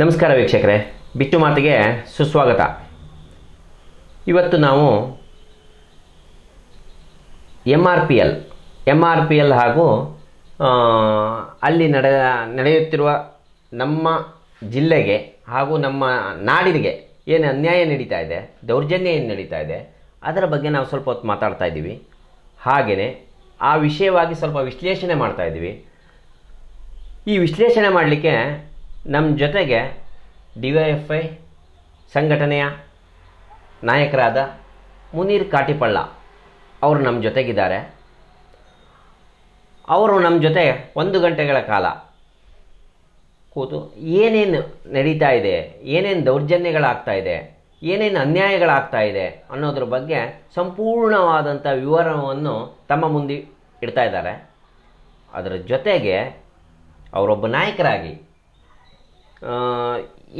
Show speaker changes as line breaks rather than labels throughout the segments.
ನಮಸ್ಕಾರ ವೀಕ್ಷಕರೇ ಬಿಟ್ಟು ಮಾತಿಗೆ ಸುಸ್ವಾಗತ. ಇವತ್ತು ನಾವು M R P L M R P L ಹಾಗೂ ಅಲ್ಲಿ ನಡೆ, ನಡೆಯುತ್ತಿರುವ ನಮ್ಮ ಜಿಲ್ಲೆಗೆ ಹಾಗೂ ನಮ್ಮ ನಾಡಿಗೆ ಏನು ಅನ್ಯಾಯ ನಡೀತಾ ಇದೆ, ದೌರ್ಜನ್ಯ ಏನು ನಡೀತಾ ಇದೆ, ಅದರ ಬಗ್ಗೆ ನಾವು ಸ್ವಲ್ಪ ಹೊತ್ತು ಮಾತಾಡ್ತಾ ಇದ್ದೀವಿ. ಹಾಗೆಯೇ ಆ ವಿಷಯವಾಗಿ ಸ್ವಲ್ಪ ವಿಶ್ಲೇಷಣೆ ಮಾಡ್ತಾ ಇದ್ದೀವಿ. ಈ ವಿಶ್ಲೇಷಣೆ ಮಾಡಲಿಕ್ಕೆ ನಮ್ಮ ಜೊತೆಗೆ ಡಿ ವೈ ಎಫ್ ಐ ಸಂಘಟನೆಯ ನಾಯಕರಾದ ಮುನೀರ್ ಕಾಟಿಪಳ್ಳ ಅವರು ನಮ್ಮ ಜೊತೆಗಿದ್ದಾರೆ. ಅವರು ನಮ್ಮ ಜೊತೆ ಒಂದು ಗಂಟೆಗಳ ಕಾಲ ಕೂತು ಏನೇನು ನಡೀತಾ ಇದೆ, ಏನೇನು ದೌರ್ಜನ್ಯಗಳಾಗ್ತಾ ಇದೆ, ಏನೇನು ಅನ್ಯಾಯಗಳಾಗ್ತಾ ಇದೆ ಅನ್ನೋದ್ರ ಬಗ್ಗೆ ಸಂಪೂರ್ಣವಾದಂಥ ವಿವರವನ್ನು ತಮ್ಮ ಮುಂದೆ ಇಡ್ತಾ ಇದ್ದಾರೆ. ಅದರ ಜೊತೆಗೆ ಅವರೊಬ್ಬ ನಾಯಕರಾಗಿ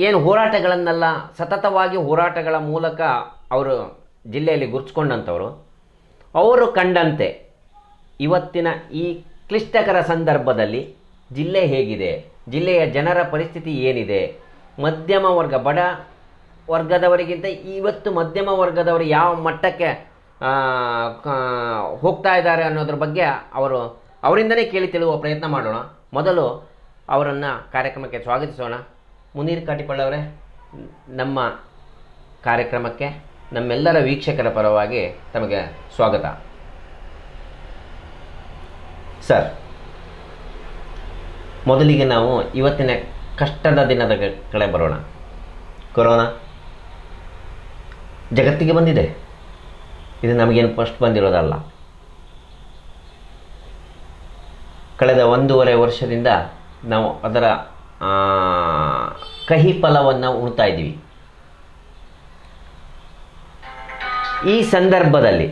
ಏನು ಹೋರಾಟಗಳನ್ನೆಲ್ಲ ಸತತವಾಗಿ ಹೋರಾಟಗಳ ಮೂಲಕ ಅವರು ಜಿಲ್ಲೆಯಲ್ಲಿ ಗುರುತಿಸ್ಕೊಂಡಂಥವ್ರು ಅವರು ಕಂಡಂತೆ ಇವತ್ತಿನ ಈ ಕ್ಲಿಷ್ಟಕರ ಸಂದರ್ಭದಲ್ಲಿ ಜಿಲ್ಲೆ ಹೇಗಿದೆ, ಜಿಲ್ಲೆಯ ಜನರ ಪರಿಸ್ಥಿತಿ ಏನಿದೆ, ಮಧ್ಯಮ ವರ್ಗ, ಬಡ ವರ್ಗದವರಿಗಿಂತ ಇವತ್ತು ಮಧ್ಯಮ ವರ್ಗದವರು ಯಾವ ಮಟ್ಟಕ್ಕೆ ಹೋಗ್ತಾ ಇದ್ದಾರೆ ಅನ್ನೋದ್ರ ಬಗ್ಗೆ ಅವರು ಅವರಿಂದನೇ ಕೇಳಿ ತಿಳುವ ಪ್ರಯತ್ನ ಮಾಡೋಣ. ಮೊದಲು ಅವರನ್ನು ಕಾರ್ಯಕ್ರಮಕ್ಕೆ ಸ್ವಾಗತಿಸೋಣ. ಮುನೀರ್ ಕಾಟಿಕೊಳ್ಳವ್ರೆ, ನಮ್ಮ ಕಾರ್ಯಕ್ರಮಕ್ಕೆ ನಮ್ಮೆಲ್ಲರ ವೀಕ್ಷಕರ ಪರವಾಗಿ ತಮಗೆ ಸ್ವಾಗತ. ಸರ್, ಮೊದಲಿಗೆ ನಾವು ಇವತ್ತಿನ ಕಷ್ಟದ ದಿನದ ಕಡೆ ಬರೋಣ. ಕೊರೋನಾ ಜಗತ್ತಿಗೆ ಬಂದಿದೆ. ಇದು ನಮಗೇನು ಫಸ್ಟ್ ಬಂದಿರೋದಲ್ಲ. ಕಳೆದ ಒಂದೂವರೆ ವರ್ಷದಿಂದ ನಾವು ಅದರ ಕಹಿ ಫಲವನ್ನು ಉಣ್ತಾ ಇದ್ದೀವಿ. ಈ ಸಂದರ್ಭದಲ್ಲಿ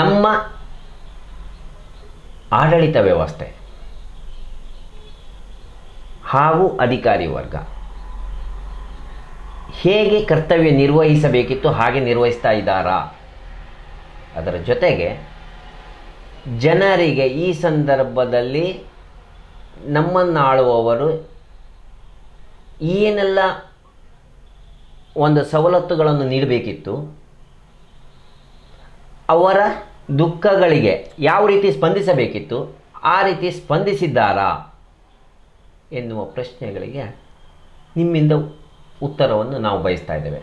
ನಮ್ಮ ಆಡಳಿತ ವ್ಯವಸ್ಥೆ ಹಾಗೂ ಅಧಿಕಾರಿ ವರ್ಗ ಹೇಗೆ ಕರ್ತವ್ಯ ನಿರ್ವಹಿಸಬೇಕಿತ್ತು, ಹಾಗೆ ನಿರ್ವಹಿಸ್ತಾ ಇದ್ದಾರಾ? ಅದರ ಜೊತೆಗೆ ಜನರಿಗೆ ಈ ಸಂದರ್ಭದಲ್ಲಿ ನಮ್ಮನ್ನಾಳುವವರು ಏನೆಲ್ಲ ಒಂದು ಸವಲತ್ತುಗಳನ್ನು ನೀಡಬೇಕಿತ್ತು, ಅವರ ದುಃಖಗಳಿಗೆ ಯಾವ ರೀತಿ ಸ್ಪಂದಿಸಬೇಕಿತ್ತು, ಆ ರೀತಿ ಸ್ಪಂದಿಸಿದ್ದಾರಾ ಎನ್ನುವ ಪ್ರಶ್ನೆಗಳಿಗೆ ನಿಮ್ಮಿಂದ ಉತ್ತರವನ್ನು ನಾವು ಬಯಸ್ತಾ ಇದ್ದೇವೆ.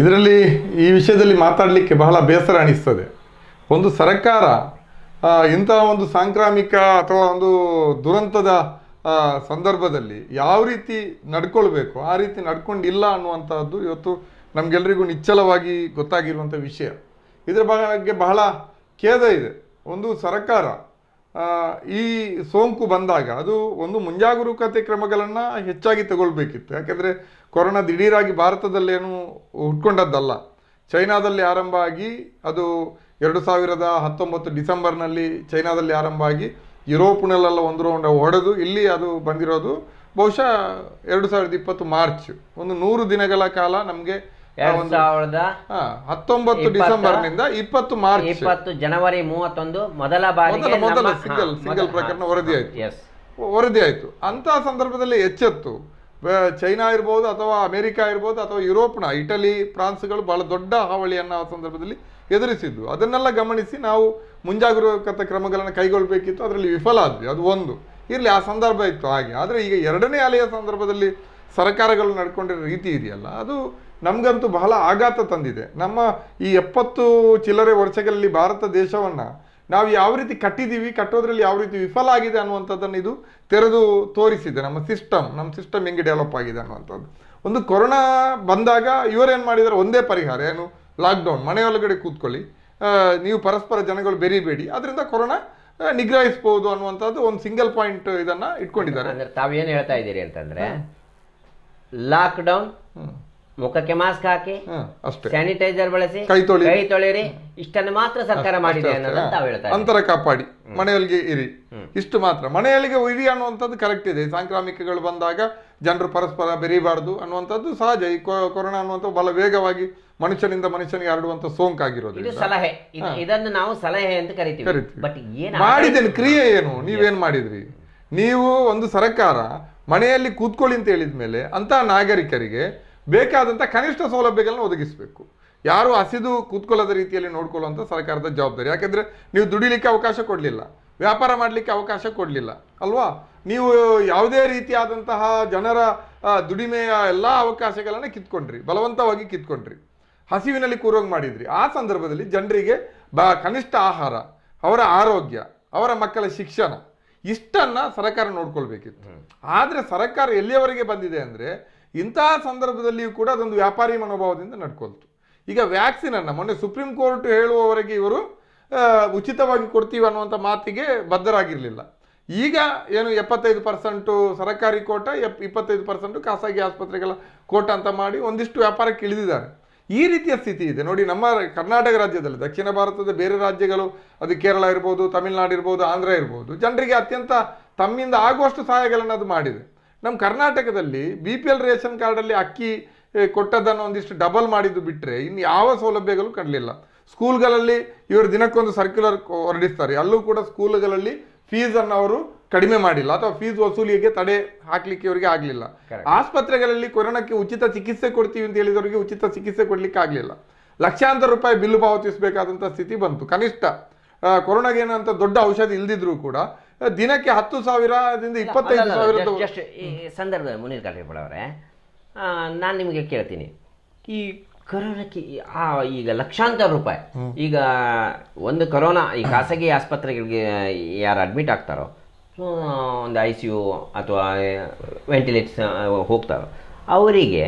ಇದರಲ್ಲಿ ಈ ವಿಷಯದಲ್ಲಿ ಮಾತಾಡಲಿಕ್ಕೆ ಬಹಳ ಬೇಸರ ಅನಿಸ್ತದೆ. ಒಂದು ಸರ್ಕಾರ ಇಂತಹ ಒಂದು ಸಾಂಕ್ರಾಮಿಕ ಅಥವಾ ಒಂದು ದುರಂತದ ಸಂದರ್ಭದಲ್ಲಿ ಯಾವ ರೀತಿ ನಡ್ಕೊಳ್ಬೇಕು, ಆ ರೀತಿ ನಡ್ಕೊಂಡಿಲ್ಲ ಅನ್ನುವಂಥದ್ದು ಇವತ್ತು ನಮಗೆಲ್ಲರಿಗೂ ನಿಚ್ಚಲವಾಗಿ ಗೊತ್ತಾಗಿರುವಂಥ ವಿಷಯ. ಇದರ ಬಗ್ಗೆ ಬಹಳ ಖೇದ ಇದೆ. ಒಂದು ಸರ್ಕಾರ ಈ ಸೋಂಕು ಬಂದಾಗ ಅದು ಒಂದು ಮುಂಜಾಗರೂಕತೆ ಕ್ರಮಗಳನ್ನು ಹೆಚ್ಚಾಗಿ ತಗೊಳ್ಬೇಕಿತ್ತು. ಯಾಕೆಂದರೆ ಕೊರೋನಾ ದಿಢೀರಾಗಿ ಭಾರತದಲ್ಲೇನು ಹುಟ್ಕೊಂಡದ್ದಲ್ಲ ಚೈನಾದಲ್ಲಿ ಆರಂಭ ಆಗಿ ಅದು ಎರಡು ಸಾವಿರದ ಹತ್ತೊಂಬತ್ತು ಡಿಸೆಂಬರ್ನಲ್ಲಿ ಚೈನಾದಲ್ಲಿ ಆರಂಭ ಆಗಿ ಯುರೋಪ್ನಲ್ಲೆಲ್ಲ ಒಂದು ರೌಂಡ್ ಹೊಡೆದು ಇಲ್ಲಿ ಅದು ಬಂದಿರೋದು. ಬಹುಶಃ ಎರಡು ಸಾವಿರದ ಇಪ್ಪತ್ತು ಮಾರ್ಚ್ ಒಂದು ನೂರು ದಿನಗಳ ಕಾಲ ನಮಗೆ ಹತ್ತೊಂಬತ್ತು
ಡಿಸೆಂಬರ್
ಡಿಸೆಂಬರ್ನಿಂದ ಇಪ್ಪತ್ತು ಮಾರ್ಚ್.
ಇಪ್ಪತ್ತು ಜನವರಿ ಮೂವತ್ತೊಂದು ಮೊದಲ ಬಾರಿ
ಮೊದಲ- ಸಿಂಗಲ್
ಮೊದಲ-
ಪ್ರಕರಣ ವರದಿ ಆಯಿತು. ವರದಿ ಆಯಿತು. ಅಂತಹ ಸಂದರ್ಭದಲ್ಲಿ ಎಚ್ಚೆತ್ತು. ಚೈನಾ ಇರ್ಬೋದು ಅಥವಾ ಅಮೆರಿಕ ಇರ್ಬೋದು ಅಥವಾ ಯುರೋಪ್ನ ಇಟಲಿ ಫ್ರಾನ್ಸ್ಗಳು ಬಹಳ ದೊಡ್ಡ ಹಾವಳಿಯನ್ನು ಆ ಸಂದರ್ಭದಲ್ಲಿ ಎದುರಿಸಿದ್ದು. ಅದನ್ನೆಲ್ಲ ಗಮನಿಸಿ ನಾವು ಮುಂಜಾಗರೂಕತೆ ಕ್ರಮಗಳನ್ನು ಕೈಗೊಳ್ಳಬೇಕಿತ್ತು ಅದರಲ್ಲಿ ವಿಫಲ ಆದ್ವಿ. ಅದು ಒಂದು. ಇರಲಿ, ಆ ಸಂದರ್ಭ ಇತ್ತು ಹಾಗೆ. ಆದರೆ ಈಗ ಎರಡನೇ ಅಲೆಯ ಸಂದರ್ಭದಲ್ಲಿ ಸರ್ಕಾರಗಳು ನಡ್ಕೊಂಡಿರೋ ರೀತಿ ಇದೆಯಲ್ಲ, ಅದು ನಮಗಂತೂ ಬಹಳ ಆಘಾತ ತಂದಿದೆ. ನಮ್ಮ ಈ ಎಪ್ಪತ್ತು ಚಿಲ್ಲರೆ ವರ್ಷಗಳಲ್ಲಿ ಭಾರತ ದೇಶವನ್ನು ನಾವು ಯಾವ ರೀತಿ ಕಟ್ಟಿದ್ದೀವಿ ಕಟ್ಟೋದ್ರಲ್ಲಿ ಯಾವ ರೀತಿ ವಿಫಲ ಆಗಿದೆ ಅನ್ನುವಂಥದ್ದನ್ನು ಇದು ತೆರೆದು ತೋರಿಸಿದೆ. ನಮ್ಮ ಸಿಸ್ಟಮ್ ನಮ್ಮ ಸಿಸ್ಟಮ್ ಹೆಂಗೆ ಡೆವಲಪ್ ಆಗಿದೆ ಅನ್ನುವಂಥದ್ದು. ಒಂದು ಕೊರೋನಾ ಬಂದಾಗ ಇವರೇನು ಮಾಡಿದ್ದಾರೆ ಒಂದೇ ಪರಿಹಾರ. ಏನು? ಲಾಕ್ಡೌನ್ ಮನೆಯೊಳಗಡೆ ಕೂತ್ಕೊಳ್ಳಿ. ನೀವು ಪರಸ್ಪರ ಜನಗಳು ಬೆರಿಬೇಡಿ. ಅದರಿಂದ ಕೊರೋನಾ ನಿಗ್ರಹಿಸಬಹುದು ಅನ್ನುವಂಥದ್ದು ಒಂದು ಸಿಂಗಲ್ ಪಾಯಿಂಟ್ ಇದನ್ನ ಇಟ್ಕೊಂಡಿದ್ದಾರೆ.
ಅಂದ್ರೆ ತಾವೇನು ಹೇಳ್ತಾ ಇದ್ದೀರಿ ಅಂತಂದ್ರೆ ಲಾಕ್ ಡೌನ್. ಮುಖಕ್ಕೆ ಮಾಸ್ಕ್ ಹಾಕಿ
ಅಷ್ಟೇ.
ಸ್ಯಾನಿಟೈಸರ್ ಬಳಸಿ
ಕೈ ತೊಳಿ.
ಕೈ ತೊಳೆಯಿರಿ ಇಷ್ಟನ್ನು ಮಾತ್ರ ಸರ್ಕಾರ ಮಾಡಿದೆ
ಅಂತರ ಕಾಪಾಡಿ. ಮನೆಯೊಳಗೆ ಇರಿ. ಇಷ್ಟು ಮಾತ್ರ. ಮನೆಯಲ್ಲಿಗೆ ಇರಿ ಅನ್ನುವಂಥದ್ದು ಕರೆಕ್ಟ್ ಇದೆ. ಸಾಂಕ್ರಾಮಿಕಗಳು ಬಂದಾಗ ಜನರು ಪರಸ್ಪರ ಬೆರೀಬಾರ್ದು ಅನ್ನುವಂಥದ್ದು ಸಹಜ. ಈ ಕೊರೋನಾ ಅನ್ನುವಂಥ ಬಹಳ ವೇಗವಾಗಿ ಮನುಷ್ಯನಿಂದ ಮನುಷ್ಯನಿಗೆ ಹರಡುವಂತ
ಇದು
ಸೋಂಕಾಗಿರೋದ್ರಿಂದ
ಸಲಹೆ. ಇದು- ಇದನ್ನು ನಾವು ಸಲಹೆ ಅಂತ ಕರಿತೀವಿ. ಬಟ್ ಏನು
ಮಾಡಿದ್ದೇನೆ? ಕ್ರಿಯೆ ಏನು? ನೀವೇನ್ ಮಾಡಿದ್ರಿ? ನೀವು ಒಂದು ಸರ್ಕಾರ ಮನೆಯಲ್ಲಿ ಕೂತ್ಕೊಳ್ಳಿ ಅಂತ ಹೇಳಿದ ಮೇಲೆ ಅಂತಹ ನಾಗರಿಕರಿಗೆ ಬೇಕಾದಂತ ಕನಿಷ್ಠ ಸೌಲಭ್ಯಗಳನ್ನ ಒದಗಿಸಬೇಕು. ಯಾರು ಹಸಿದು ಕೂತ್ಕೊಳ್ಳೋದ ರೀತಿಯಲ್ಲಿ ನೋಡ್ಕೊಳ್ಳುವಂಥ ಸರ್ಕಾರದ ಜವಾಬ್ದಾರಿ. ಯಾಕಂದ್ರೆ ನೀವು ದುಡಿಲಿಕ್ಕೆ ಅವಕಾಶ ಕೊಡಲಿಲ್ಲ. ವ್ಯಾಪಾರ ಮಾಡಲಿಕ್ಕೆ ಅವಕಾಶ ಕೊಡಲಿಲ್ಲ. ಅಲ್ವಾ? ನೀವು ಯಾವುದೇ ರೀತಿಯಾದಂತಹ ಜನರ ದುಡಿಮೆಯ ಎಲ್ಲ ಅವಕಾಶಗಳನ್ನು ಕಿತ್ಕೊಂಡ್ರಿ. ಬಲವಂತವಾಗಿ ಕಿತ್ಕೊಂಡ್ರಿ. ಹಸಿವಿನಲ್ಲಿ ಕೂರೋಗಿ ಮಾಡಿದ್ರಿ. ಆ ಸಂದರ್ಭದಲ್ಲಿ ಜನರಿಗೆ ಬ ಕನಿಷ್ಠ ಆಹಾರ ಅವರ ಆರೋಗ್ಯ ಅವರ ಮಕ್ಕಳ ಶಿಕ್ಷಣ ಇಷ್ಟನ್ನ ಸರ್ಕಾರ ನೋಡ್ಕೊಳ್ಬೇಕಿತ್ತು. ಆದರೆ ಸರ್ಕಾರ ಎಲ್ಲಿಯವರೆಗೆ ಬಂದಿದೆ ಅಂದ್ರೆ ಇಂತಹ ಸಂದರ್ಭದಲ್ಲಿಯೂ ಕೂಡ ಅದೊಂದು ವ್ಯಾಪಾರಿ ಮನೋಭಾವದಿಂದ ನಡ್ಕೊಳ್ತು. ಈಗ ವ್ಯಾಕ್ಸಿನ್ ಅನ್ನ ಮೊನ್ನೆ ಸುಪ್ರೀಂ ಕೋರ್ಟ್ ಹೇಳುವವರೆಗೆ ಇವರು ಉಚಿತವಾಗಿ ಕೊಡ್ತೀವಿ ಅನ್ನುವಂಥ ಮಾತಿಗೆ ಬದ್ಧರಾಗಿರಲಿಲ್ಲ. ಈಗ ಏನು ಎಪ್ಪತ್ತೈದು ಪರ್ಸೆಂಟು ಸರ್ಕಾರಿ ಕೋಟ ಎಪ್ ಇಪ್ಪತ್ತೈದು ಪರ್ಸೆಂಟು ಖಾಸಗಿ ಆಸ್ಪತ್ರೆಗಳ ಕೋಟ ಅಂತ ಮಾಡಿ ಒಂದಿಷ್ಟು ವ್ಯಾಪಾರಕ್ಕೆ ಇಳಿದಿದ್ದಾರೆ. ಈ ರೀತಿಯ ಸ್ಥಿತಿ ಇದೆ. ನೋಡಿ, ನಮ್ಮ ಕರ್ನಾಟಕ ರಾಜ್ಯದಲ್ಲಿ ದಕ್ಷಿಣ ಭಾರತದ ಬೇರೆ ರಾಜ್ಯಗಳು, ಅದು ಕೇರಳ ಇರ್ಬೋದು, ತಮಿಳುನಾಡು ಇರ್ಬೋದು, ಆಂಧ್ರ ಇರ್ಬೋದು, ಜನರಿಗೆ ಅತ್ಯಂತ ತಮ್ಮಿಂದ ಆಗುವಷ್ಟು ಸಹಾಯಗಳನ್ನು ಅದು ಮಾಡಿದೆ. ನಮ್ಮ ಕರ್ನಾಟಕದಲ್ಲಿ ಬಿ ಪಿ ಎಲ್ ರೇಷನ್ ಕಾರ್ಡಲ್ಲಿ ಅಕ್ಕಿ ಕೊಟ್ಟದ್ದನ್ನು ಒಂದಿಷ್ಟು ಡಬಲ್ ಮಾಡಿದ್ದು ಬಿಟ್ಟರೆ ಇನ್ನು ಯಾವ ಸೌಲಭ್ಯಗಳು ಕಾಣಲಿಲ್ಲ ಸ್ಕೂಲ್ಗಳಲ್ಲಿ ಇವರು ದಿನಕ್ಕೊಂದು ಸರ್ಕ್ಯುಲರ್ ಹೊರಡಿಸ್ತಾರೆ. ಅಲ್ಲೂ ಕೂಡ ಸ್ಕೂಲ್ಗಳಲ್ಲಿ ಫೀಸನ್ನು ಅವರು ಕಡಿಮೆ ಮಾಡಿಲ್ಲ ಅಥವಾ ಫೀಸ್ ವಸೂಲಿಗೆ ತಡೆ ಹಾಕ್ಲಿಕ್ಕೆ ಇವರಿಗೆ ಆಗಲಿಲ್ಲ. ಆಸ್ಪತ್ರೆಗಳಲ್ಲಿ ಕೊರೋನಾಕ್ಕೆ ಉಚಿತ ಚಿಕಿತ್ಸೆ ಕೊಡ್ತೀವಿ ಅಂತ ಹೇಳಿದವರಿಗೆ ಉಚಿತ ಚಿಕಿತ್ಸೆ ಕೊಡ್ಲಿಕ್ಕೆ ಆಗಲಿಲ್ಲ. ಲಕ್ಷಾಂತರ ರೂಪಾಯಿ ಬಿಲ್ಲು ಪಾವತಿಸಬೇಕಾದಂಥ ಸ್ಥಿತಿ ಬಂತು. ಕನಿಷ್ಠ ಕೊರೋನಾಗೆ ಏನಂತ ದೊಡ್ಡ ಔಷಧಿ ಇಲ್ದಿದ್ರು ಕೂಡ ದಿನಕ್ಕೆ ಹತ್ತು ಸಾವಿರದಿಂದ ಇಪ್ಪತ್ತೈದು ಸಾವಿರ
ಜಸ್ಟ್ ಈ ಸಂದರ್ಭದಲ್ಲಿ ಮುನೀರ್ ಕಾಟೇಪುಳ ಅವರೇ ನಾನು ನಿಮಗೆ ಕೇಳ್ತೀನಿ. ಈ ಕೊರೋನಾಕ್ಕೆ ಆ ಈಗ ಲಕ್ಷಾಂತರ ರೂಪಾಯಿ. ಈಗ ಒಂದು ಕೊರೋನಾ ಈ ಖಾಸಗಿ ಆಸ್ಪತ್ರೆಗಳಿಗೆ ಯಾರು ಅಡ್ಮಿಟ್ ಆಗ್ತಾರೋ ಸೊ, ಒಂದು ಐ ಸಿ ಯು ಅಥವಾ ವೆಂಟಿಲೇಟ್ಸ್ ಹೋಗ್ತಾರೋ ಅವರಿಗೆ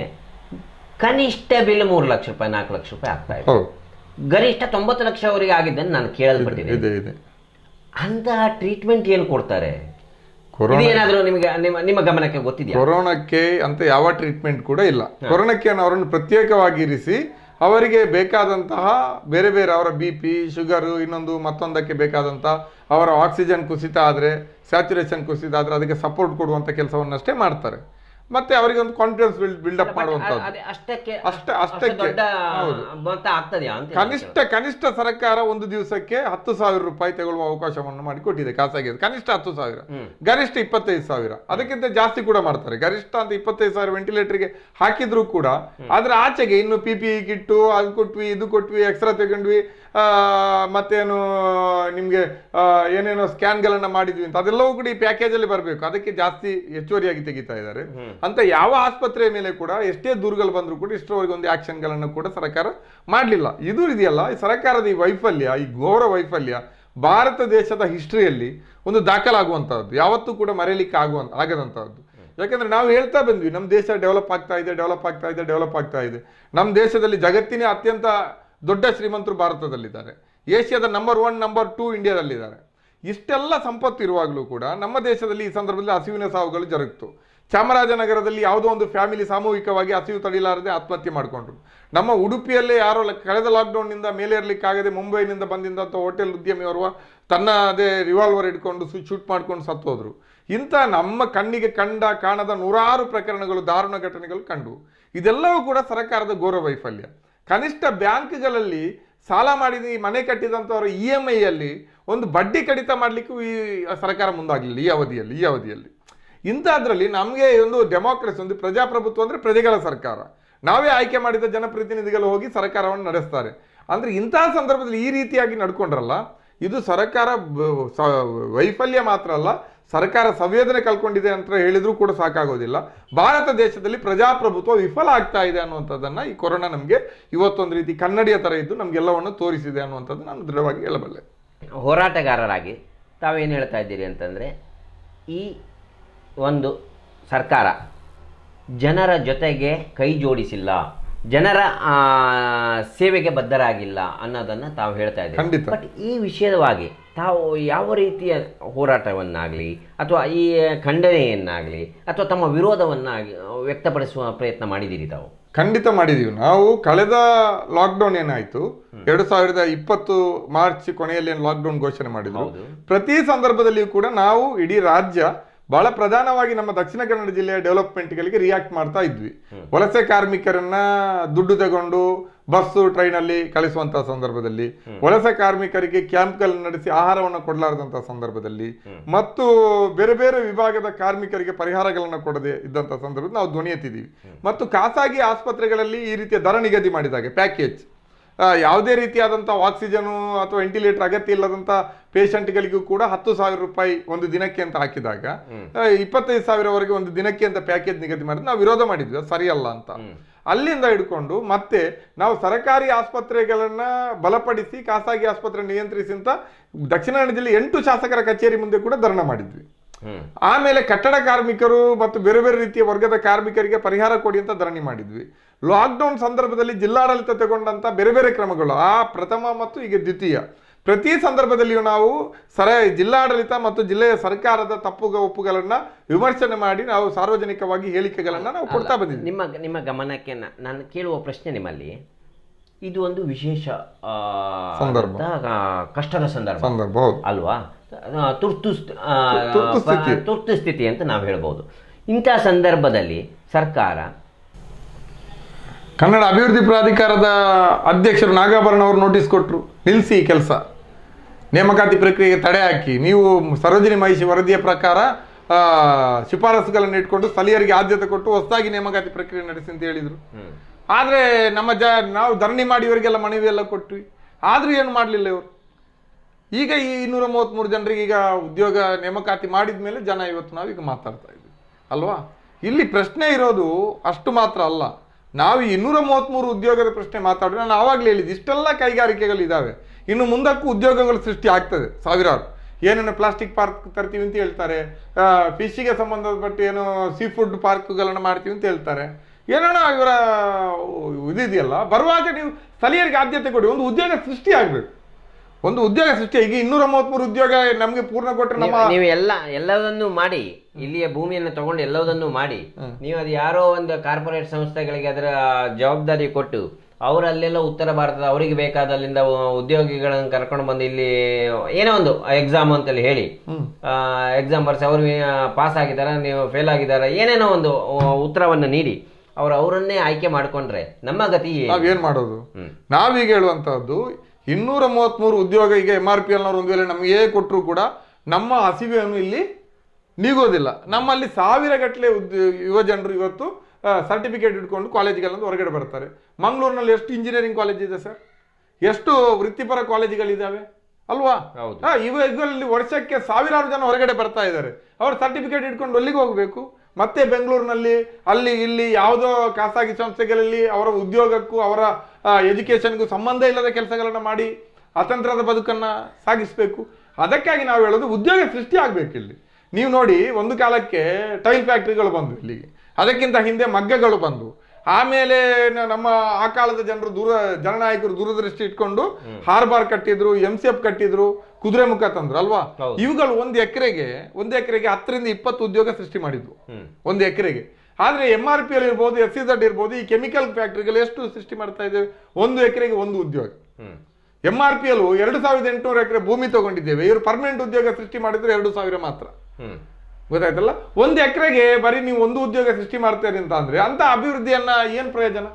ಕನಿಷ್ಠ ಬಿಲ್ ಮೂರು ಲಕ್ಷ ರೂಪಾಯಿ ನಾಲ್ಕು ಲಕ್ಷ ರೂಪಾಯಿ ಆಗ್ತಾ ಇದೆ. ಗರಿಷ್ಠ ತೊಂಬತ್ತು ಲಕ್ಷ ಅವರಿಗೆ ಆಗಿದ್ದನ್ನು ನಾನು ಕೇಳಲ್ಪಟ್ಟಿದ್ದೀನಿ. ಅಂತಹ ಟ್ರೀಟ್ಮೆಂಟ್ ಏನು ಕೊಡ್ತಾರೆ?
ಕೊರೋನಾ
ಇದೇನಾದ್ರೂ ನಿಮಗೆ ನಿಮ್ಮ ನಿಮ್ಮ ಗಮನಕ್ಕೆ ಗೊತ್ತಿದೆ
ಕೊರೋನಾಕ್ಕೆ ಅಂತ ಯಾವ ಟ್ರೀಟ್ಮೆಂಟ್ ಕೂಡ ಇಲ್ಲ. ಕೊರೋನಾಕ್ಕೆ ಅವರನ್ನು ಪ್ರತ್ಯೇಕವಾಗಿ ಇರಿಸಿ ಅವರಿಗೆ ಬೇಕಾದಂತಹ ಬೇರೆ ಬೇರೆ ಅವರ ಬಿ ಪಿ ಶುಗರು ಇನ್ನೊಂದು ಮತ್ತೊಂದಕ್ಕೆ ಬೇಕಾದಂಥ ಅವರ ಆಕ್ಸಿಜನ್ ಕುಸಿತ ಆದರೆ ಸ್ಯಾಚುರೇಷನ್ ಕುಸಿತ ಆದರೆ ಅದಕ್ಕೆ ಸಪೋರ್ಟ್ ಕೊಡುವಂಥ ಕೆಲಸವನ್ನಷ್ಟೇ ಮಾಡ್ತಾರೆ. ಮತ್ತೆ ಅವರಿಗೆ ಒಂದು ಕಾನ್ಫಿಡೆನ್ಸ್ ಬಿಲ್ಡ್ ಬಿಲ್ಡಪ್
ಮಾಡುವಂತದ್ದು ಅಷ್ಟಕ್ಕೆ
ಅಷ್ಟೇ ಅಷ್ಟಕ್ಕೆ. ಕನಿಷ್ಠ ಕನಿಷ್ಠ ಸರ್ಕಾರ ಒಂದು ದಿವಸಕ್ಕೆ ಹತ್ತು ಸಾವಿರ ರೂಪಾಯಿ ತಗೊಳ್ಳುವ ಅವಕಾಶವನ್ನು ಮಾಡಿಕೊಟ್ಟಿದೆ ಖಾಸಗಿ ಕನಿಷ್ಠ ಹತ್ತು ಸಾವಿರ. ಗರಿಷ್ಠ ಇಪ್ಪತ್ತೈದು ಸಾವಿರ. ಅದಕ್ಕಿಂತ ಜಾಸ್ತಿ ಕೂಡ ಮಾಡ್ತಾರೆ. ಗರಿಷ್ಠ ಅಂತ ಇಪ್ಪತ್ತೈದು ಸಾವಿರ ವೆಂಟಿಲೇಟರ್ಗೆ ಹಾಕಿದ್ರು ಕೂಡ ಆದ್ರೆ ಆಚೆಗೆ ಇನ್ನು ಪಿ ಪಿ ಕಿಟ್ಟು ಅದು ಕೊಟ್ವಿ ಇದು ಕೊಟ್ವಿ ಎಕ್ಸ್ರಾ ತಗೊಂಡ್ವಿ ಮತ್ತೇನು ನಿಮಗೆ ಏನೇನೋ ಸ್ಕ್ಯಾನ್ಗಳನ್ನ ಮಾಡಿದ್ವಿ ಅಂತ ಅದೆಲ್ಲವೂ ಕೂಡ ಈ ಪ್ಯಾಕೇಜಲ್ಲಿ ಬರಬೇಕು. ಅದಕ್ಕೆ ಜಾಸ್ತಿ ಹೆಚ್ಚುವರಿಯಾಗಿ ತೆಗಿತಾ ಇದ್ದಾರೆ. ಅಂತ ಯಾವ ಆಸ್ಪತ್ರೆಯ ಮೇಲೆ ಕೂಡ ಎಷ್ಟೇ ದೂರುಗಳು ಬಂದರೂ ಕೂಡ ಇಷ್ಟರವರೆಗೆ ಒಂದು ಆ್ಯಕ್ಷನ್ಗಳನ್ನು ಕೂಡ ಸರ್ಕಾರ ಮಾಡಲಿಲ್ಲ. ಇದು ಇದೆಯಲ್ಲ ಈ ಸರ್ಕಾರದ ಈ ವೈಫಲ್ಯ ಈ ಘೋರ ವೈಫಲ್ಯ ಭಾರತ ದೇಶದ ಹಿಸ್ಟ್ರಿಯಲ್ಲಿ ಒಂದು ದಾಖಲಾಗುವಂಥದ್ದು. ಯಾವತ್ತೂ ಕೂಡ ಮರೆಯಲಿಕ್ಕೆ ಆಗುವಂತ ಆಗದಂಥದ್ದು. ಯಾಕಂದ್ರೆ ನಾವು ಹೇಳ್ತಾ ಬಂದ್ವಿ ನಮ್ಮ ದೇಶ ಡೆವಲಪ್ ಆಗ್ತಾ ಇದೆ ಡೆವಲಪ್ ಆಗ್ತಾ ಇದೆ ಡೆವಲಪ್ ಆಗ್ತಾ ಇದೆ. ನಮ್ಮ ದೇಶದಲ್ಲಿ ಜಗತ್ತಿನೇ ಅತ್ಯಂತ ದೊಡ್ಡ ಶ್ರೀಮಂತರು ಭಾರತದಲ್ಲಿದ್ದಾರೆ. ಏಷ್ಯಾದ ನಂಬರ್ ಒನ್ ನಂಬರ್ ಟೂ ಇಂಡಿಯಾದಲ್ಲಿದ್ದಾರೆ. ಇಷ್ಟೆಲ್ಲ ಸಂಪತ್ತು ಇರುವಾಗಲೂ ಕೂಡ ನಮ್ಮ ದೇಶದಲ್ಲಿ ಈ ಸಂದರ್ಭದಲ್ಲಿ ಹಸಿವಿನ ಸಾವುಗಳು ಜರುಗಿತು. ಚಾಮರಾಜನಗರದಲ್ಲಿ ಯಾವುದೋ ಒಂದು ಫ್ಯಾಮಿಲಿ ಸಾಮೂಹಿಕವಾಗಿ ಹಸಿವು ತಡಿಲಾರದೆ ಆತ್ಮಹತ್ಯೆ ಮಾಡಿಕೊಂಡ್ರು. ನಮ್ಮ ಉಡುಪಿಯಲ್ಲೇ ಯಾರೋ ಕಳೆದ ಲಾಕ್ಡೌನ್ನಿಂದ ಮೇಲೇರ್ಲಿಕ್ಕಾಗದೆ ಮುಂಬೈನಿಂದ ಬಂದಿದ್ದಂಥ ಹೋಟೆಲ್ ಉದ್ಯಮಿಯವರುವ ತನ್ನ ಅದೇ ರಿವಾಲ್ವರ್ ಇಟ್ಕೊಂಡು ಶೂಟ್ ಮಾಡ್ಕೊಂಡು ಸತ್ತೋದ್ರು. ಇಂಥ ನಮ್ಮ ಕಣ್ಣಿಗೆ ಕಂಡ, ಕಾಣದ ನೂರಾರು ಪ್ರಕರಣಗಳು, ದಾರುಣ ಘಟನೆಗಳು ಕಂಡು. ಇದೆಲ್ಲವೂ ಕೂಡ ಸರ್ಕಾರದ ಘೋರ ವೈಫಲ್ಯ. ಕನಿಷ್ಠ ಬ್ಯಾಂಕ್ಗಳಲ್ಲಿ ಸಾಲ ಮಾಡಿದ, ಮನೆ ಕಟ್ಟಿದಂಥವ್ರ ಇ ಎಂ ಐಯಲ್ಲಿ ಒಂದು ಬಡ್ಡಿ ಕಡಿತ ಮಾಡಲಿಕ್ಕೂ ಈ ಸರ್ಕಾರ ಮುಂದಾಗಲಿಲ್ಲ, ಈ ಅವಧಿಯಲ್ಲಿ ಈ ಅವಧಿಯಲ್ಲಿ. ಇಂಥದ್ರಲ್ಲಿ ನಮಗೆ ಒಂದು ಡೆಮೋಕ್ರೆಸಿ, ಒಂದು ಪ್ರಜಾಪ್ರಭುತ್ವ ಅಂದರೆ ಪ್ರಜೆಗಳ ಸರ್ಕಾರ. ನಾವೇ ಆಯ್ಕೆ ಮಾಡಿದ ಜನಪ್ರತಿನಿಧಿಗಳು ಹೋಗಿ ಸರ್ಕಾರವನ್ನು ನಡೆಸ್ತಾರೆ. ಅಂದರೆ ಇಂತಹ ಸಂದರ್ಭದಲ್ಲಿ ಈ ರೀತಿಯಾಗಿ ನಡ್ಕೊಂಡ್ರಲ್ಲ, ಇದು ಸರ್ಕಾರ ವೈಫಲ್ಯ ಮಾತ್ರ ಅಲ್ಲ ಸರ್ಕಾರ ಸಂವೇದನೆ ಕಳ್ಕೊಂಡಿದೆ ಅಂತ ಹೇಳಿದ್ರೂ ಕೂಡ ಸಾಕಾಗೋದಿಲ್ಲ. ಭಾರತ ದೇಶದಲ್ಲಿ ಪ್ರಜಾಪ್ರಭುತ್ವ ವಿಫಲ ಆಗ್ತಾ ಇದೆ ಅನ್ನುವಂಥದ್ದನ್ನ ಈ ಕೊರೋನಾ ನಮಗೆ ಇವತ್ತೊಂದು ರೀತಿ ಕನ್ನಡಿಯ ತರ ಇದ್ದು ನಮಗೆಲ್ಲವನ್ನು ತೋರಿಸಿದೆ ಅನ್ನುವಂಥದ್ದು ನಾನು ದೃಢವಾಗಿ ಹೇಳಬಲ್ಲೆ.
ಹೋರಾಟಗಾರರಾಗಿ ತಾವೇನು ಹೇಳ್ತಾ ಇದ್ದೀರಿ ಅಂತಂದರೆ ಈ ಒಂದು ಸರ್ಕಾರ ಜನರ ಜೊತೆಗೆ ಕೈ ಜೋಡಿಸಿಲ್ಲ. ಜನರ ಸೇವೆಗೆ ಬದ್ಧರಾಗಿಲ್ಲ ಅನ್ನೋದನ್ನು ತಾವು ಹೇಳ್ತಾ
ಇದ್ದೀವಿ.
ಬಟ್ ಈ ವಿಷಯವಾಗಿ ತಾವು ಯಾವ ರೀತಿಯ ಹೋರಾಟವನ್ನಾಗಲಿ ಅಥವಾ ಈ ಖಂಡನೆಯನ್ನಾಗಲಿ ಅಥವಾ ತಮ್ಮ ವಿರೋಧವನ್ನಾಗಿ ವ್ಯಕ್ತಪಡಿಸುವ ಪ್ರಯತ್ನ ಮಾಡಿದ್ದೀರಿ ತಾವು?
ಖಂಡಿತ ಮಾಡಿದೀವಿ ನಾವು ಕಳೆದ ಲಾಕ್ಡೌನ್ ಏನಾಯ್ತು? ಎರಡು ಸಾವಿರದ ಇಪ್ಪತ್ತು ಮಾರ್ಚ್ ಕೊನೆಯಲ್ಲಿ ಏನು ಲಾಕ್ಡೌನ್ ಘೋಷಣೆ ಮಾಡಿದ್ರು? ಪ್ರತಿ ಸಂದರ್ಭದಲ್ಲಿಯೂ ಕೂಡ ನಾವು ಇಡೀ ರಾಜ್ಯ ಬಹಳ ಪ್ರಧಾನವಾಗಿ ನಮ್ಮ ದಕ್ಷಿಣ ಕನ್ನಡ ಜಿಲ್ಲೆಯ ಡೆವಲಪ್ಮೆಂಟ್ಗಳಿಗೆ ರಿಯಾಕ್ಟ್ ಮಾಡ್ತಾ ಇದ್ವಿ. ವಲಸೆ ಕಾರ್ಮಿಕರನ್ನ ದುಡ್ಡು ತಗೊಂಡು ಬಸ್ಸು ಟ್ರೈನಲ್ಲಿ ಕಳಿಸುವಂತಹ ಸಂದರ್ಭದಲ್ಲಿ ವಲಸೆ ಕಾರ್ಮಿಕರಿಗೆ ಕ್ಯಾಂಪ್ಗಳನ್ನು ನಡೆಸಿ ಆಹಾರವನ್ನು ಕೊಡಲಾರದಂತಹ ಸಂದರ್ಭದಲ್ಲಿ ಮತ್ತು ಬೇರೆ ಬೇರೆ ವಿಭಾಗದ ಕಾರ್ಮಿಕರಿಗೆ ಪರಿಹಾರಗಳನ್ನು ಕೊಡದೆ ಇದ್ದಂತಹ ಸಂದರ್ಭದಲ್ಲಿ ನಾವು ಧ್ವನಿ ಎತ್ತಿದ್ದೀವಿ. ಮತ್ತು ಖಾಸಗಿ ಆಸ್ಪತ್ರೆಗಳಲ್ಲಿ ಈ ರೀತಿಯ ದರ ನಿಗದಿ ಮಾಡಿದಾಗ ಪ್ಯಾಕೇಜ್ ಯಾವುದೇ ರೀತಿಯಾದಂಥ ಆಕ್ಸಿಜನು ಅಥವಾ ವೆಂಟಿಲೇಟರ್ ಅಗತ್ಯ ಇಲ್ಲದಂಥ ಪೇಷಂಟ್ಗಳಿಗೂ ಕೂಡ ಹತ್ತು ಸಾವಿರ ರೂಪಾಯಿ ಒಂದು ದಿನಕ್ಕೆ ಅಂತ ಹಾಕಿದಾಗ ಇಪ್ಪತ್ತೈದು ಸಾವಿರವರೆಗೆ ಒಂದು ದಿನಕ್ಕೆ ಅಂತ ಪ್ಯಾಕೇಜ್ ನಿಗದಿ ಮಾಡಿದ್ರೆ ನಾವು ವಿರೋಧ ಮಾಡಿದ್ವಿ ಅದು ಸರಿಯಲ್ಲ ಅಂತ. ಅಲ್ಲಿಂದ ಹಿಡ್ಕೊಂಡು ಮತ್ತೆ ನಾವು ಸರ್ಕಾರಿ ಆಸ್ಪತ್ರೆಗಳನ್ನ ಬಲಪಡಿಸಿ ಖಾಸಗಿ ಆಸ್ಪತ್ರೆ ನಿಯಂತ್ರಿಸಿ ಅಂತ ದಕ್ಷಿಣ ಕನ್ನಡ ಜಿಲ್ಲೆ ಎಂಟು ಶಾಸಕರ ಕಚೇರಿ ಮುಂದೆ ಕೂಡ ಧರಣ ಮಾಡಿದ್ವಿ. ಆಮೇಲೆ ಕಟ್ಟಡ ಕಾರ್ಮಿಕರು ಮತ್ತು ಬೇರೆ ಬೇರೆ ರೀತಿಯ ವರ್ಗದ ಕಾರ್ಮಿಕರಿಗೆ ಪರಿಹಾರ ಕೊಡಿ ಅಂತ ಧರಣಿ ಮಾಡಿದ್ವಿ. ಲಾಕ್ಡೌನ್ ಸಂದರ್ಭದಲ್ಲಿ ಜಿಲ್ಲಾಡಳಿತ ತಗೊಂಡಂತ ಬೇರೆ ಬೇರೆ ಕ್ರಮಗಳು ಆ ಪ್ರಥಮ ಮತ್ತು ಈಗ ದ್ವಿತೀಯ. ಪ್ರತಿ ಸಂದರ್ಭದಲ್ಲಿಯೂ ನಾವು ಸರ ಜಿಲ್ಲಾಡಳಿತ ಮತ್ತು ಜಿಲ್ಲೆಯ ಸರ್ಕಾರದ ತಪ್ಪು ಒಪ್ಪುಗಳನ್ನ ವಿಮರ್ಶನೆ ಮಾಡಿ ನಾವು ಸಾರ್ವಜನಿಕವಾಗಿ ಹೇಳಿಕೆಗಳನ್ನ ನಾವು ಕೊಡ್ತಾ ಬಂದಿದ್ದೀವಿ
ನಿಮ್ಮ ನಿಮ್ಮ ಗಮನಕ್ಕೆ ನಾನು ಕೇಳುವ ಪ್ರಶ್ನೆ ನಿಮ್ಮಲ್ಲಿ ಇದು ಒಂದು ವಿಶೇಷ ಆ,
ಸಂದರ್ಭ.
ಕಷ್ಟದ ಸಂದರ್ಭ.
ಸಂದರ್ಭ
ಅಲ್ವಾ? ತುರ್ತು
ತುರ್ತು ಸ್ಥಿತಿ.
ಅಂತ ನಾವು ಹೇಳ್ಬೋದು. ಇಂಥ ಸಂದರ್ಭದಲ್ಲಿ ಸರ್ಕಾರ
ಕನ್ನಡ ಅಭಿವೃದ್ಧಿ ಪ್ರಾಧಿಕಾರದ ಅಧ್ಯಕ್ಷರು ನಾಗಾಭರಣ ಅವರು ನೋಟಿಸ್ ಕೊಟ್ಟರು ನಿಲ್ಲಿಸಿ ಕೆಲಸ. ನೇಮಕಾತಿ ಪ್ರಕ್ರಿಯೆಗೆ ತಡೆ ಹಾಕಿ. ನೀವು ಸರೋಜಿನಿ ಮಹಿಷಿ ವರದಿಯ ಪ್ರಕಾರ ಶಿಫಾರಸುಗಳನ್ನು ಇಟ್ಕೊಂಡು ಸ್ಥಳೀಯರಿಗೆ ಆದ್ಯತೆ ಕೊಟ್ಟು ಹೊಸದಾಗಿ ನೇಮಕಾತಿ ಪ್ರಕ್ರಿಯೆ ನಡೆಸಿ ಅಂತ ಹೇಳಿದರು. ಆದರೆ ನಮ್ಮ ಜ ನಾವು ಧರಣಿ ಮಾಡಿ ಇವರಿಗೆಲ್ಲ ಮನವಿ ಎಲ್ಲ ಕೊಟ್ವಿ. ಆದರೂ ಏನು ಮಾಡಲಿಲ್ಲ ಇವರು? ಈಗ ಈ ಇನ್ನೂರ ಮೂವತ್ತ್ಮೂರು ಜನರಿಗೆ ಈಗ ಉದ್ಯೋಗ ನೇಮಕಾತಿ ಮಾಡಿದ ಮೇಲೆ ಜನ ಇವತ್ತು ನಾವು ಈಗ ಮಾತಾಡ್ತಾ ಇದ್ವಿ. ಅಲ್ವಾ? ಇಲ್ಲಿ ಪ್ರಶ್ನೆ ಇರೋದು ಅಷ್ಟು ಮಾತ್ರ ಅಲ್ಲ. ನಾವು ಇನ್ನೂರ ಮೂವತ್ತ್ಮೂರು ಉದ್ಯೋಗದ ಪ್ರಶ್ನೆ ಮಾತಾಡಿದ್ರೆ ನಾನು ಆವಾಗಲೇ ಹೇಳಿದ್ದು, ಇಷ್ಟೆಲ್ಲ ಕೈಗಾರಿಕೆಗಳಿದ್ದಾವೆ ಇನ್ನು ಮುಂದಕ್ಕೂ ಉದ್ಯೋಗಗಳು ಸೃಷ್ಟಿ ಆಗ್ತದೆ, ಸಾವಿರಾರು. ಏನೇನು ಪ್ಲಾಸ್ಟಿಕ್ ಪಾರ್ಕ್ ತರ್ತೀವಿ ಅಂತ ಹೇಳ್ತಾರೆ. ಫಿಶಿಗೆ ಸಂಬಂಧಪಟ್ಟು ಏನೋ ಸೀ ಫುಡ್ ಪಾರ್ಕ್ಗಳನ್ನು ಮಾಡ್ತೀವಿ ಅಂತ ಹೇಳ್ತಾರೆ. ಏನೇನೋ ಇವರ ಇದಿದೆಯಲ್ಲ ಬರುವಾಗ ನೀವು ಸ್ಥಳೀಯರಿಗೆ ಆದ್ಯತೆ ಕೊಡಿ. ಒಂದು ಉದ್ಯೋಗ ಸೃಷ್ಟಿ ಆಗ್ಬೇಕು ಒಂದು ಉದ್ಯೋಗ ಸೃಷ್ಟಿ. ಈಗ ಇನ್ನೂರ ಮೂವತ್ಮೂರು ಉದ್ಯೋಗ ನಮಗೆ ಪೂರ್ಣ ಕೊಟ್ಟರೆ ನಮ್ಮ
ನೀವು- ಎಲ್ಲ ಎಲ್ಲದನ್ನು ಮಾಡಿ. ಇಲ್ಲಿಯ ಭೂಮಿಯನ್ನು ತಗೊಂಡು ಎಲ್ಲದನ್ನು ಮಾಡಿ. ನೀವು ಅದು ಯಾರೋ ಒಂದು ಕಾರ್ಪೊರೇಟ್ ಸಂಸ್ಥೆಗಳಿಗೆ ಅದರ ಜವಾಬ್ದಾರಿ ಕೊಟ್ಟು ಅವರಲ್ಲೆಲ್ಲ ಉತ್ತರ ಭಾರತದ ಅವರಿಗೆ ಬೇಕಾದ ಅಲ್ಲಿಂದ ಉದ್ಯೋಗಿಗಳನ್ನು ಕರ್ಕೊಂಡು ಬಂದು ಇಲ್ಲಿ ಏನೋ ಒಂದು ಎಕ್ಸಾಮ್ ಅಂತೇಳಿ ಹೇಳಿ. ಎಕ್ಸಾಮ್ ಬರ್ಸಿ ಅವರು ಪಾಸ್ ಆಗಿದ್ದಾರೆ ನೀವು ಫೇಲ್ ಆಗಿದ್ದಾರೆ ಏನೇನೋ ಒಂದು ಉತ್ತರವನ್ನು ನೀಡಿ. ಅವರು ಅವರನ್ನೇ ಆಯ್ಕೆ ಮಾಡ್ಕೊಂಡ್ರೆ ನಮ್ಮ ಗತಿ?
ನಾವೇನ್ ಮಾಡೋದು. ನಾವೀಗ ಹೇಳುವಂತಹದ್ದು ಇನ್ನೂರ ಮೂವತ್ಮೂರು ಉದ್ಯೋಗ ಈಗ ಎಂ ಆರ್ ಪಿ ಎಲ್ನವ್ರು ಒಂದು ವೇಳೆ ನಮಗೆ ಕೊಟ್ಟರು ಕೂಡ ನಮ್ಮ ಹಸಿವೆಯನ್ನು ಇಲ್ಲಿ ನೀಗೋದಿಲ್ಲ. ನಮ್ಮಲ್ಲಿ ಸಾವಿರ ಗಟ್ಟಲೆ ಯುವ ಜನರು ಇವತ್ತು ಸರ್ಟಿಫಿಕೇಟ್ ಇಟ್ಕೊಂಡು ಕಾಲೇಜ್ಗಳಿಂದ ಹೊರಗಡೆ ಬರ್ತಾರೆ. ಮಂಗಳೂರಿನಲ್ಲಿ ಎಷ್ಟು ಇಂಜಿನಿಯರಿಂಗ್ ಕಾಲೇಜ್ ಇದೆ ಸರ್? ಎಷ್ಟು ವೃತ್ತಿಪರ ಕಾಲೇಜುಗಳಿದ್ದಾವೆ ಅಲ್ವಾ?
ಹೌದು.
ಹಾ, ಇವ ಇದರಲ್ಲಿ ವರ್ಷಕ್ಕೆ ಸಾವಿರಾರು ಜನ ಹೊರಗಡೆ ಬರ್ತಾ ಇದ್ದಾರೆ. ಅವ್ರ ಸರ್ಟಿಫಿಕೇಟ್ ಇಟ್ಕೊಂಡು ಅಲ್ಲಿಗೆ ಹೋಗಬೇಕು. ಮತ್ತೆ ಬೆಂಗಳೂರಿನಲ್ಲಿ ಅಲ್ಲಿ ಇಲ್ಲಿ ಯಾವುದೋ ಖಾಸಗಿ ಸಂಸ್ಥೆಗಳಲ್ಲಿ ಅವರ ಉದ್ಯೋಗಕ್ಕೂ ಅವರ ಎಜುಕೇಶನ್ಗೂ ಸಂಬಂಧ ಇಲ್ಲದ ಕೆಲಸಗಳನ್ನ ಮಾಡಿ ಅತಂತ್ರದ ಬದುಕನ್ನ ಸಾಗಿಸಬೇಕು. ಅದಕ್ಕಾಗಿ ನಾವು ಹೇಳೋದು ಉದ್ಯೋಗ ಸೃಷ್ಟಿ ಆಗಬೇಕು ಇಲ್ಲಿ ನೀವು ನೋಡಿ ಒಂದು ಕಾಲಕ್ಕೆ ಟೈಲ್ ಫ್ಯಾಕ್ಟ್ರಿಗಳು ಬಂದು ಇಲ್ಲಿಗೆ. ಅದಕ್ಕಿಂತ ಹಿಂದೆ ಮಗ್ಗಗಳು ಬಂದು ಆಮೇಲೆ ನಮ್ಮ ಆ ಕಾಲದ ಜನರು ದೂರ ಜನನಾಯಕರು ದೂರದೃಷ್ಟಿ ಇಟ್ಕೊಂಡು ಹಾರ್ಬಾರ್ ಕಟ್ಟಿದ್ರು ಎಂ ಸಿ ಎಫ್ ಕಟ್ಟಿದ್ರು ಕುದುರೆ ಮುಖ ತಂದ್ರು ಅಲ್ವಾ? ಇವುಗಳು ಒಂದ್ ಎಕರೆಗೆ ಒಂದ್ ಎಕರೆಗೆ ಹತ್ತರಿಂದ ಇಪ್ಪತ್ತು ಉದ್ಯೋಗ ಸೃಷ್ಟಿ ಮಾಡಿದ್ವು. ಒಂದ್ ಎಕರೆಗೆ. ಆದ್ರೆ ಎಂ ಆರ್ ಪಿ ಎಲ್ ಇರ್ಬೋದು ಎಸ್ ಸಿ ಝಡ್ ಇರ್ಬೋದು ಈ ಕೆಮಿಕಲ್ ಫ್ಯಾಕ್ಟ್ರಿಗಳು ಎಷ್ಟು ಸೃಷ್ಟಿ ಮಾಡ್ತಾ ಇದ್ದೇವೆ? ಒಂದು ಎಕರೆಗೆ ಒಂದು ಉದ್ಯೋಗ. ಎಂ ಆರ್ ಪಿ ಎಲ್ ಎರಡು ಸಾವಿರದ ಎಂಟುನೂರು ಎಕರೆ ಭೂಮಿ ತಗೊಂಡಿದ್ದೇವೆ. ಇವರು ಪರ್ಮನೆಂಟ್ ಉದ್ಯೋಗ ಸೃಷ್ಟಿ ಮಾಡಿದ್ರೆ ಎರಡು ಸಾವಿರ ಮಾತ್ರ. ಗೊತ್ತಾಯ್ತಲ್ಲ? ಒಂದು ಎಕರೆಗೆ ಬರೀ ನೀವು ಒಂದು ಉದ್ಯೋಗ ಸೃಷ್ಟಿ ಮಾಡ್ತೀರಿ ಅಂತ ಅಂದ್ರೆ ಅಂತ ಅಭಿವೃದ್ಧಿಯನ್ನ ಏನ್ ಪ್ರಯೋಜನ?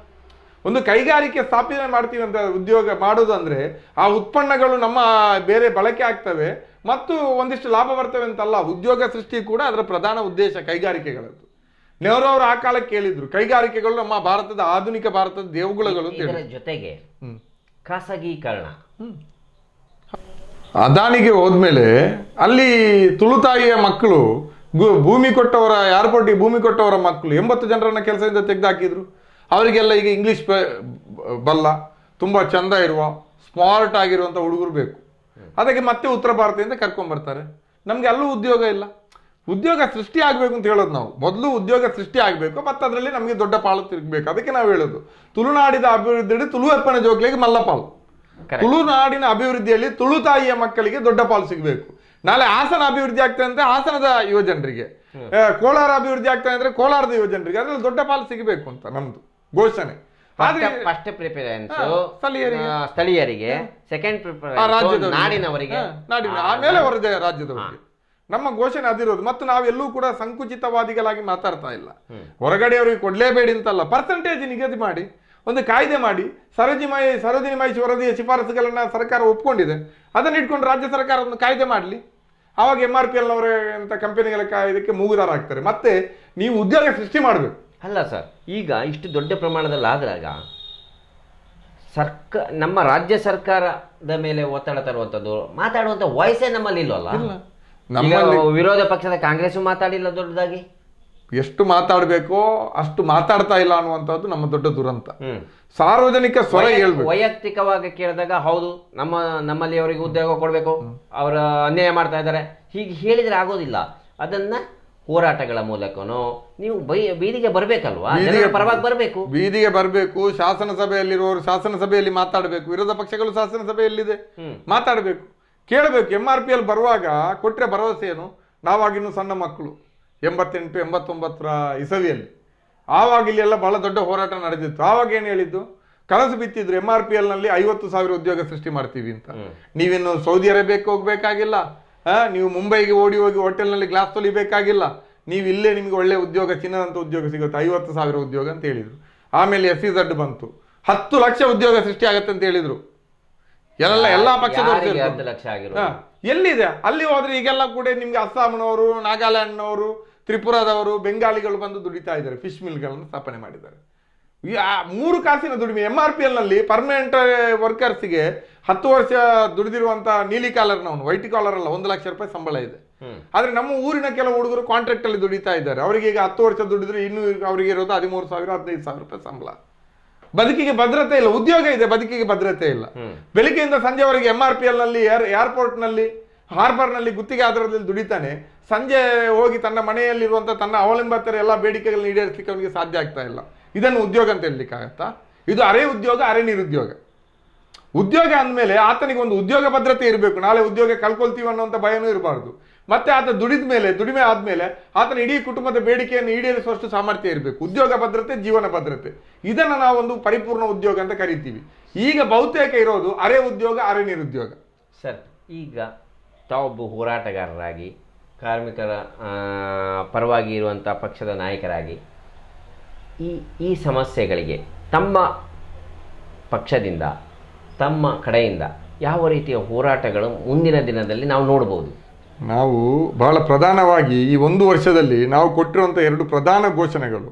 ಒಂದು ಕೈಗಾರಿಕೆ ಸ್ಥಾಪನೆ ಮಾಡ್ತೀವಿ ಅಂತ ಉದ್ಯೋಗ ಮಾಡೋದು ಅಂದ್ರೆ ಆ ಉತ್ಪನ್ನಗಳು ನಮ್ಮ ಬೇರೆ ಬಳಕೆ ಆಗ್ತವೆ ಮತ್ತು ಒಂದಿಷ್ಟು ಲಾಭ ಬರ್ತವೆ ಅಂತಲ್ಲ ಉದ್ಯೋಗ ಸೃಷ್ಟಿ ಕೂಡ ಅದರ ಪ್ರಧಾನ ಉದ್ದೇಶ ಕೈಗಾರಿಕೆಗಳದ್ದು. ನೆಹರು ಅವರು ಆ ಕಾಲಕ್ಕೆ ಕೇಳಿದ್ರು ಕೈಗಾರಿಕೆಗಳು ನಮ್ಮ ಭಾರತದ ಆಧುನಿಕ ಭಾರತದ ದೇವಗುಳಗಳು ಅಂತ
ಜೊತೆಗೆ ಖಾಸಗೀಕರಣ.
ಅದಾನಿಗೆ ಹೋದ್ಮೇಲೆ ಅಲ್ಲಿ ತುಳುತಾಯಿಯ ಮಕ್ಕಳು ಭೂಮಿ ಕೊಟ್ಟವರ ಏರ್ಪೋರ್ಟಿಗೆ ಭೂಮಿ ಕೊಟ್ಟವರ ಮಕ್ಕಳು ಎಂಬತ್ತು ಜನರನ್ನ ಕೆಲಸದಿಂದ ತೆಗೆದುಹಾಕಿದ್ರು ಅವರಿಗೆಲ್ಲ ಈಗ ಇಂಗ್ಲಿಷ್ ಬಲ್ಲ ತುಂಬಾ ಚಂದ ಇರುವ ಸ್ಮಾರ್ಟ್ ಆಗಿರುವಂಥ ಹುಡುಗರು ಬೇಕು. ಅದಕ್ಕೆ ಮತ್ತೆ ಉತ್ತರ ಭಾರತದಿಂದ ಕರ್ಕೊಂಬರ್ತಾರೆ ನಮಗೆ ನಮ್ಗೆ ಅಲ್ಲೂ ಉದ್ಯೋಗ ಇಲ್ಲ. ಉದ್ಯೋಗ ಸೃಷ್ಟಿ ಆಗಬೇಕು ಅಂತ ಹೇಳೋದು ನಾವು. ಮೊದಲು ಉದ್ಯೋಗ ಸೃಷ್ಟಿ ಆಗಬೇಕು ಮತ್ತು ಅದರಲ್ಲಿ ನಮಗೆ ದೊಡ್ಡ ಪಾಲು ತಿರುಗಬೇಕು. ಅದಕ್ಕೆ ನಾವು ಹೇಳೋದು. ತುಳುನಾಡಿದ ಅಭಿವೃದ್ಧಿ ತುಳುವಪ್ಪನ ಜೋಗ್ಲಿಗೆ ಮಲ್ಲಪಾಲು
ಪಾಲು
ತುಳುನಾಡಿನ ಅಭಿವೃದ್ಧಿಯಲ್ಲಿ ತುಳು ತಾಯಿಯ ಮಕ್ಕಳಿಗೆ ದೊಡ್ಡ ಪಾಲು ಸಿಗಬೇಕು. ನಾಳೆ ಹಾಸನ ಅಭಿವೃದ್ಧಿ ಆಗ್ತದೆ ಅಂದ್ರೆ ಹಾಸನದ ಯುವಜನರಿಗೆ. ಕೋಲಾರ ಅಭಿವೃದ್ಧಿ ಆಗ್ತದೆ ಅಂದ್ರೆ ಕೋಲಾರದ ಯುವಜನರಿಗೆ. ಅದ್ರಲ್ಲಿ ದೊಡ್ಡ ಪಾಲು ಸಿಗಬೇಕು ಅಂತ ನಮ್ದು. ಘೋಷಣೆ ಆದ್ರೆ
ಫಸ್ಟ್ ಪ್ರಿಫರೆನ್ಸ್
ಸ್ಥಳೀಯರಿಗೆ.
ಸೆಕೆಂಡ್ ಪ್ರಿಫರೆನ್ಸ್
ರಾಜ್ಯದವರಿಗೆ.
ನಾಡಿನವರಿಗೆ.
ಆಮೇಲೆ ಹೊರದೆ ರಾಜ್ಯದವರಿಗೆ. ನಮ್ಮ ಘೋಷಣೆ ಅದಿರೋದು ಮತ್ತು ನಾವೆಲ್ಲೂ ಕೂಡ ಸಂಕುಚಿತವಾದಿಗಳಾಗಿ ಮಾತಾಡ್ತಾ ಇಲ್ಲ. ಹೊರಗಡೆ ಅವರಿಗೆ ಕೊಡ್ಲೇಬೇಡಿ ಅಂತಲ್ಲ. ಪರ್ಸೆಂಟೇಜ್ ನಿಗದಿ ಮಾಡಿ ಒಂದು ಕಾಯ್ದೆ ಮಾಡಿ ಸರೋಜಿಮಾಯಿ ಸರೋಜಿನಿ ಮಹಿಷಿ ವರದಿಯ ಶಿಫಾರಸುಗಳನ್ನ ಸರ್ಕಾರ ಒಪ್ಕೊಂಡಿದೆ. ಅದನ್ನ ಇಟ್ಕೊಂಡು ರಾಜ್ಯ ಸರ್ಕಾರ ಒಂದು ಕಾಯ್ದೆ ಮಾಡಲಿ. ಆವಾಗ ಎಂ ಆರ್ ಪಿ ಎಲ್ ಅವರ ಅಂತ ಕಂಪನಿಗಳ ಇದಕ್ಕೆ ಮೂಗುದಾರಾಗ್ತಾರೆ ಮತ್ತೆ ನೀವು ಉದ್ಯೋಗ ಸೃಷ್ಟಿ ಮಾಡಬೇಕು.
ಅಲ್ಲ ಸರ್ ಈಗ ಇಷ್ಟು ದೊಡ್ಡ ಪ್ರಮಾಣದಲ್ಲಿ ಆದಾಗ ಸರ್ಕ ನಮ್ಮ ರಾಜ್ಯ ಸರ್ಕಾರದ ಮೇಲೆ ಒತ್ತಡ ತರುವಂಥದ್ದು ಮಾತಾಡುವಂಥ ವಯಸ್ಸೇ ನಮ್ಮಲ್ಲಿ
ಇಲ್ಲವಲ್ಲ
ವಿರೋಧ ಪಕ್ಷದ ಕಾಂಗ್ರೆಸ್ ಮಾತಾಡಿಲ್ಲ ದೊಡ್ಡದಾಗಿ?
ಎಷ್ಟು ಮಾತಾಡಬೇಕೋ ಅಷ್ಟು ಮಾತಾಡ್ತಾ ಇಲ್ಲ ಅನ್ನುವಂಥದ್ದು ನಮ್ಮ ದೊಡ್ಡ ದುರಂತ. ಸಾರ್ವಜನಿಕ ಸ್ವರ ಹೇಳ್ಬೇಕು.
ವೈಯಕ್ತಿಕವಾಗಿ ಕೇಳಿದಾಗ ಹೌದು ನಮ್ಮ ನಮ್ಮಲ್ಲಿ ಅವರಿಗೆ ಉದ್ಯೋಗ ಕೊಡಬೇಕು ಅವರ ಅನ್ಯಾಯ ಮಾಡ್ತಾ ಇದ್ದಾರೆ. ಹೀಗೆ ಹೇಳಿದ್ರೆ ಆಗೋದಿಲ್ಲ. ಅದನ್ನ ಹೋರಾಟಗಳ ಮೂಲಕನೋ ನೀವು ಬೈ ಬೀದಿಗೆ ಬರಬೇಕಲ್ವಾ? ಪರವಾಗಿ ಬರಬೇಕು.
ಬೀದಿಗೆ ಬರಬೇಕು ಶಾಸನ ಸಭೆಯಲ್ಲಿರುವವರು ಶಾಸನ ಸಭೆಯಲ್ಲಿ ಮಾತಾಡಬೇಕು ವಿರೋಧ ಪಕ್ಷಗಳು ಶಾಸನ ಸಭೆಯಲ್ಲಿದೆ. ಮಾತಾಡಬೇಕು. ಕೇಳಬೇಕು ಎಂ ಆರ್ ಪಿ ಎಲ್ ಬರುವಾಗ ಕೊಟ್ಟರೆ ಭರವಸೆ ಏನು? ನಾವಾಗಿನ್ನು ಸಣ್ಣ ಮಕ್ಕಳು ಎಂಬತ್ತೆಂಟು ಎಂಬತ್ತೊಂಬತ್ತರ ಇಸವಿಯಲ್ಲಿ. ಆವಾಗ ಇಲ್ಲೆಲ್ಲ ಬಹಳ ದೊಡ್ಡ ಹೋರಾಟ ನಡೆದಿತ್ತು. ಆವಾಗ ಏನು ಹೇಳಿದ್ದು? ಕನಸು ಬಿತ್ತಿದ್ರು ಎಂ ಆರ್ ಪಿ ಎಲ್ನಲ್ಲಿ ಐವತ್ತು ಸಾವಿರ ಉದ್ಯೋಗ ಸೃಷ್ಟಿ ಮಾಡ್ತೀವಿ ಅಂತ. ನೀವಿನ್ನು ಸೌದಿ ಅರೇಬಿಯಾಕ್ಕೆ ಹೋಗ್ಬೇಕಾಗಿಲ್ಲ. ಆ, ನೀವು ಮುಂಬೈಗೆ ಓಡಿ ಹೋಗಿ ಹೋಟೆಲ್ನಲ್ಲಿ ಗ್ಲಾಸ್ ತೊಲಿಬೇಕಾಗಿಲ್ಲ. ನೀವು ಇಲ್ಲೇ ನಿಮಗೆ ಒಳ್ಳೆ ಉದ್ಯೋಗ ಚಿನ್ನದಂತ ಉದ್ಯೋಗ ಸಿಗುತ್ತೆ. ಐವತ್ತು ಸಾವಿರ ಉದ್ಯೋಗ ಅಂತ ಹೇಳಿದ್ರು. ಆಮೇಲೆ ಎಸ್ ಸಿ ಝಡ್ ಬಂತು. ಹತ್ತು ಲಕ್ಷ ಉದ್ಯೋಗ ಸೃಷ್ಟಿ ಆಗತ್ತೆ ಅಂತ ಹೇಳಿದ್ರು. ಎಲ್ಲ ಎಲ್ಲಾ ಪಕ್ಷದವರು ಹಾ, ಎಲ್ಲಿದೆ? ಅಲ್ಲಿ ಹೋದ್ರೆ ಈಗೆಲ್ಲ ಕೂಡ ನಿಮ್ಗೆ ಅಸ್ಸಾಂನವರು ನಾಗಾಲ್ಯಾಂಡ್ನವರು ತ್ರಿಪುರಾದವರು ಬೆಂಗಾಲಿಗಳು ಬಂದು ದುಡಿತಾ ಇದ್ದಾರೆ. ಫಿಶ್ ಮಿಲ್ಗಳನ್ನು ಸ್ಥಾಪನೆ ಮಾಡಿದ್ದಾರೆ. ಮೂರು ಕಾಸಿನ ದುಡಿಮೆ. ಎಂ ಆರ್ ಪಿ ಎಲ್ನಲ್ಲಿ ಪರ್ಮನೆಂಟ್ ವರ್ಕರ್ಸ್ಗೆ ಹತ್ತು ವರ್ಷ ದುಡಿದಿರುವಂತ ನೀಲಿ ಕಾಲರ್ನವನು ವೈಟ್ ಕಾಲರ್ ಅಲ್ಲ ಒಂದು ಲಕ್ಷ ರೂಪಾಯಿ ಸಂಬಳ ಇದೆ. ಆದ್ರೆ ನಮ್ಮ ಊರಿನ ಕೆಲವು ಹುಡುಗರು ಕಾಂಟ್ರಾಕ್ಟ್ ಅಲ್ಲಿ ದುಡಿತಾ ಇದ್ದಾರೆ. ಅವರಿಗೆ ಈಗ ಹತ್ತು ವರ್ಷ ದುಡಿದ್ರೆ ಇನ್ನು ಅವರಿಗೆ ಇರೋದು ಹದಿಮೂರು ಸಾವಿರ ಹದಿನೈದು ಸಾವಿರ ರೂಪಾಯಿ ಸಂಬಳ. ಬದುಕಿಗೆ ಭದ್ರತೆ ಇಲ್ಲ ಉದ್ಯೋಗ ಇದೆ ಬದುಕಿಗೆ ಭದ್ರತೆ ಇಲ್ಲ. ಬೆಳಿಗ್ಗೆಯಿಂದ ಸಂಜೆವರೆಗೆ ಎಂ ಆರ್ ಪಿ ಎಲ್ನಲ್ಲಿ ಏರ್ ಏರ್ಪೋರ್ಟ್ನಲ್ಲಿ ಹಾರ್ಬರ್ನಲ್ಲಿ ಗುತ್ತಿಗೆ ಆಧಾರದಲ್ಲಿ ದುಡಿತಾನೆ. ಸಂಜೆ ಹೋಗಿ ತನ್ನ ಮನೆಯಲ್ಲಿರುವಂತ ತನ್ನ ಅವಲಂಬಿತರ ಎಲ್ಲ ಬೇಡಿಕೆಗಳನ್ನ ಈಡೇರಿಸಲಿಕ್ಕೆ ಅವನಿಗೆ ಸಾಧ್ಯ ಆಗ್ತಾ ಇಲ್ಲ. ಇದನ್ನು ಉದ್ಯೋಗ ಅಂತ ಹೇಳಲಿಕ್ಕಾಗತ್ತಾ? ಇದು ಅರೆ ಉದ್ಯೋಗ ಅರೆ ನಿರುದ್ಯೋಗ. ಉದ್ಯೋಗ ಅಂದಮೇಲೆ ಆತನಿಗೆ ಒಂದು ಉದ್ಯೋಗ ಭದ್ರತೆ ಇರಬೇಕು. ನಾಳೆ ಉದ್ಯೋಗ ಕಳ್ಕೊಳ್ತೀವಿ ಅನ್ನೋಂಥ ಭಯನೂ ಇರಬಾರ್ದು. ಮತ್ತೆ ಆತ ದುಡಿದ ಮೇಲೆ, ದುಡಿಮೆ ಆದಮೇಲೆ ಆತನ ಇಡೀ ಕುಟುಂಬದ ಬೇಡಿಕೆಯನ್ನು ಈಡೇರಿಸುವಷ್ಟು ಸಾಮರ್ಥ್ಯ ಇರಬೇಕು. ಉದ್ಯೋಗ ಭದ್ರತೆ, ಜೀವನ ಭದ್ರತೆ. ಇದನ್ನು ನಾವು ಒಂದು ಪರಿಪೂರ್ಣ ಉದ್ಯೋಗ ಅಂತ ಕರಿತೀವಿ. ಈಗ ಬಹುತೇಕ ಇರೋದು ಅರೆ ಉದ್ಯೋಗ, ಅರೆ ನಿರುದ್ಯೋಗ.
ಸರ್, ಈಗ ತಾವೊಬ್ಬ ಹೋರಾಟಗಾರರಾಗಿ, ಕಾರ್ಮಿಕರ ಪರವಾಗಿ ಇರುವಂಥ ಪಕ್ಷದ ನಾಯಕರಾಗಿ, ಈ ಈ ಸಮಸ್ಯೆಗಳಿಗೆ ತಮ್ಮ ಪಕ್ಷದಿಂದ ತಮ್ಮ ಕಡೆಯಿಂದ ಯಾವ ರೀತಿಯ ಹೋರಾಟಗಳು ಮುಂದಿನ ದಿನದಲ್ಲಿ ನಾವು ನೋಡ್ಬೋದು
ನಾವು ಬಹಳ ಪ್ರಧಾನವಾಗಿ ಈ ಒಂದು ವರ್ಷದಲ್ಲಿ ನಾವು ಕೊಟ್ಟಿರುವಂಥ ಎರಡು ಪ್ರಧಾನ ಘೋಷಣೆಗಳು.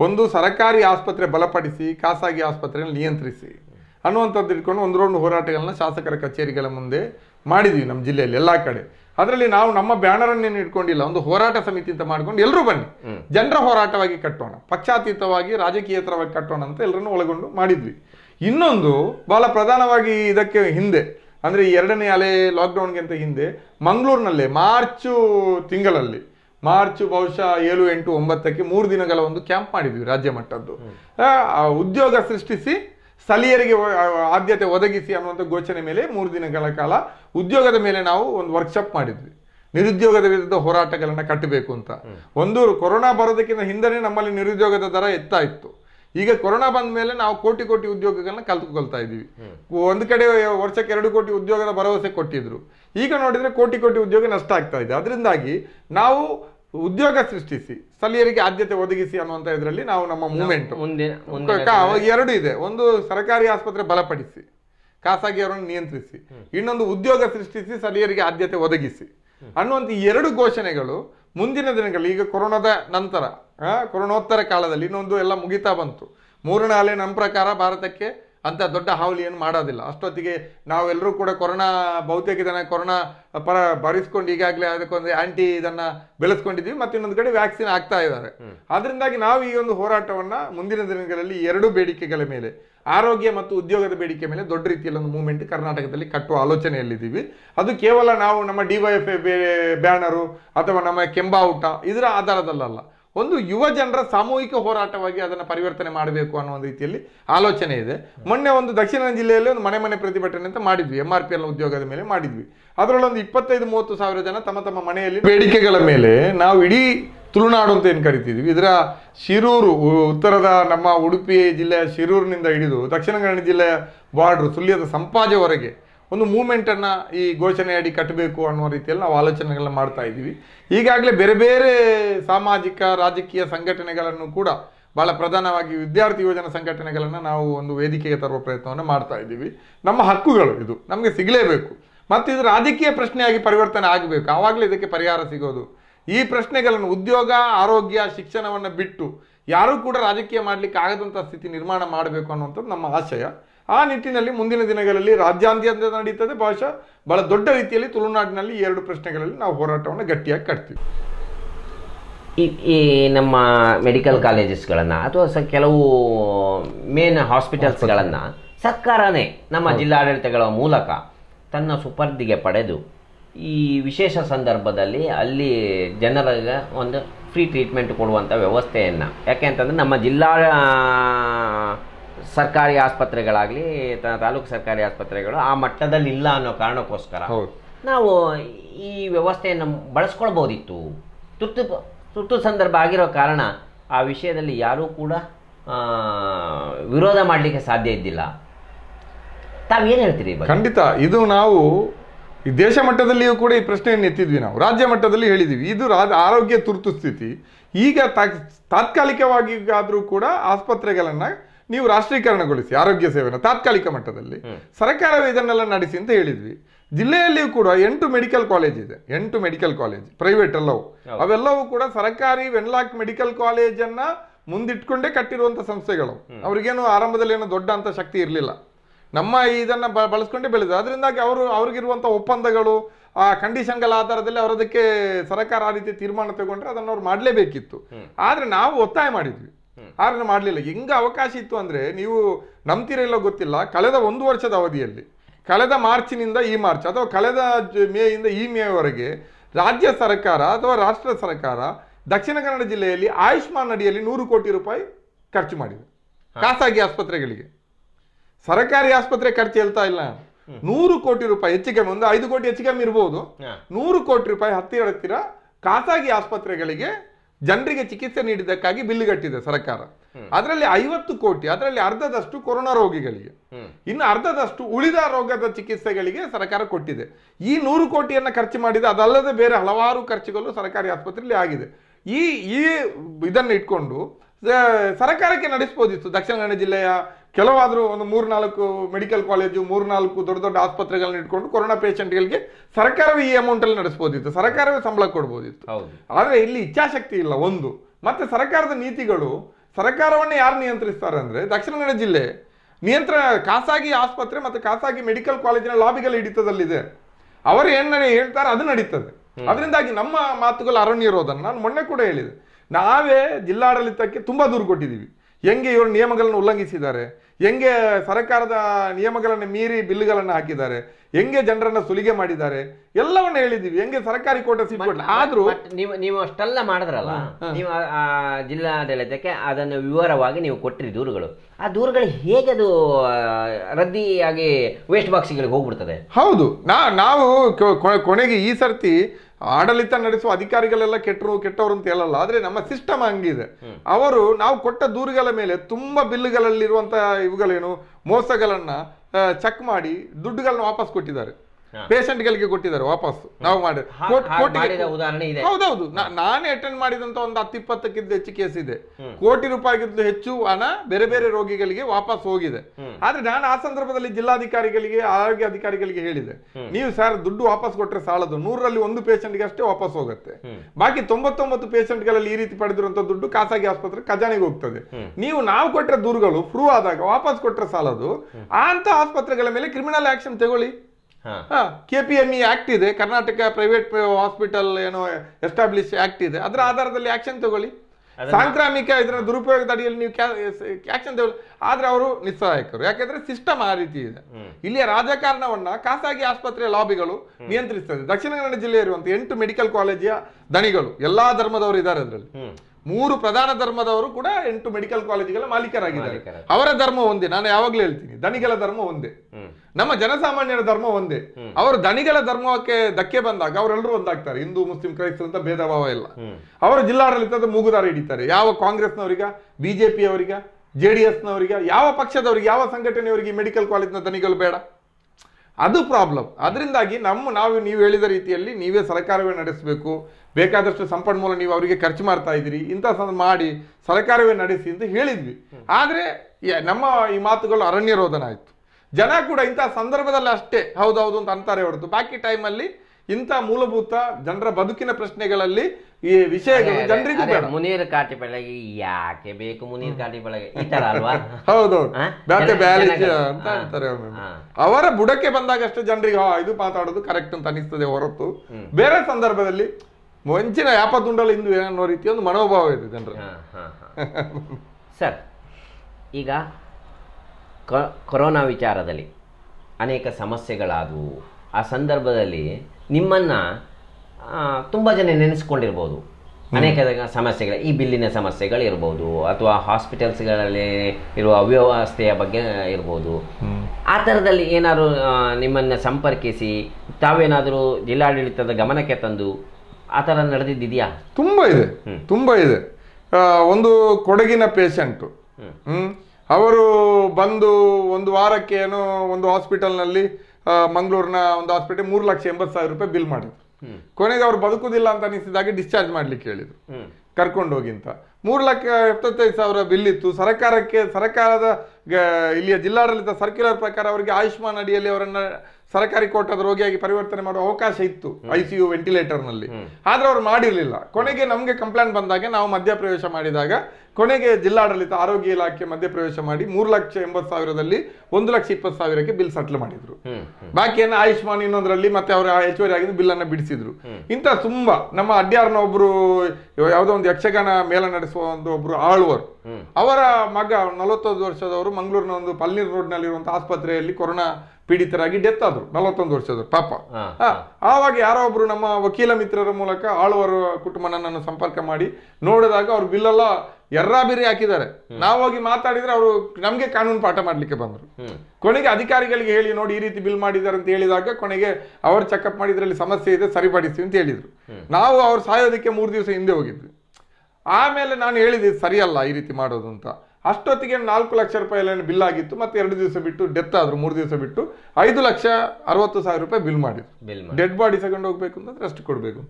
ಒಂದು ಸರಕಾರಿ ಆಸ್ಪತ್ರೆ ಬಲಪಡಿಸಿ ಖಾಸಗಿ ಆಸ್ಪತ್ರೆಯನ್ನು ನಿಯಂತ್ರಿಸಿ ಅನ್ನುವಂಥದ್ದು ಇಟ್ಕೊಂಡು ಒಂದು ರೌಂಡ್ ಹೋರಾಟಗಳನ್ನ ಶಾಸಕರ ಕಚೇರಿಗಳ ಮುಂದೆ ಮಾಡಿದ್ವಿ ನಮ್ಮ ಜಿಲ್ಲೆಯಲ್ಲಿ ಎಲ್ಲ ಕಡೆ. ಅದರಲ್ಲಿ ನಾವು ನಮ್ಮ ಬ್ಯಾನರನ್ನೇನು ಇಟ್ಕೊಂಡಿಲ್ಲ ಒಂದು ಹೋರಾಟ ಸಮಿತಿ ಅಂತ ಮಾಡ್ಕೊಂಡು ಎಲ್ಲರೂ ಬನ್ನಿ. ಜನರ ಹೋರಾಟವಾಗಿ ಕಟ್ಟೋಣ ಪಕ್ಷಾತೀತವಾಗಿ ರಾಜಕೀಯೇತರವಾಗಿ ಕಟ್ಟೋಣ ಅಂತ ಎಲ್ಲರನ್ನು ಒಳಗೊಂಡು ಮಾಡಿದ್ವಿ. ಇನ್ನೊಂದು ಬಹಳ ಪ್ರಧಾನವಾಗಿ ಇದಕ್ಕೆ ಹಿಂದೆ ಅಂದರೆ ಈ ಎರಡನೇ ಅಲೆ ಲಾಕ್ಡೌನ್ಗಿಂತ ಹಿಂದೆ ಮಂಗಳೂರಿನಲ್ಲೇ ಮಾರ್ಚು ತಿಂಗಳಲ್ಲಿ ಮಾರ್ಚ್ ಬಹುಶಃ ಏಳು ಎಂಟು ಒಂಬತ್ತಕ್ಕೆ ಮೂರು ದಿನಗಳ ಒಂದು ಕ್ಯಾಂಪ್ ಮಾಡಿದ್ವಿ ರಾಜ್ಯ ಮಟ್ಟದ್ದು. ಉದ್ಯೋಗ ಸೃಷ್ಟಿಸಿ ಸ್ಥಳೀಯರಿಗೆ ಆದ್ಯತೆ ಒದಗಿಸಿ ಅನ್ನುವಂಥ ಘೋಷಣೆ ಮೇಲೆ ಮೂರು ದಿನಗಳ ಕಾಲ ಉದ್ಯೋಗದ ಮೇಲೆ ನಾವು ಒಂದು ವರ್ಕ್ಶಾಪ್ ಮಾಡಿದ್ವಿ. ನಿರುದ್ಯೋಗದ ವಿರುದ್ಧ ಹೋರಾಟಗಳನ್ನು ಕಟ್ಟಬೇಕು ಅಂತ. ಒಂದು ಕೊರೋನಾ ಬರೋದಕ್ಕಿಂತ ಹಿಂದೆ ನಮ್ಮಲ್ಲಿ ನಿರುದ್ಯೋಗದ ದರ ಎತ್ತಾ ಇತ್ತು ಈಗ ಕೊರೋನಾ ಬಂದ ಮೇಲೆ ನಾವು ಕೋಟಿ ಕೋಟಿ ಉದ್ಯೋಗಗಳನ್ನ ಕಲ್ತ್ಕೊಳ್ತಾ ಇದ್ದೀವಿ. ಒಂದು ಕಡೆ ವರ್ಷಕ್ಕೆ ಎರಡು ಕೋಟಿ ಉದ್ಯೋಗದ ಭರವಸೆ ಕೊಟ್ಟಿದ್ರು. ಈಗ ನೋಡಿದ್ರೆ ಕೋಟಿ ಕೋಟಿ ಉದ್ಯೋಗ ನಷ್ಟ ಆಗ್ತಾ ಇದೆ. ಅದರಿಂದಾಗಿ ನಾವು ಉದ್ಯೋಗ ಸೃಷ್ಟಿಸಿ ಸ್ಥಳೀಯರಿಗೆ ಆದ್ಯತೆ ಒದಗಿಸಿ ಅನ್ನುವಂಥ ಇದರಲ್ಲಿ ನಾವು ನಮ್ಮ
ಮುಂದಿನ
ಎರಡು ಇದೆ. ಒಂದು ಸರ್ಕಾರಿ ಆಸ್ಪತ್ರೆ ಬಲಪಡಿಸಿ ಖಾಸಗಿ ಅವರನ್ನು ನಿಯಂತ್ರಿಸಿ ಇನ್ನೊಂದು ಉದ್ಯೋಗ ಸೃಷ್ಟಿಸಿ ಸ್ಥಳೀಯರಿಗೆ ಆದ್ಯತೆ ಒದಗಿಸಿ ಅನ್ನುವಂಥ ಎರಡು ಘೋಷಣೆಗಳು ಮುಂದಿನ ದಿನಗಳಲ್ಲಿ ಈಗ ಕೊರೋನಾದ ನಂತರ ಕೊರೋನೋತ್ತರ ಕಾಲದಲ್ಲಿ ಇನ್ನೊಂದು ಎಲ್ಲ ಮುಗಿತಾ ಬಂತು. ಮೂರನೇ ಅಲೆ ನಮ್ಮ ಪ್ರಕಾರ ಭಾರತಕ್ಕೆ ಅಂತ ದೊಡ್ಡ ಹಾವಳಿಯನ್ನು ಮಾಡೋದಿಲ್ಲ. ಅಷ್ಟೊತ್ತಿಗೆ ನಾವೆಲ್ಲರೂ ಕೂಡ ಕೊರೋನಾ ಬಹುತೇಕ ಇದನ್ನು ಕೊರೋನಾ ಪರ ಭರಿಸ್ಕೊಂಡು ಈಗಾಗಲೇ ಅದಕ್ಕೊಂದು ಆಂಟಿ ಇದನ್ನು ಬೆಳೆಸ್ಕೊಂಡಿದ್ವಿ ಮತ್ತು ಇನ್ನೊಂದು ಕಡೆ ವ್ಯಾಕ್ಸಿನ್ ಆಗ್ತಾ ಇದ್ದಾರೆ. ಅದರಿಂದಾಗಿ ನಾವು ಈ ಒಂದು ಹೋರಾಟವನ್ನು ಮುಂದಿನ ದಿನಗಳಲ್ಲಿ ಎರಡು ಬೇಡಿಕೆಗಳ ಮೇಲೆ ಆರೋಗ್ಯ ಮತ್ತು ಉದ್ಯೋಗದ ಬೇಡಿಕೆ ಮೇಲೆ ದೊಡ್ಡ ರೀತಿಯಲ್ಲಿ ಒಂದು ಮೂವ್ಮೆಂಟ್ ಕರ್ನಾಟಕದಲ್ಲಿ ಕಟ್ಟುವ ಆಲೋಚನೆಯಲ್ಲಿದ್ದೀವಿ. ಅದು ಕೇವಲ ನಾವು ನಮ್ಮ ಡಿವೈಎಫ್ ಬ್ಯಾನರು ಅಥವಾ ನಮ್ಮ ಕೆಂಬಾವುಟ ಇದರ ಆಧಾರದಲ್ಲಲ್ಲ. ಒಂದು ಯುವ ಜನರ ಸಾಮೂಹಿಕ ಹೋರಾಟವಾಗಿ ಅದನ್ನು ಪರಿವರ್ತನೆ ಮಾಡಬೇಕು ಅನ್ನೋ ಒಂದು ರೀತಿಯಲ್ಲಿ ಆಲೋಚನೆ ಇದೆ. ಮೊನ್ನೆ ಒಂದು ದಕ್ಷಿಣ ಜಿಲ್ಲೆಯಲ್ಲಿ ಒಂದು ಮನೆ ಮನೆ ಪ್ರತಿಭಟನೆ ಅಂತ ಮಾಡಿದ್ವಿ. ಎಂ ಆರ್ ಪಿ ಎಲ್ ಉದ್ಯೋಗದ ಮೇಲೆ ಮಾಡಿದ್ವಿ. ಅದರಲ್ಲೊಂದು ಇಪ್ಪತ್ತೈದು, ಮೂವತ್ತು ಸಾವಿರ ಜನ ತಮ್ಮ ತಮ್ಮ ಮನೆಯಲ್ಲಿ ಬೇಡಿಕೆಗಳ ಮೇಲೆ ನಾವು ಇಡೀ ತುಳುನಾಡು ಅಂತ ಏನು ಕರಿತಿದ್ವಿ? ಇದರ ಶಿರೂರು ಉತ್ತರದ ನಮ್ಮ ಉಡುಪಿ ಜಿಲ್ಲೆಯ ಶಿರೂರಿನಿಂದ ಹಿಡಿದು ದಕ್ಷಿಣ ಕನ್ನಡ ಜಿಲ್ಲೆಯ ಬಾರ್ಡ್ರು ಸುಳ್ಯದ ಸಂಪಾಜೆವರೆಗೆ ಒಂದು ಮೂಮೆಂಟನ್ನು ಅನ್ನ ಈ ಘೋಷಣೆ ಅಡಿ ಕಟ್ಟಬೇಕು ಅನ್ನುವ ರೀತಿಯಲ್ಲಿ ನಾವು ಆಲೋಚನೆಗಳನ್ನ ಮಾಡ್ತಾ ಇದ್ದೀವಿ. ಈಗಾಗಲೇ ಬೇರೆ ಬೇರೆ ಸಾಮಾಜಿಕ, ರಾಜಕೀಯ ಸಂಘಟನೆಗಳನ್ನು ಕೂಡ ಭಾಳ ಪ್ರಧಾನವಾಗಿ ವಿದ್ಯಾರ್ಥಿ ಯೋಜನಾ ಸಂಘಟನೆಗಳನ್ನು ನಾವು ಒಂದು ವೇದಿಕೆಗೆ ತರುವ ಪ್ರಯತ್ನವನ್ನು ಮಾಡ್ತಾ ಇದ್ದೀವಿ. ನಮ್ಮ ಹಕ್ಕುಗಳು ಇದು. ನಮಗೆ ಸಿಗಲೇಬೇಕು. ಮತ್ತು ಇದು ರಾಜಕೀಯ ಪ್ರಶ್ನೆಯಾಗಿ ಪರಿವರ್ತನೆ ಆಗಬೇಕು. ಆವಾಗಲೇ ಇದಕ್ಕೆ ಪರಿಹಾರ ಸಿಗೋದು ಈ ಪ್ರಶ್ನೆಗಳನ್ನು ಉದ್ಯೋಗ ಆರೋಗ್ಯ ಶಿಕ್ಷಣವನ್ನು ಬಿಟ್ಟು ಯಾರೂ ಕೂಡ ರಾಜಕೀಯ ಮಾಡಲಿಕ್ಕೆ ಆಗದಂಥ ಸ್ಥಿತಿ ನಿರ್ಮಾಣ ಮಾಡಬೇಕು ಅನ್ನುವಂಥದ್ದು ನಮ್ಮ ಆಶಯ. ಆ ನಿಟ್ಟಿನಲ್ಲಿ ಮುಂದಿನ ದಿನಗಳಲ್ಲಿ ರಾಜ್ಯಾದ್ಯಂತ ನಡೀತದೆ. ಬಹುಶಃ ಬಹಳ ದೊಡ್ಡ ರೀತಿಯಲ್ಲಿ ತುಳುನಾಡಿನಲ್ಲಿ ಈ ಎರಡು ಪ್ರಶ್ನೆಗಳಲ್ಲಿ ನಾವು ಹೋರಾಟವನ್ನು ಗಟ್ಟಿಯಾಗಿ ಕಟ್ತೀವಿ.
ಈ ಈ ನಮ್ಮ ಮೆಡಿಕಲ್ ಕಾಲೇಜಸ್ಗಳನ್ನು ಅಥವಾ ಸ ಕೆಲವು ಮೇನ್ ಹಾಸ್ಪಿಟಲ್ಸ್ಗಳನ್ನು ಸರ್ಕಾರನೇ ನಮ್ಮ ಜಿಲ್ಲಾಡಳಿತಗಳ ಮೂಲಕ ತನ್ನ ಸುಪರ್ದಿಗೆ ಪಡೆದು ಈ ವಿಶೇಷ ಸಂದರ್ಭದಲ್ಲಿ ಅಲ್ಲಿ ಜನರಿಗೆ ಒಂದು ಫ್ರೀ ಟ್ರೀಟ್ಮೆಂಟ್ ಕೊಡುವಂಥ ವ್ಯವಸ್ಥೆಯನ್ನು. ಯಾಕೆ ಅಂತಂದರೆ ನಮ್ಮ ಜಿಲ್ಲಾ ಸರ್ಕಾರಿ ಆಸ್ಪತ್ರೆಗಳಾಗಲಿ ತಾಲೂಕು ಸರ್ಕಾರಿ ಆಸ್ಪತ್ರೆಗಳು ಆ ಮಟ್ಟದಲ್ಲಿ ಇಲ್ಲ ಅನ್ನೋ ಕಾರಣಕ್ಕೋಸ್ಕರ
ಹೌದು.
ನಾವು ಈ ವ್ಯವಸ್ಥೆಯನ್ನು ಬಳಸ್ಕೊಳ್ಬೋದಿತ್ತು. ತುರ್ತು ತುರ್ತು ಸಂದರ್ಭ ಆಗಿರೋ ಕಾರಣ ಆ ವಿಷಯದಲ್ಲಿ ಯಾರೂ ಕೂಡ ವಿರೋಧ ಮಾಡಲಿಕ್ಕೆ ಸಾಧ್ಯ ಇದ್ದಿಲ್ಲ. ತಾವೇನು ಹೇಳ್ತೀರಿ
ಖಂಡಿತ. ಇದು ನಾವು ಈ ದೇಶ ಮಟ್ಟದಲ್ಲಿಯೂ ಕೂಡ ಈ ಪ್ರಶ್ನೆಯನ್ನು ಎತ್ತಿದ್ವಿ ನಾವು. ರಾಜ್ಯ ಮಟ್ಟದಲ್ಲಿ ಹೇಳಿದ್ವಿ. ಇದು ಆರೋಗ್ಯ ತುರ್ತು ಸ್ಥಿತಿ. ಈಗ ತಾತ್ಕಾಲಿಕವಾಗಿ ಆದರೂ ಕೂಡ ಆಸ್ಪತ್ರೆಗಳನ್ನ ನೀವು ರಾಷ್ಟ್ರೀಕರಣಗೊಳಿಸಿ ಆರೋಗ್ಯ ಸೇವೆನ ತಾತ್ಕಾಲಿಕ ಮಟ್ಟದಲ್ಲಿ. ಸರ್ಕಾರವೇ ಇದನ್ನೆಲ್ಲ ನಡೆಸಿ ಅಂತ ಹೇಳಿದ್ವಿ. ಜಿಲ್ಲೆಯಲ್ಲಿಯೂ ಕೂಡ ಎಂಟು ಮೆಡಿಕಲ್ ಕಾಲೇಜ್ ಇದೆ. ಎಂಟು ಮೆಡಿಕಲ್ ಕಾಲೇಜ್ ಪ್ರೈವೇಟ್ ಎಲ್ಲವೂ. ಅವೆಲ್ಲವೂ ಕೂಡ ಸರ್ಕಾರಿ ವೆನ್ಲಾಕ್ ಮೆಡಿಕಲ್ ಕಾಲೇಜನ್ನು ಮುಂದಿಟ್ಕೊಂಡೇ ಕಟ್ಟಿರುವಂಥ ಸಂಸ್ಥೆಗಳು. ಅವ್ರಿಗೇನು ಆರಂಭದಲ್ಲಿ ಏನು ದೊಡ್ಡ ಅಂತ ಶಕ್ತಿ ಇರಲಿಲ್ಲ. ನಮ್ಮ ಇದನ್ನ ಬ- ಬಳಸ್ಕೊಂಡೇ ಬೆಳೆದು ಅದರಿಂದಾಗಿ ಅವರು ಅವ್ರಿಗಿರುವಂತ ಒಪ್ಪಂದಗಳು ಆ ಕಂಡೀಷನ್ಗಳ ಆಧಾರದಲ್ಲಿ ಅವರದಕ್ಕೆ ಸರ್ಕಾರ ಆ ರೀತಿ ತೀರ್ಮಾನ ತಗೊಂಡ್ರೆ ಅದನ್ನು ಅವ್ರು ಮಾಡಲೇಬೇಕಿತ್ತು. ಆದ್ರೆ ನಾವು ಒತ್ತಾಯ ಮಾಡಿದ್ವಿ. ಆದ್ರೆ ಮಾಡಲಿಲ್ಲ. ಹೆಂಗ ಅವಕಾಶ ಇತ್ತು ಅಂದ್ರೆ ನೀವು ನಂಬ್ತೀರ ಇಲ್ಲೋ ಗೊತ್ತಿಲ್ಲ ಕಳೆದ ಒಂದು ವರ್ಷದ ಅವಧಿಯಲ್ಲಿ ಕಳೆದ ಮಾರ್ಚಿನಿಂದ ಈ ಮಾರ್ಚ್ ಅಥವಾ ಕಳೆದ ಮೇ ಮೇಯಿಂದ ಈ ಮೇವರೆಗೆ ರಾಜ್ಯ ಸರ್ಕಾರ ಅಥವಾ ರಾಷ್ಟ್ರ ಸರ್ಕಾರ ದಕ್ಷಿಣ ಕನ್ನಡ ಜಿಲ್ಲೆಯಲ್ಲಿ ಆಯುಷ್ಮಾನ್ ಅಡಿಯಲ್ಲಿ ನೂರು ಕೋಟಿ ರೂಪಾಯಿ ಖರ್ಚು ಮಾಡಿದೆ. ಖಾಸಗಿ ಆಸ್ಪತ್ರೆಗಳಿಗೆ. ಸರ್ಕಾರಿ ಆಸ್ಪತ್ರೆ ಖರ್ಚು ಹೇಳ್ತಾ ಇಲ್ಲ. ನೂರು ಕೋಟಿ ರೂಪಾಯಿ ಹೆಚ್ಚು ಕಮ್ಮಿ ಒಂದು ಐದು ಕೋಟಿ ಹೆಚ್ಚು ಕಮ್ಮಿ ಇರ್ಬೋದು. ನೂರು ಕೋಟಿ ರೂಪಾಯಿ ಹತ್ತಿರ ಹತ್ತಿರ ಖಾಸಗಿ ಆಸ್ಪತ್ರೆಗಳಿಗೆ ಜನರಿಗೆ ಚಿಕಿತ್ಸೆ ನೀಡಿದ್ದಕ್ಕಾಗಿ ಬಿಲ್ ಕಟ್ಟಿದೆ ಸರ್ಕಾರ. ಅದರಲ್ಲಿ ಐವತ್ತು ಕೋಟಿ ಅದರಲ್ಲಿ ಅರ್ಧದಷ್ಟು ಕೊರೋನಾ ರೋಗಿಗಳಿಗೆ. ಇನ್ನು ಅರ್ಧದಷ್ಟು ಉಳಿದ ರೋಗದ ಚಿಕಿತ್ಸೆಗಳಿಗೆ ಸರ್ಕಾರ ಕೊಟ್ಟಿದೆ. ಈ ನೂರು ಕೋಟಿಯನ್ನು ಖರ್ಚು ಮಾಡಿದೆ ಅದಲ್ಲದೆ ಬೇರೆ ಹಲವಾರು ಖರ್ಚುಗಳು ಸರ್ಕಾರಿ ಆಸ್ಪತ್ರೆಯಲ್ಲಿ ಆಗಿದೆ. ಈ ಈ ಇದನ್ನು ಇಟ್ಕೊಂಡು ಸರ್ಕಾರಕ್ಕೆ ನಡೆಸ್ಬೋದಿತ್ತು. ದಕ್ಷಿಣ ಕನ್ನಡ ಜಿಲ್ಲೆಯ ಕೆಲವಾದರೂ ಒಂದು ಮೂರ್ನಾಲ್ಕು ಮೆಡಿಕಲ್ ಕಾಲೇಜು ಮೂರ್ನಾಲ್ಕು ದೊಡ್ಡ ದೊಡ್ಡ ಆಸ್ಪತ್ರೆಗಳನ್ನ ಇಟ್ಕೊಂಡು ಕೊರೋನಾ ಪೇಷಂಟ್ಗಳಿಗೆ ಸರ್ಕಾರವೇ ಈ ಅಮೌಂಟಲ್ಲಿ ನಡೆಸ್ಬೋದಿತ್ತು. ಸರ್ಕಾರವೇ ಸಂಬಳ ಕೊಡ್ಬೋದಿತ್ತು. ಆದರೆ ಇಲ್ಲಿ ಇಚ್ಛಾಶಕ್ತಿ ಇಲ್ಲ ಒಂದು. ಮತ್ತೆ ಸರ್ಕಾರದ ನೀತಿಗಳು ಸರ್ಕಾರವನ್ನೇ ಯಾರು ನಿಯಂತ್ರಿಸ್ತಾರೆ ಅಂದ್ರೆ ದಕ್ಷಿಣ ಕನ್ನಡ ಜಿಲ್ಲೆ ನಿಯಂತ್ರಣ ಖಾಸಗಿ ಆಸ್ಪತ್ರೆ ಮತ್ತು ಖಾಸಗಿ ಮೆಡಿಕಲ್ ಕಾಲೇಜಿನ ಲಾಬಿಗಳ ಹಿಡಿತದಲ್ಲಿದೆ. ಅವರು ಏನೇ ಹೇಳ್ತಾರೆ ಅದು ನಡೀತದೆ. ಅದರಿಂದಾಗಿ ನಮ್ಮ ಮಾತುಗಳು ಅರಣ್ಯ ಇರೋದನ್ನು ನಾನು ಮೊನ್ನೆ ಕೂಡ ಹೇಳಿದೆ. ನಾವೇ ಜಿಲ್ಲಾಡಳಿತಕ್ಕೆ ತುಂಬಾ ದೂರು ಕೊಟ್ಟಿದ್ದೀವಿ. ಹೆಂಗೆ ಇವರು ನಿಯಮಗಳನ್ನು ಉಲ್ಲಂಘಿಸಿದ್ದಾರೆ? ಹೆಂಗೆ ಸರ್ಕಾರದ ನಿಯಮಗಳನ್ನು ಮೀರಿ ಬಿಲ್ಗಳನ್ನು ಹಾಕಿದ್ದಾರೆ? ಹೆಂಗೆ ಜನರನ್ನ ಸುಲಿಗೆ ಮಾಡಿದ್ದಾರೆ? ಎಲ್ಲವನ್ನ ಹೇಳಿದೀವಿ. ಹೆಂಗೆ ಸರ್ಕಾರಿ ಕೋಟ ಸಿಗ್ಬಿಟ್ಟು ಆದ್ರೂ
ನೀವು ನೀವು ಅಷ್ಟೆಲ್ಲ ಮಾಡಿದ್ರಲ್ಲ ನೀವು ಆ- ಜಿಲ್ಲಾಡಳಿತಕ್ಕೆ ಅದನ್ನು ವಿವರವಾಗಿ ನೀವು ಕೊಟ್ಟಿರಿ ದೂರುಗಳು. ಆ ದೂರುಗಳು ಹೇಗೆ ಅದು ರದ್ದಿಯಾಗಿ ವೇಸ್ಟ್ ಬಾಕ್ಸ್ಗಳಿಗೆ ಹೋಗ್ಬಿಡ್ತದೆ?
ಹೌದು. ನಾ ನಾವು ಕೊನೆಗೆ ಈ ಸರ್ತಿ ಆಡಳಿತ ನಡೆಸುವ ಅಧಿಕಾರಿಗಳೆಲ್ಲ ಕೆಟ್ಟರು ಕೆಟ್ಟವರು ಅಂತ ಹೇಳಲ್ಲ. ಆದ್ರೆ ನಮ್ಮ ಸಿಸ್ಟಮ್ ಹಂಗಿದೆ. ಅವರು ನಾವು ಕೊಟ್ಟ ದೂರುಗಳ ಮೇಲೆ ತುಂಬಾ ಬಿಲ್ಲುಗಳಲ್ಲಿರುವಂಥ ಇವುಗಳೇನು? ಮೋಸಗಳನ್ನ ಚೆಕ್ ಮಾಡಿ ದುಡ್ಡುಗಳನ್ನ ವಾಪಸ್ ಕೊಟ್ಟಿದ್ದಾರೆ. ಪೇಷಂಟ್ಗಳಿಗೆ ಕೊಟ್ಟಿದ್ದಾರೆ ವಾಪಸ್ ನಾವು ಮಾಡಿ ಹೌದೌದು. ನಾನೇ ಅಟೆಂಡ್ ಮಾಡಿದಂತ ಒಂದು ಹತ್ತಿಪ್ಪತ್ತಕ್ಕಿಂತ ಹೆಚ್ಚು ಕೇಸ್ ಇದೆ. ಕೋಟಿ ರೂಪಾಯಿಗಿಂತ ಹೆಚ್ಚು ಹಣ ಬೇರೆ ಬೇರೆ ರೋಗಿಗಳಿಗೆ ವಾಪಸ್ ಹೋಗಿದೆ. ಆದ್ರೆ ನಾನು ಆ ಸಂದರ್ಭದಲ್ಲಿ ಜಿಲ್ಲಾಧಿಕಾರಿಗಳಿಗೆ ಆರೋಗ್ಯ ಅಧಿಕಾರಿಗಳಿಗೆ ಹೇಳಿದೆ. ನೀವು ಸರ್ ದುಡ್ಡು ವಾಪಸ್ ಕೊಟ್ಟರೆ ಸಾಲದು. ನೂರರಲ್ಲಿ ಒಂದು ಪೇಷಂಟ್ಗೆ ಅಷ್ಟೇ ವಾಪಸ್ ಹೋಗುತ್ತೆ. ಬಾಕಿ ತೊಂಬತ್ತೊಂಬತ್ತು ಪೇಷಂಟ್ಗಳಲ್ಲಿ ಈ ರೀತಿ ಪಡೆದಿರುವಂತ ದುಡ್ಡು ಖಾಸಗಿ ಆಸ್ಪತ್ರೆ ಖಜಾನೆಗೆ ಹೋಗ್ತದೆ. ನೀವು ನಾವು ಕೊಟ್ಟರೆ ದೂರುಗಳು ಪ್ರೂವ್ ಆದಾಗ ವಾಪಸ್ ಕೊಟ್ಟರೆ ಸಾಲದು. ಅಂತ ಆಸ್ಪತ್ರೆಗಳ ಮೇಲೆ ಕ್ರಿಮಿನಲ್ ಆಕ್ಷನ್ ತಗೊಳ್ಳಿ. K P M E act ಇದೆ ಕರ್ನಾಟಕ ಪ್ರೈವೇಟ್ ಹಾಸ್ಪಿಟಲ್ ಏನೋ ಎಸ್ಟಾಬ್ಲಿಷ್ ಆಕ್ಟ್ ಇದೆ. ಅದರ ಆಧಾರದಲ್ಲಿ ಆಕ್ಷನ್ ತಗೊಳ್ಳಿ. ಸಾಂಕ್ರಾಮಿಕ ಇದರ ದುರುಪಯೋಗದ ಅಡಿಯಲ್ಲಿ ನೀವು ಆಕ್ಷನ್ ತಗೊಳ್ಳಿ. ಆದ್ರೆ ಅವರು ನಿಸ್ಸಹಾಯಕರು. ಯಾಕೆಂದ್ರೆ ಸಿಸ್ಟಮ್ ಆ ರೀತಿ ಇದೆ. ಇಲ್ಲಿಯ ರಾಜಕಾರಣವನ್ನ ಖಾಸಗಿ ಆಸ್ಪತ್ರೆಯ ಲಾಬಿಗಳು ನಿಯಂತ್ರಿಸ್ತದೆ. ದಕ್ಷಿಣ ಕನ್ನಡ ಜಿಲ್ಲೆ ಇರುವಂತಹ ಎಂಟು ಮೆಡಿಕಲ್ ಕಾಲೇಜಿಯ ದಣಿಗಳು. ಎಲ್ಲಾ ಧರ್ಮದವರು ಇದ್ದಾರೆ ಅದರಲ್ಲಿ. ಮೂರು ಪ್ರಧಾನ ಧರ್ಮದವರು ಕೂಡ ಎಂಟು ಮೆಡಿಕಲ್ ಕಾಲೇಜುಗಳ ಮಾಲೀಕರಾಗಿದ್ದಾರೆ. ಅವರ ಧರ್ಮ ಒಂದೇ. ನಾನು ಯಾವಾಗ್ಲೂ ಹೇಳ್ತೀನಿ ದಣಿಗಳ ಧರ್ಮ ಒಂದೇ. ನಮ್ಮ ಜನಸಾಮಾನ್ಯರ ಧರ್ಮ ಒಂದೇ. ಅವರು ದಣಿಗಳ ಧರ್ಮಕ್ಕೆ ಧಕ್ಕೆ ಬಂದಾಗ ಅವರೆಲ್ಲರೂ ಒಂದಾಗ್ತಾರೆ. ಹಿಂದೂ ಮುಸ್ಲಿಂ ಕ್ರೈಸ್ತರು ಅಂತ ಭೇದ ಭಾವ ಇಲ್ಲ ಅವರ ಜಿಲ್ಲಾಡಳಿತದ ಮೂಗುದಾರ ಹಿಡಿತಾರೆ. ಯಾವ ಕಾಂಗ್ರೆಸ್ನವರಿಗ ಬಿಜೆಪಿಯವರಿಗ ಜೆಡಿಎಸ್ನವರಿಗ ಯಾವ ಪಕ್ಷದವರಿಗೆ ಯಾವ ಸಂಘಟನೆಯವರಿಗೆ ಮೆಡಿಕಲ್ ಕಾಲೇಜ್ನ ದನಿಗಳು ಬೇಡ? ಅದು ಪ್ರಾಬ್ಲಮ್ ಅದರಿಂದಾಗಿ ನಮ್ಮ, ನಾವು ನೀವು ಹೇಳಿದ ರೀತಿಯಲ್ಲಿ ನೀವೇ ಸರ್ಕಾರವೇ ನಡೆಸಬೇಕು. ಬೇಕಾದಷ್ಟು ಸಂಪನ್ಮೂಲ ನೀವು ಅವರಿಗೆ ಖರ್ಚು ಮಾಡ್ತಾ ಇದ್ದೀರಿ. ಇಂಥ ಮಾಡಿ ಸರ್ಕಾರವೇ ನಡೆಸಿ ಅಂತ ಹೇಳಿದ್ವಿ. ಆದರೆ ನಮ್ಮ ಈ ಮಾತುಗಳು ಅರಣ್ಯ ರೋಧನ ಆಯಿತು. ಜನ ಕೂಡ ಇಂಥ ಸಂದರ್ಭದಲ್ಲಿ ಅಷ್ಟೇ ಹೌದೌದು ಅಂತ ಅಂತಾರೆ ಹೊರತು. ಬಾಕಿ ಟೈಮಲ್ಲಿ ಇಂಥ ಮೂಲಭೂತ ಜನರ ಬದುಕಿನ ಪ್ರಶ್ನೆಗಳಲ್ಲಿ ಈ ವಿಷಯ ಜನರಿಗೂ ಬೇಡ.
ಮುನೀರ್ ಕಾಟಿ ಬೆಳಗ್ಗೆ ಯಾಕೆ ಬೇಕು ಮುನೀರ್ ಕಾಟಿ ಬೆಳಗ್ಗೆ? ಈ ತರ ಅಲ್ವಾ? ಹೌದು?
ಬ್ಯಾಟೆ
ಜನ-
ಅಂತ. ಅಂತಾರೆ ಅವರ. ಬುಡಕ್ಕೆ ಬಂದಾಗಷ್ಟೇ ಜನರಿಗೆ ಇದು ಮಾತಾಡೋದು ಕರೆಕ್ಟ್ ಅಂತ ಅನಿಸ್ತದೆ ಹೊರತು. ಬೇರೆ ಸಂದರ್ಭದಲ್ಲಿ ಮುಂಚಿನ ಯಾಪತ್ತುಂಡಲ ಇಂದು ಅನ್ನೋ ರೀತಿ ಒಂದು ಮನೋಭಾವ ಇದೆ ಜನರ.
ಸರ್ ಈಗ ಕೊರೋನಾ ವಿಚಾರದಲ್ಲಿ ಅನೇಕ ಸಮಸ್ಯೆಗಳಾದವು. ಆ ಸಂದರ್ಭದಲ್ಲಿ ನಿಮ್ಮನ್ನ ತುಂಬ ಜನ ನೆನೆಸ್ಕೊಂಡಿರ್ಬೋದು. ಅನೇಕ ಸಮಸ್ಯೆಗಳು ಈ ಬಿಲ್ಲಿನ ಸಮಸ್ಯೆಗಳು ಇರ್ಬೋದು ಅಥವಾ ಹಾಸ್ಪಿಟಲ್ಸ್ಗಳಲ್ಲಿ ಇರುವ ಅವ್ಯವಸ್ಥೆಯ ಬಗ್ಗೆ ಇರ್ಬೋದು. ಆ ಥರದಲ್ಲಿ ಏನಾದರೂ ನಿಮ್ಮನ್ನು ಸಂಪರ್ಕಿಸಿ ತಾವೇನಾದರೂ ಜಿಲ್ಲಾಡಳಿತದ ಗಮನಕ್ಕೆ ತಂದು ಆ ಥರ ನಡೆದಿದ್ದಿದೆಯಾ?
ತುಂಬಾ ಇದೆ. ತುಂಬಾ ಇದೆ. ಒಂದು ಕೊಡಗಿನ ಪೇಷಂಟು ಅವರು ಬಂದು ಒಂದು ವಾರಕ್ಕೆ ಏನೋ ಒಂದು ಹಾಸ್ಪಿಟಲ್ನಲ್ಲಿ ಮಂಗಳೂರಿನ ಒಂದು ಹಾಸ್ಪಿಟಲ್ ಮೂರು ಲಕ್ಷ ಎಂಬತ್ತು ಸಾವಿರ ರೂಪಾಯಿ ಬಿಲ್ ಮಾಡಿದ್ರು. ಕೊನೆಗೆ ಅವ್ರು ಬದುಕುದಿಲ್ಲ ಅಂತ ಅನಿಸಿದಾಗ ಡಿಸ್ಚಾರ್ಜ್ ಮಾಡ್ಲಿಕ್ಕೆ ಹೇಳಿದ್ರು.
ಹ್ಞೂ
ಕರ್ಕೊಂಡು ಹೋಗಿ ಅಂತ ಮೂರು ಲಕ್ಷ ಎಪ್ಪತ್ತೈದು ಸಾವಿರ ಬಿಲ್ ಇತ್ತು. ಸರ್ಕಾರಕ್ಕೆ ಸರ್ಕಾರದ ಇಲ್ಲಿಯ ಜಿಲ್ಲಾಡಳಿತ ಸರ್ಕ್ಯುಲರ್ ಪ್ರಕಾರ ಅವರಿಗೆ ಆಯುಷ್ಮಾನ್ ಅಡಿಯಲ್ಲಿ ಅವರನ್ನ ಸರ್ಕಾರಿ ಕೋಟದ ರೋಗಿಯಾಗಿ ಪರಿವರ್ತನೆ ಮಾಡುವ ಅವಕಾಶ ಇತ್ತು ಐ ಸಿ ಯು ವೆಂಟಿಲೇಟರ್ನಲ್ಲಿ ಆದ್ರೆ ಅವ್ರು ಮಾಡಿರ್ಲಿಲ್ಲ. ಕೊನೆಗೆ ನಮಗೆ ಕಂಪ್ಲೇಂಟ್ ಬಂದಾಗ ನಾವು ಮಧ್ಯಪ್ರವೇಶ ಮಾಡಿದಾಗ ಕೊನೆಗೆ ಜಿಲ್ಲಾಡಳಿತ ಆರೋಗ್ಯ ಇಲಾಖೆ ಮಧ್ಯಪ್ರವೇಶ ಮಾಡಿ ಮೂರು ಲಕ್ಷ ಎಂಬತ್ತು ಸಾವಿರದಲ್ಲಿ ಒಂದು ಲಕ್ಷ ಇಪ್ಪತ್ತು ಸಾವಿರಕ್ಕೆ ಬಿಲ್ ಸೆಟ್ಲ್ ಮಾಡಿದ್ರು. ಬಾಕಿಯನ್ನು ಆಯುಷ್ಮಾನ್ ಇನ್ನೊಂದರಲ್ಲಿ ಮತ್ತೆ ಅವರ ಹೆಚ್ಚುವರಿ ಆಗಿದ್ದು ಬಿಲ್ ಅನ್ನ ಬಿಡಿಸಿದ್ರು ಇಂಥ ತುಂಬಾ ನಮ್ಮ ಅಡ್ಯಾರ್ನ ಒಬ್ರು ಯಾವುದೋ ಒಂದು ಯಕ್ಷಗಾನ ಮೇಳ ನಡೆಸುವ ಒಂದು ಒಬ್ರು ಆಳುವರು. ಅವರ ಮಗ ನಲವತ್ತೊಂದು ವರ್ಷದವರು ಮಂಗಳೂರಿನ ಒಂದು ಪಲ್ನೀರ್ ರೋಡ್ ನಲ್ಲಿರುವಂತಹ ಆಸ್ಪತ್ರೆಯಲ್ಲಿ ಕೊರೋನಾ ಪೀಡಿತರಾಗಿ ಡೆತ್ ಆದ್ರು ನಲವತ್ತೊಂದು ವರ್ಷದವರು ಪಾಪ. ಆವಾಗ ಯಾರೋ ಒಬ್ರು ನಮ್ಮ ವಕೀಲ ಮಿತ್ರರ ಮೂಲಕ ಆಳುವರ ಕುಟುಂಬ ನನ್ನನ್ನು ಸಂಪರ್ಕ ಮಾಡಿ ನೋಡಿದಾಗ ಅವ್ರ ಬಿಲ್ಲೆಲ್ಲ ಎರ್ರಾಬಿರಿ ಹಾಕಿದ್ದಾರೆ. ನಾವು ಹೋಗಿ ಮಾತಾಡಿದ್ರೆ ಅವರು ನಮ್ಗೆ ಕಾನೂನು ಪಾಠ ಮಾಡ್ಲಿಕ್ಕೆ ಬಂದ್ರು. ಕೊನೆಗೆ ಅಧಿಕಾರಿಗಳಿಗೆ ಹೇಳಿ ನೋಡಿ ಈ ರೀತಿ ಬಿಲ್ ಮಾಡಿದ್ದಾರೆ ಅಂತ ಹೇಳಿದಾಗ ಕೊನೆಗೆ ಅವರು ಚೆಕಪ್ ಮಾಡಿದ್ರಲ್ಲಿ ಸಮಸ್ಯೆ ಇದೆ ಸರಿಪಡಿಸಿ ಅಂತ ಹೇಳಿದ್ರು. ನಾವು ಅವ್ರು ಸಾಯೋದಕ್ಕೆ ಮೂರು ದಿವಸ ಹಿಂದೆ ಹೋಗಿದ್ವಿ. ಆಮೇಲೆ ನಾನು ಹೇಳಿದೆ ಸರಿಯಲ್ಲ ಈ ರೀತಿ ಮಾಡೋದು ಅಂತ. ಅಷ್ಟೊತ್ತಿಗೆ ನಾಲ್ಕು ಲಕ್ಷ ರೂಪಾಯಿ ಬಿಲ್ ಆಗಿತ್ತು ಮತ್ತೆ ಎರಡು ದಿವಸ ಬಿಟ್ಟು ಡೆತ್ ಆದ್ರು ಮೂರು ದಿವಸ ಬಿಟ್ಟು ಐದು ಲಕ್ಷ ಅರವತ್ತು ಸಾವಿರ ರೂಪಾಯಿ ಬಿಲ್ ಮಾಡಿದ್ರು. ಡೆಡ್ ಬಾಡಿ ತಗೊಂಡು ಹೋಗ್ಬೇಕು ಅಂತಂದ್ರೆ ಅಷ್ಟು ಕೊಡಬೇಕು.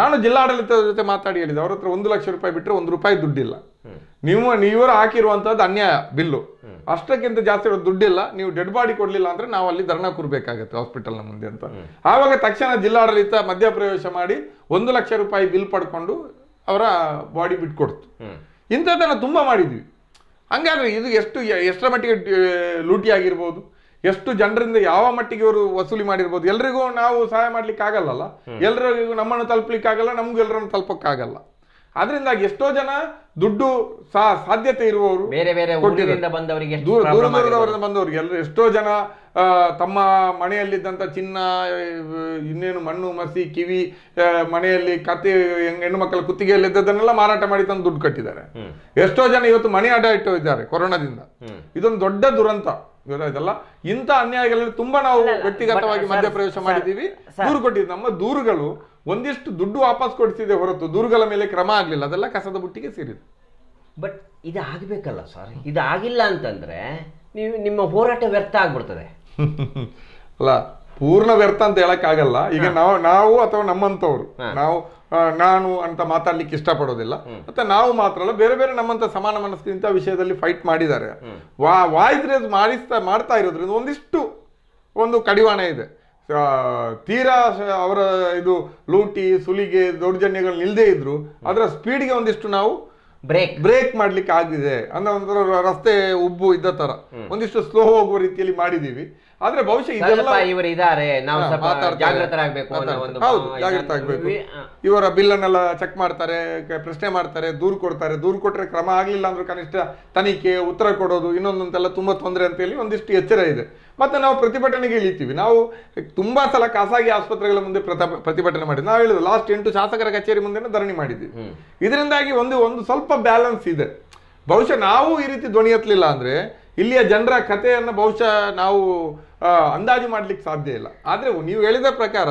ನಾನು ಜಿಲ್ಲಾಡಳಿತದ ಜೊತೆ ಮಾತಾಡಿ ಹೇಳಿದೆ ಅವ್ರ ಹತ್ರ ಒಂದು ಲಕ್ಷ ರೂಪಾಯಿ ಬಿಟ್ಟರೆ ಒಂದು ರೂಪಾಯಿ ದುಡ್ಡಿಲ್ಲ. ನೀವು ನೀವರು ಹಾಕಿರುವಂತಹದ್ದು ಅನ್ಯಾಯ ಬಿಲ್ಲು ಅಷ್ಟಕ್ಕಿಂತ ಜಾಸ್ತಿ ಇರೋ ದುಡ್ಡಿಲ್ಲ ನೀವು ಡೆಡ್ ಬಾಡಿ ಕೊಡ್ಲಿಲ್ಲ ಅಂದ್ರೆ ನಾವು ಅಲ್ಲಿ ಧರ್ನಾ ಕೂರ್ಬೇಕಾಗತ್ತೆ ಹಾಸ್ಪಿಟಲ್ನ ಮುಂದೆ ಅಂತ. ಆವಾಗ ತಕ್ಷಣ ಜಿಲ್ಲಾಡಳಿತ ಮಧ್ಯಪ್ರವೇಶ ಮಾಡಿ ಒಂದು ಲಕ್ಷ ರೂಪಾಯಿ ಬಿಲ್ ಪಡ್ಕೊಂಡು ಅವರ ಬಾಡಿ ಬಿಟ್ಕೊಡ್ತು. ಇಂಥದ್ದನ್ನು ತುಂಬಾ ಮಾಡಿದ್ವಿ. ಹಂಗಾದ್ರೆ ಇದು ಎಷ್ಟು ಎಷ್ಟರ ಮಟ್ಟಿಗೆ ಲೂಟಿ ಆಗಿರ್ಬೋದು? ಎಷ್ಟು ಜನರಿಂದ ಯಾವ ಮಟ್ಟಿಗೆ ಅವರು ವಸೂಲಿ ಮಾಡಿರ್ಬೋದು? ಎಲ್ರಿಗೂ ನಾವು ಸಹಾಯ ಮಾಡ್ಲಿಕ್ಕೆ ಆಗಲ್ಲಲ್ಲ ಎಲ್ರಿಗೂ ನಮ್ಮನ್ನು ತಲುಪಲಿಕ್ಕೆ ಆಗಲ್ಲ ನಮ್ಗೂ ಎಲ್ಲರನ್ನು ತಲುಪಕ್ಕಾಗಲ್ಲ. ಅದರಿಂದಾಗಿ ಎಷ್ಟೋ ಜನ ದುಡ್ಡು ಸಾಧ್ಯತೆ ಇರುವವರು
ಬೇರೆ ಬೇರೆ. ಊರಿನಿಂದ ಬಂದವರಿಗೆ ಎಷ್ಟು
ದೂರ ದೂರ ದೂರದವರಿಂದ ಬಂದವರಿಗೆ ಎಲ್ಲರೂ ಎಷ್ಟೋ ಜನ ತಮ್ಮ ಮನೆಯಲ್ಲಿದ್ದಂಥ ಚಿನ್ನ ಇನ್ನೇನು ಮಣ್ಣು ಮಸಿ ಕಿವಿ ಮನೆಯಲ್ಲಿ ಕತೆ ಹೆಣ್ಣು ಮಕ್ಕಳ ಕುತ್ತಿಗೆಯಲ್ಲಿದ್ದದನ್ನೆಲ್ಲ ಮಾರಾಟ ಮಾಡಿ ತಂದು ದುಡ್ಡು ಕಟ್ಟಿದ್ದಾರೆ. ಎಷ್ಟೋ ಜನ ಇವತ್ತು ಮನೆ ಆಟ ಇಟ್ಟು ಇದ್ದಾರೆ ಕೊರೋನಾದಿಂದ ಇದೊಂದು ದೊಡ್ಡ ದುರಂತ. ಗೊತ್ತಾಯ್ತಲ್ಲ? ಇಂಥ ಅನ್ಯಾಯಗಳಲ್ಲಿ ತುಂಬಾ ನಾವು ವ್ಯಕ್ತಿಗತವಾಗಿ ಮಧ್ಯಪ್ರವೇಶ ಮಾಡಿದ್ದೀವಿ. ದೂರು ಕೊಟ್ಟಿದ್ದು. ನಮ್ಮ ದೂರುಗಳು ಒಂದಿಷ್ಟು ದುಡ್ಡು ವಾಪಸ್ ಕೊಡಿಸಿದೆ ಹೊರತು ದೂರುಗಳ ಮೇಲೆ ಕ್ರಮ ಆಗಲಿಲ್ಲ. ಅದೆಲ್ಲ ಕಸದ ಬುಟ್ಟಿಗೆ ಸೇರಿದೆ
ಬಟ್ ಇದು ಆಗಬೇಕಲ್ಲ ಸರ್. ಇದು ಆಗಿಲ್ಲ ಅಂತಂದ್ರೆ ನೀವು ನಿಮ್ಮ ಹೋರಾಟ ವ್ಯರ್ಥ ಆಗ್ಬಿಡ್ತದೆ.
ಅಲ್ಲ ಪೂರ್ಣ ವ್ಯರ್ಥ ಅಂತ ಹೇಳಕ್ಕಾಗಲ್ಲ ಈಗ ನಾವು ನಾವು ಅಥವಾ ನಮ್ಮಂಥವ್ರು ನಾವು ನಾನು ಅಂತ ಮಾತಾಡ್ಲಿಕ್ಕೆ ಇಷ್ಟಪಡೋದಿಲ್ಲ. ಮತ್ತೆ ನಾವು ಮಾತ್ರ ಅಲ್ಲ ಬೇರೆ ಬೇರೆ ನಮ್ಮಂತ ಸಮಾನ ಮನಸ್ಸಿನ ಇಂಥ ವಿಷಯದಲ್ಲಿ ಫೈಟ್ ಮಾಡಿದ್ದಾರೆ. ವಾ ವಾಯ್ಸ್ ರೇಸ್ ಮಾಡಿಸ್ತಾ ಮಾಡ್ತಾ ಇರೋದ್ರಿಂದ ಒಂದಿಷ್ಟು ಒಂದು ಕಡಿವಾಣ ಇದೆ. ತೀರಾ ಅವರ ಇದು ಲೂಟಿ ಸುಲಿಗೆ ದೌರ್ಜನ್ಯಗಳು ನಿಲ್ದೇ ಇದ್ರು. ಅದರ ಸ್ಪೀಡ್ಗೆ ಒಂದಿಷ್ಟು ನಾವು
ಬ್ರೇಕ್
ಬ್ರೇಕ್ ಮಾಡ್ಲಿಕ್ಕೆ ಆಗಿದೆ ಅಂದ್ರೆ ಒಂಥರ ರಸ್ತೆ ಉಬ್ಬು ಇದ್ದ ತರ. ಒಂದಿಷ್ಟು ಸ್ಲೋ ಹೋಗುವ ರೀತಿಯಲ್ಲಿ ಮಾಡಿದೀವಿ. ಆದ್ರೆ ಭವಿಷ್ಯ ಇದೆಲ್ಲ
ಇವರು ಇದ್ದಾರೆ. ನಾವು. ಜಾಗೃತರಾಗಬೇಕು
ಹೌದು ಜಾಗೃತ ಆಗ್ಬೇಕು. ಇವರ ಬಿಲ್ಲನ್ನೆಲ್ಲ ಚೆಕ್ ಮಾಡ್ತಾರೆ ಪ್ರಶ್ನೆ ಮಾಡ್ತಾರೆ ದೂರು ಕೊಡ್ತಾರೆ. ದೂರು ಕೊಟ್ರೆ ಕ್ರಮ ಆಗ್ಲಿಲ್ಲ ಅಂದ್ರೆ ಕನಿಷ್ಠ ತನಿಖೆ ಉತ್ತರ ಕೊಡೋದು ಇನ್ನೊಂದಂತೆಲ್ಲ ತುಂಬಾ ತೊಂದರೆ ಅಂತ ಹೇಳಿ ಒಂದಿಷ್ಟು ಎಚ್ಚರ ಇದೆ. ಮತ್ತೆ ನಾವು ಪ್ರತಿಭಟನೆಗೆ ಇಳಿತೀವಿ. ನಾವು ತುಂಬಾ ಸಲ ಖಾಸಗಿ ಆಸ್ಪತ್ರೆಗಳ ಮುಂದೆ ಪ್ರತ- ಪ್ರತಿಭಟನೆ ಮಾಡಿದ್ವಿ. ನಾವು ಹೇಳಿದ್ವಿ ಲಾಸ್ಟ್ ಎಂಟು ಶಾಸಕರ ಕಚೇರಿ ಮುಂದೆ ಧರಣಿ ಮಾಡಿದ್ವಿ. ಇದರಿಂದಾಗಿ ಒಂದು ಒಂದು ಸ್ವಲ್ಪ ಬ್ಯಾಲೆನ್ಸ್ ಇದೆ. ಬಹುಶಃ ನಾವು ಈ ರೀತಿ ಧ್ವನಿ ಎತ್ತಲಿಲ್ಲ ಅಂದ್ರೆ ಇಲ್ಲಿಯ ಜನರ ಕಥೆಯನ್ನು ಬಹುಶಃ ನಾವು ಅಂದಾಜು ಮಾಡ್ಲಿಕ್ಕೆ ಸಾಧ್ಯ ಇಲ್ಲ. ಆದ್ರೆ ನೀವು ಹೇಳಿದ ಪ್ರಕಾರ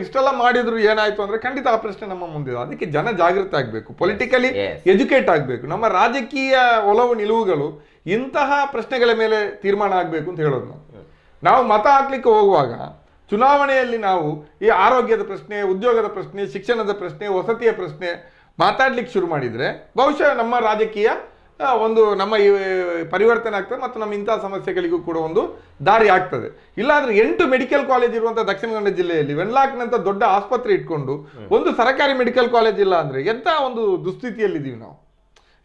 ಇಷ್ಟೆಲ್ಲ ಮಾಡಿದ್ರು ಏನಾಯ್ತು ಅಂದ್ರೆ ಖಂಡಿತ ಆ ಪ್ರಶ್ನೆ ನಮ್ಮ ಮುಂದಿದೆ. ಅದಕ್ಕೆ ಜನ ಜಾಗೃತ ಆಗ್ಬೇಕು. ಪೊಲಿಟಿಕಲಿ. ಎಜುಕೇಟ್ ಆಗ್ಬೇಕು. ನಮ್ಮ ರಾಜಕೀಯ ಒಲವು ನಿಲುವುಗಳು ಇಂತಹ ಪ್ರಶ್ನೆಗಳ ಮೇಲೆ ತೀರ್ಮಾನ ಆಗ್ಬೇಕು ಅಂತ ಹೇಳೋದು ನಾವು. ನಾವು ಮತ ಹಾಕ್ಲಿಕ್ಕೆ ಹೋಗುವಾಗ ಚುನಾವಣೆಯಲ್ಲಿ ನಾವು ಈ ಆರೋಗ್ಯದ ಪ್ರಶ್ನೆ ಉದ್ಯೋಗದ ಪ್ರಶ್ನೆ ಶಿಕ್ಷಣದ ಪ್ರಶ್ನೆ ವಸತಿಯ ಪ್ರಶ್ನೆ ಮಾತಾಡ್ಲಿಕ್ಕೆ ಶುರು ಮಾಡಿದ್ರೆ ಬಹುಶಃ ನಮ್ಮ ರಾಜಕೀಯ ಒಂದು ನಮ್ಮ ಈ ಪರಿವರ್ತನೆ ಆಗ್ತದೆ ಮತ್ತು ನಮ್ಮ ಇಂಥ ಸಮಸ್ಯೆಗಳಿಗೂ ಕೂಡ ಒಂದು ದಾರಿ ಆಗ್ತದೆ. ಇಲ್ಲಾಂದ್ರೆ ಎಂಟು ಮೆಡಿಕಲ್ ಕಾಲೇಜ್ ಇರುವಂತಹ ದಕ್ಷಿಣ ಕನ್ನಡ ಜಿಲ್ಲೆಯಲ್ಲಿ ವೆನ್ಲಾಕ್ನಂತ ದೊಡ್ಡ ಆಸ್ಪತ್ರೆ ಇಟ್ಕೊಂಡು ಒಂದು ಸರ್ಕಾರಿ ಮೆಡಿಕಲ್ ಕಾಲೇಜ್ ಇಲ್ಲ ಅಂದ್ರೆ ಎಂತ ಒಂದು ದುಸ್ಥಿತಿಯಲ್ಲಿದ್ದೀವಿ ನಾವು?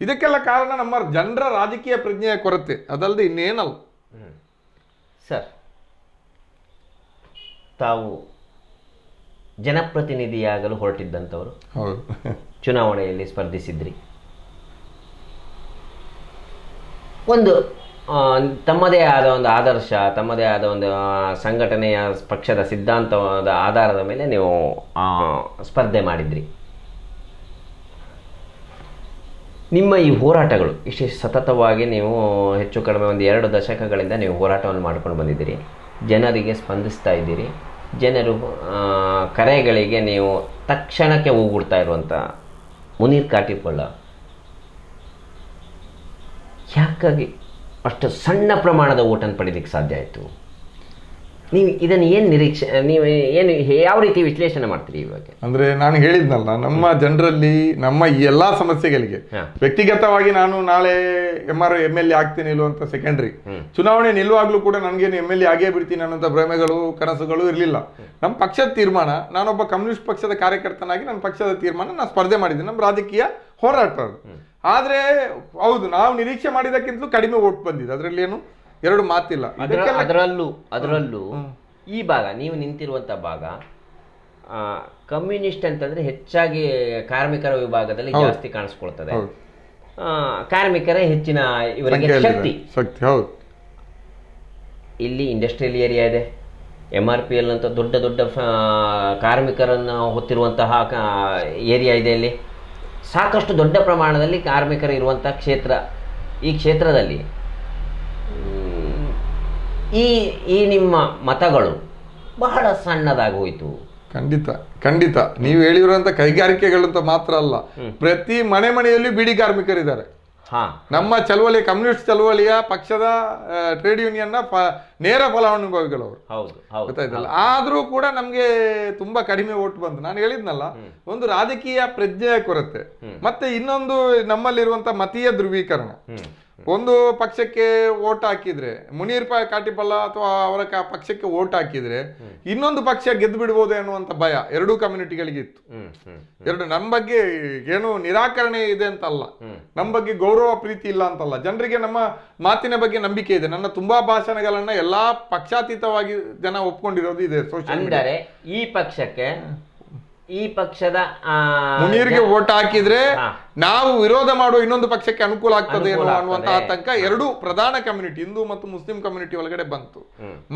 ಇದಕ್ಕೆಲ್ಲ ಕಾರಣ ನಮ್ಮ ಜನರ ರಾಜಕೀಯ ಪ್ರಜ್ಞೆಯ ಕೊರತೆ ಅದಲ್ಲದೆ ಇನ್ನೇನಲ್ಲ.
ಸರ್ ತಾವು ಜನಪ್ರತಿನಿಧಿಯಾಗಲು ಹೊರಟಿದ್ದಂಥವರು. ಚುನಾವಣೆಯಲ್ಲಿ ಸ್ಪರ್ಧಿಸಿದ್ರಿ. ಒಂದು ತಮ್ಮದೇ ಆದ ಒಂದು ಆದರ್ಶ ತಮ್ಮದೇ ಆದ ಒಂದು ಸಂಘಟನೆಯ ಪಕ್ಷದ ಸಿದ್ಧಾಂತದ ಆಧಾರದ ಮೇಲೆ ನೀವು ಸ್ಪರ್ಧೆ ಮಾಡಿದ್ರಿ. ನಿಮ್ಮ ಈ ಹೋರಾಟಗಳು ಇಷ್ಟು ಸತತವಾಗಿ ನೀವು ಹೆಚ್ಚು ಕಡಿಮೆ ಒಂದು ಎರಡು ದಶಕಗಳಿಂದ ನೀವು ಹೋರಾಟವನ್ನು ಮಾಡ್ಕೊಂಡು ಬಂದಿದ್ದೀರಿ. ಜನರಿಗೆ ಸ್ಪಂದಿಸ್ತಾ ಇದ್ದೀರಿ. ಜನರು ಕರೆಗಳಿಗೆ ನೀವು ತಕ್ಷಣಕ್ಕೆ ಹೋಗ್ಬಿಡ್ತಾ ಇರುವಂಥ ಮುನೀರ್ ಕಾಟಿಪಳ್ಳ ಯಾಕಾಗಿ ಅಷ್ಟು ಸಣ್ಣ ಪ್ರಮಾಣದ ಓಟನ್ನು ಪಡೀಲಿಕ್ಕೆ ಸಾಧ್ಯ ಆಯಿತು? ನೀವು ಇದನ್ನು ಏನು ನಿರೀಕ್ಷೆ ನೀವು ಏನು ಯಾವ ರೀತಿ ವಿಶ್ಲೇಷಣೆ ಮಾಡ್ತೀರಿ ಇವಾಗ?
ಅಂದ್ರೆ ನಾನು ಹೇಳಿದ್ನಲ್ಲ ನಮ್ಮ ಜನರಲ್ಲಿ ನಮ್ಮ ಈ ಎಲ್ಲಾ ಸಮಸ್ಯೆಗಳಿಗೆ ವ್ಯಕ್ತಿಗತವಾಗಿ ನಾನು ನಾಳೆ M R M L A ಆಗ್ತೀನಿ ಇಲ್ಲುವಂತ ಸೆಕೆಂಡ್ರಿ ಚುನಾವಣೆ ನಿಲ್ಲುವಾಗ್ಲೂ ಕೂಡ ನನಗೇನು ಎಂ ಎಲ್ ಎ ಆಗೇ ಬಿಡ್ತೀನಿ ಅನ್ನೋಂಥ ಭ್ರಮೆಗಳು ಕನಸುಗಳು ಇರಲಿಲ್ಲ. ನಮ್ಮ ಪಕ್ಷದ ತೀರ್ಮಾನ ನಾನೊಬ್ಬ ಕಮ್ಯುನಿಸ್ಟ್ ಪಕ್ಷದ ಕಾರ್ಯಕರ್ತನಾಗಿ ನನ್ನ ಪಕ್ಷದ ತೀರ್ಮಾನ ನಾನು ಸ್ಪರ್ಧೆ ಮಾಡಿದ್ದೀನಿ ನಮ್ಮ ರಾಜಕೀಯ ಹೋರಾಟ ಆದರೆ ಆದ್ರೆ ಹೌದು ನಾವು ನಿರೀಕ್ಷೆ ಮಾಡಿದಕ್ಕಿಂತಲೂ ಕಡಿಮೆ ಓಟ್ ಬಂದಿದೆ. ಅದರಲ್ಲಿ ಏನು? ಎರಡು ಮಾತಿಲ್ಲ.
ಅದರಲ್ಲೂ ಅದರಲ್ಲೂ ಈ ಭಾಗ ನೀವು ನಿಂತಿರುವಂತ ಭಾಗ ಆ, ಕಮ್ಯುನಿಸ್ಟ್ ಅಂತಂದ್ರೆ ಹೆಚ್ಚಾಗಿ ಕಾರ್ಮಿಕರ ವಿಭಾಗದಲ್ಲಿ ಜಾಸ್ತಿ ಕಾಣಿಸ್ಕೊಳ್ತದೆ. ಕಾರ್ಮಿಕರೇ ಹೆಚ್ಚಿನ ಇವರಿಗೆ ಶಕ್ತಿ.
ಶಕ್ತಿ ಹೌದು.
ಇಲ್ಲಿ ಇಂಡಸ್ಟ್ರಿಯಲ್ ಏರಿಯಾ ಇದೆ. ಎಂ ಆರ್ ಪಿ ಎಲ್ ಅಂತ ದೊಡ್ಡ ದೊಡ್ಡ ಕಾರ್ಮಿಕರನ್ನು ಹೊತ್ತಿರುವಂತಹ ಏರಿಯಾ ಇದೆ ಇಲ್ಲಿ. ಸಾಕಷ್ಟು ದೊಡ್ಡ ಪ್ರಮಾಣದಲ್ಲಿ ಕಾರ್ಮಿಕರು ಇರುವಂತಹ ಕ್ಷೇತ್ರ ಈ ಕ್ಷೇತ್ರದಲ್ಲಿ. ಈ ಈ ನಿಮ್ಮ ಮತಗಳು ಬಹಳ ಸಣ್ಣದಾಗಿ ಹೋಯಿತು.
ಖಂಡಿತ ಖಂಡಿತ. ನೀವು ಹೇಳಿರುವಂತ ಕೈಗಾರಿಕೆಗಳಂತ ಮಾತ್ರ ಅಲ್ಲ. ಪ್ರತಿ ಮನೆ ಮನೆಯಲ್ಲಿ ಬಿಡಿ ಕಾರ್ಮಿಕರಿದ್ದಾರೆ. ನಮ್ಮ ಚಳವಳಿ ಕಮ್ಯುನಿಸ್ಟ್ ಚಳವಳಿಯ ಪಕ್ಷದ ಟ್ರೇಡ್ ಯೂನಿಯನ್ನ ನೇರ
ಫಲಾನುಭವಿಗಳು ಅವರು
ಗೊತ್ತಾಯ್ತಲ್ಲ? ಆದ್ರೂ ಕೂಡ ನಮ್ಗೆ ತುಂಬಾ ಕಡಿಮೆ ಓಟ್ ಬಂತು. ನಾನು ಹೇಳಿದ್ನಲ್ಲ ಒಂದು ರಾಜಕೀಯ ಪ್ರಜ್ಞೆಯ ಕೊರತೆ. ಮತ್ತೆ ಇನ್ನೊಂದು ನಮ್ಮಲ್ಲಿರುವಂತ ಮತೀಯ ಧ್ರುವೀಕರಣ. ಒಂದು ಪಕ್ಷಕ್ಕೆ ಓಟ್ ಹಾಕಿದ್ರೆ ಮುನೀರ್ ಕಾಟಿಪಲ್ಲ ಅಥವಾ ಅವರ ಪಕ್ಷಕ್ಕೆ ಓಟ್ ಹಾಕಿದ್ರೆ ಇನ್ನೊಂದು ಪಕ್ಷ ಗೆದ್ದು ಬಿಡ್ಬೋದು ಅನ್ನುವಂತ ಭಯ ಎರಡೂ ಕಮ್ಯುನಿಟಿಗಳಿಗೆ ಇತ್ತು. ಎರಡು ನಮ್ಮ ಬಗ್ಗೆ ಏನು ನಿರಾಕರಣೆ ಇದೆ ಅಂತಲ್ಲ. ನಮ್ಮ ಬಗ್ಗೆ ಗೌರವ ಪ್ರೀತಿ ಇಲ್ಲ ಅಂತಲ್ಲ. ಜನರಿಗೆ ನಮ್ಮ ಮಾತಿನ ಬಗ್ಗೆ ನಂಬಿಕೆ ಇದೆ. ನನ್ನ ತುಂಬಾ ಭಾಷಣಗಳನ್ನ ಎಲ್ಲಾ ಪಕ್ಷಾತೀತವಾಗಿ ಜನ ಒಪ್ಕೊಂಡಿರೋದು ಇದೆ ಸೋಷಿಯಲ್
ಈ ಪಕ್ಷಕ್ಕೆ ಈ ಪಕ್ಷದ
ಮುನೀರ್ಗೆ ಓಟ್ ಹಾಕಿದ್ರೆ ನಾವು ವಿರೋಧ ಮಾಡುವ ಇನ್ನೊಂದು ಪಕ್ಷಕ್ಕೆ ಅನುಕೂಲ ಆಗ್ತದೆ ಅನ್ನುವಂತ. ಆತಂಕ ಎರಡು ಪ್ರಧಾನ ಕಮ್ಯುನಿಟಿ ಹಿಂದೂ ಮತ್ತು ಮುಸ್ಲಿಂ ಕಮ್ಯುನಿಟಿ ಒಳಗಡೆ ಬಂತು.